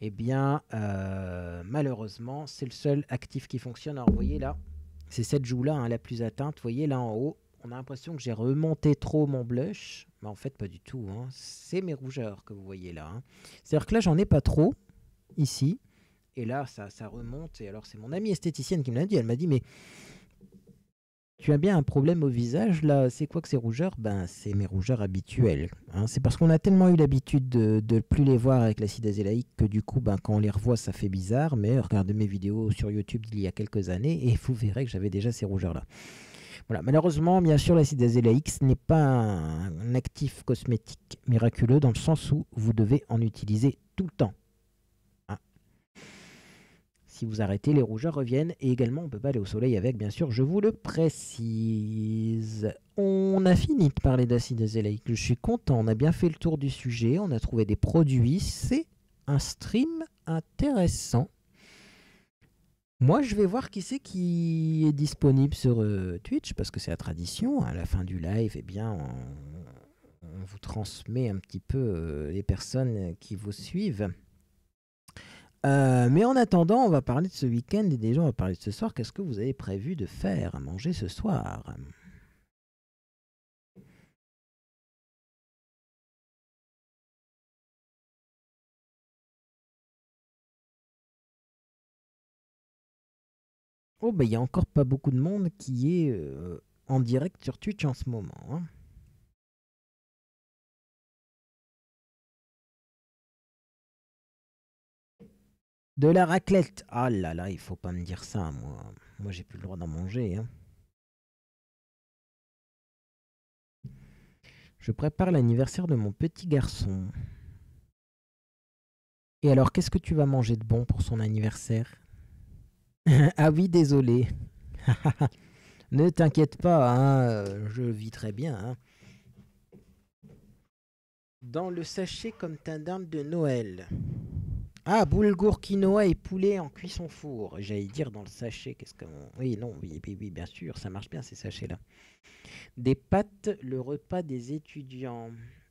eh bien, euh, malheureusement, c'est le seul actif qui fonctionne. Alors, vous voyez là, c'est cette joue-là, hein, la plus atteinte. Vous voyez là en haut, on a l'impression que j'ai remonté trop mon blush. Mais en fait, pas du tout. Hein. C'est mes rougeurs que vous voyez là. Hein. C'est-à-dire que là, j'en ai pas trop, ici. Et là, ça, remonte. Et alors, c'est mon amie esthéticienne qui me l'a dit. Elle m'a dit, mais tu as bien un problème au visage, là, c'est quoi que ces rougeurs Ben, c'est mes rougeurs habituelles. Hein. C'est parce qu'on a tellement eu l'habitude de ne plus les voir avec l'acide azélaïque que du coup, ben, quand on les revoit, ça fait bizarre. Mais regardez mes vidéos sur YouTube d'il y a quelques années et vous verrez que j'avais déjà ces rougeurs-là. Voilà. Malheureusement, bien sûr, l'acide azélaïque, ce n'est pas un actif cosmétique miraculeux dans le sens où vous devez en utiliser tout le temps. Vous arrêtez, les rougeurs reviennent. Et également, on peut pas aller au soleil avec, bien sûr, je vous le précise. On a fini de parler d'acide azélaïque. Je suis content, on a bien fait le tour du sujet. On a trouvé des produits. C'est un stream intéressant. Moi, je vais voir qui c'est qui est disponible sur euh, Twitch, parce que c'est la tradition. À la fin du live, eh bien, on, vous transmet un petit peu euh, les personnes qui vous suivent. Euh, mais en attendant, on va parler de ce week-end et déjà on va parler de ce soir. Qu'est-ce que vous avez prévu de faire à manger ce soir? Oh, bah il y a encore pas beaucoup de monde qui est euh, en direct sur Twitch en ce moment. hein. De la raclette. Ah là là, il faut pas me dire ça, moi. Moi, j'ai plus le droit d'en manger. hein. Je prépare l'anniversaire de mon petit garçon. Et alors, qu'est-ce que tu vas manger de bon pour son anniversaire? Ah oui, désolé. ne t'inquiète pas, hein, je vis très bien. hein. Dans le sachet comme ta de Noël. Ah, boulgour, quinoa et poulet en cuisson four. J'allais dire dans le sachet, qu'est-ce que... Oui, non, oui, oui, oui, bien sûr, ça marche bien ces sachets-là. Des pâtes, le repas des étudiants.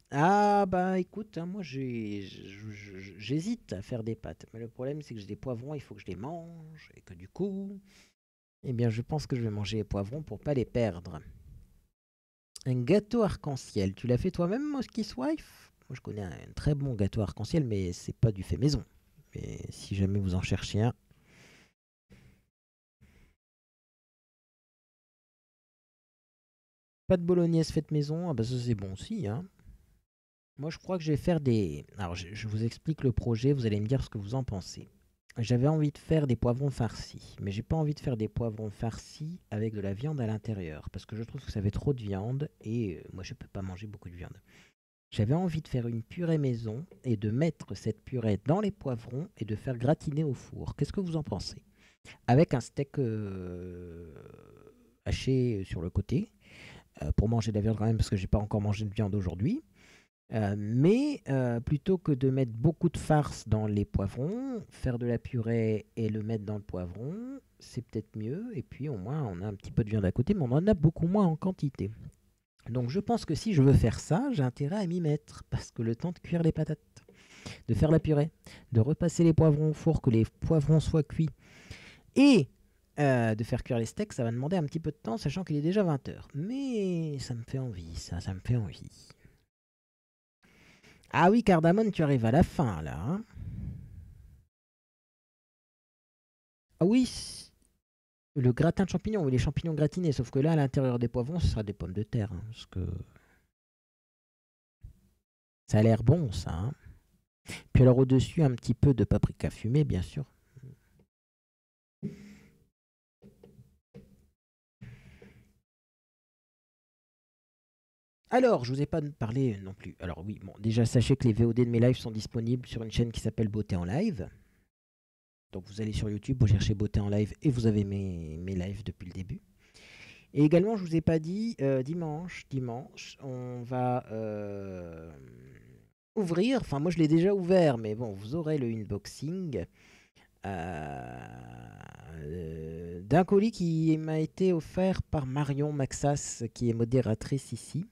Ah, bah écoute, hein, moi j'hésite à faire des pâtes. Mais le problème, c'est que j'ai des poivrons, il faut que je les mange. Et que du coup, eh bien, je pense que je vais manger les poivrons pour pas les perdre. Un gâteau arc-en-ciel. Tu l'as fait toi-même, Moski's Wife? Moi, je connais un très bon gâteau arc-en-ciel, mais c'est pas du fait maison. Mais si jamais vous en cherchez un. Pas de bolognaise faite maison, ah bah ça c'est bon aussi. Hein. Moi je crois que je vais faire des... Alors je, je vous explique le projet, vous allez me dire ce que vous en pensez. J'avais envie de faire des poivrons farcis, mais j'ai pas envie de faire des poivrons farcis avec de la viande à l'intérieur, parce que je trouve que ça fait trop de viande, et euh, moi je peux pas manger beaucoup de viande. J'avais envie de faire une purée maison et de mettre cette purée dans les poivrons et de faire gratiner au four. Qu'est-ce que vous en pensez? Avec un steak euh, haché sur le côté, euh, pour manger de la viande quand même, parce que j'ai pas encore mangé de viande aujourd'hui. Euh, mais euh, plutôt que de mettre beaucoup de farce dans les poivrons, faire de la purée et le mettre dans le poivron, c'est peut-être mieux. Et puis au moins, on a un petit peu de viande à côté, mais on en a beaucoup moins en quantité. Donc je pense que si je veux faire ça, j'ai intérêt à m'y mettre, parce que le temps de cuire les patates, de faire la purée, de repasser les poivrons au four, que les poivrons soient cuits, et euh, de faire cuire les steaks, ça va demander un petit peu de temps, sachant qu'il est déjà 20h. Mais ça me fait envie, ça, ça me fait envie. Ah oui, Cardamone, tu arrives à la fin là. hein. ah oui, le gratin de champignons, ou les champignons gratinés, sauf que là, à l'intérieur des poivrons, ce sera des pommes de terre. hein, parce que ça a l'air bon, ça. hein. Puis alors au-dessus, un petit peu de paprika fumé, bien sûr. Alors, je vous ai pas parlé non plus. Alors oui, bon, déjà sachez que les VOD de mes lives sont disponibles sur une chaîne qui s'appelle Beauté en live. Donc vous allez sur YouTube, vous cherchez Beauté en live et vous avez mes, mes lives depuis le début. Et également, je vous ai pas dit, euh, dimanche, dimanche, on va euh, ouvrir, enfin moi je l'ai déjà ouvert, mais bon, vous aurez le unboxing euh, d'un colis qui m'a été offert par Marion Maxas, qui est modératrice ici.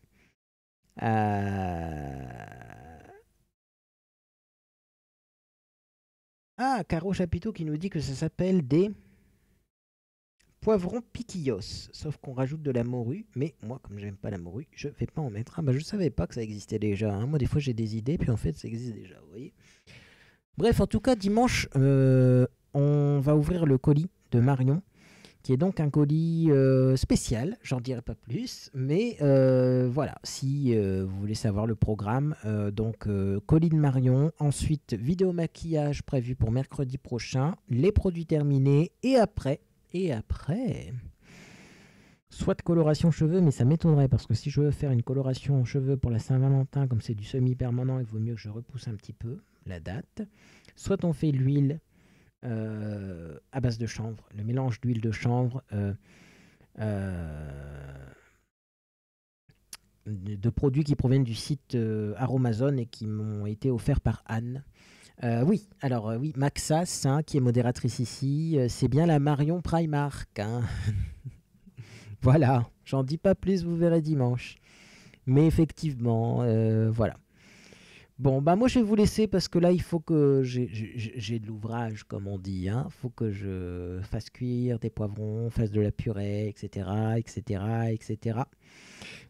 Ah, Caro Chapiteau qui nous dit que ça s'appelle des poivrons piquillos. Sauf qu'on rajoute de la morue. Mais moi, comme j'aime pas la morue, je vais pas en mettre. Ah bah je savais pas que ça existait déjà. hein. Moi, des fois, j'ai des idées, puis en fait, ça existe déjà. Vous voyez Bref, en tout cas, dimanche, euh, on va ouvrir le colis de Marion, qui est donc un colis euh, spécial. J'en dirai pas plus, mais euh, voilà. Si euh, vous voulez savoir le programme, donc colis de Marion, ensuite vidéo maquillage prévu pour mercredi prochain, les produits terminés, et après, et après. Soit coloration cheveux, mais ça m'étonnerait parce que si je veux faire une coloration cheveux pour la Saint-Valentin, comme c'est du semi-permanent, il vaut mieux que je repousse un petit peu la date. Soit on fait l'huile euh, à base de chanvre, le mélange d'huile de chanvre, euh, euh, de, produits qui proviennent du site Aromazone et qui m'ont été offerts par Anne. Oui, alors oui, Maxas, qui est modératrice ici, c'est bien la Marion Primark. hein. voilà, j'en dis pas plus, vous verrez dimanche. Mais effectivement, voilà. Bon, bah moi je vais vous laisser parce que là il faut que j'ai de l'ouvrage comme on dit. Hein. faut que je fasse cuire des poivrons, fasse de la purée, etc. etc. etc.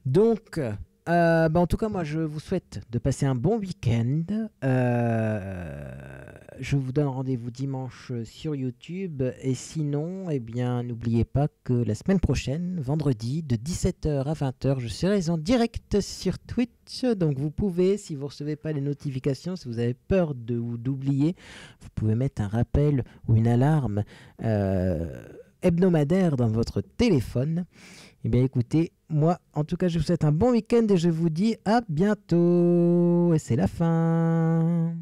Donc, euh, bah, en tout cas, moi, je vous souhaite de passer un bon week-end. Euh, je vous donne rendez-vous dimanche sur YouTube. Et sinon, eh bien, n'oubliez pas que la semaine prochaine, vendredi, de 17h à 20h, je serai en direct sur Twitch. Donc, vous pouvez, si vous ne recevez pas les notifications, si vous avez peur de d'oublier, vous pouvez mettre un rappel ou une alarme euh, hebdomadaire dans votre téléphone. Eh bien, écoutez, moi, en tout cas, je vous souhaite un bon week-end et je vous dis à bientôt. Et c'est la fin.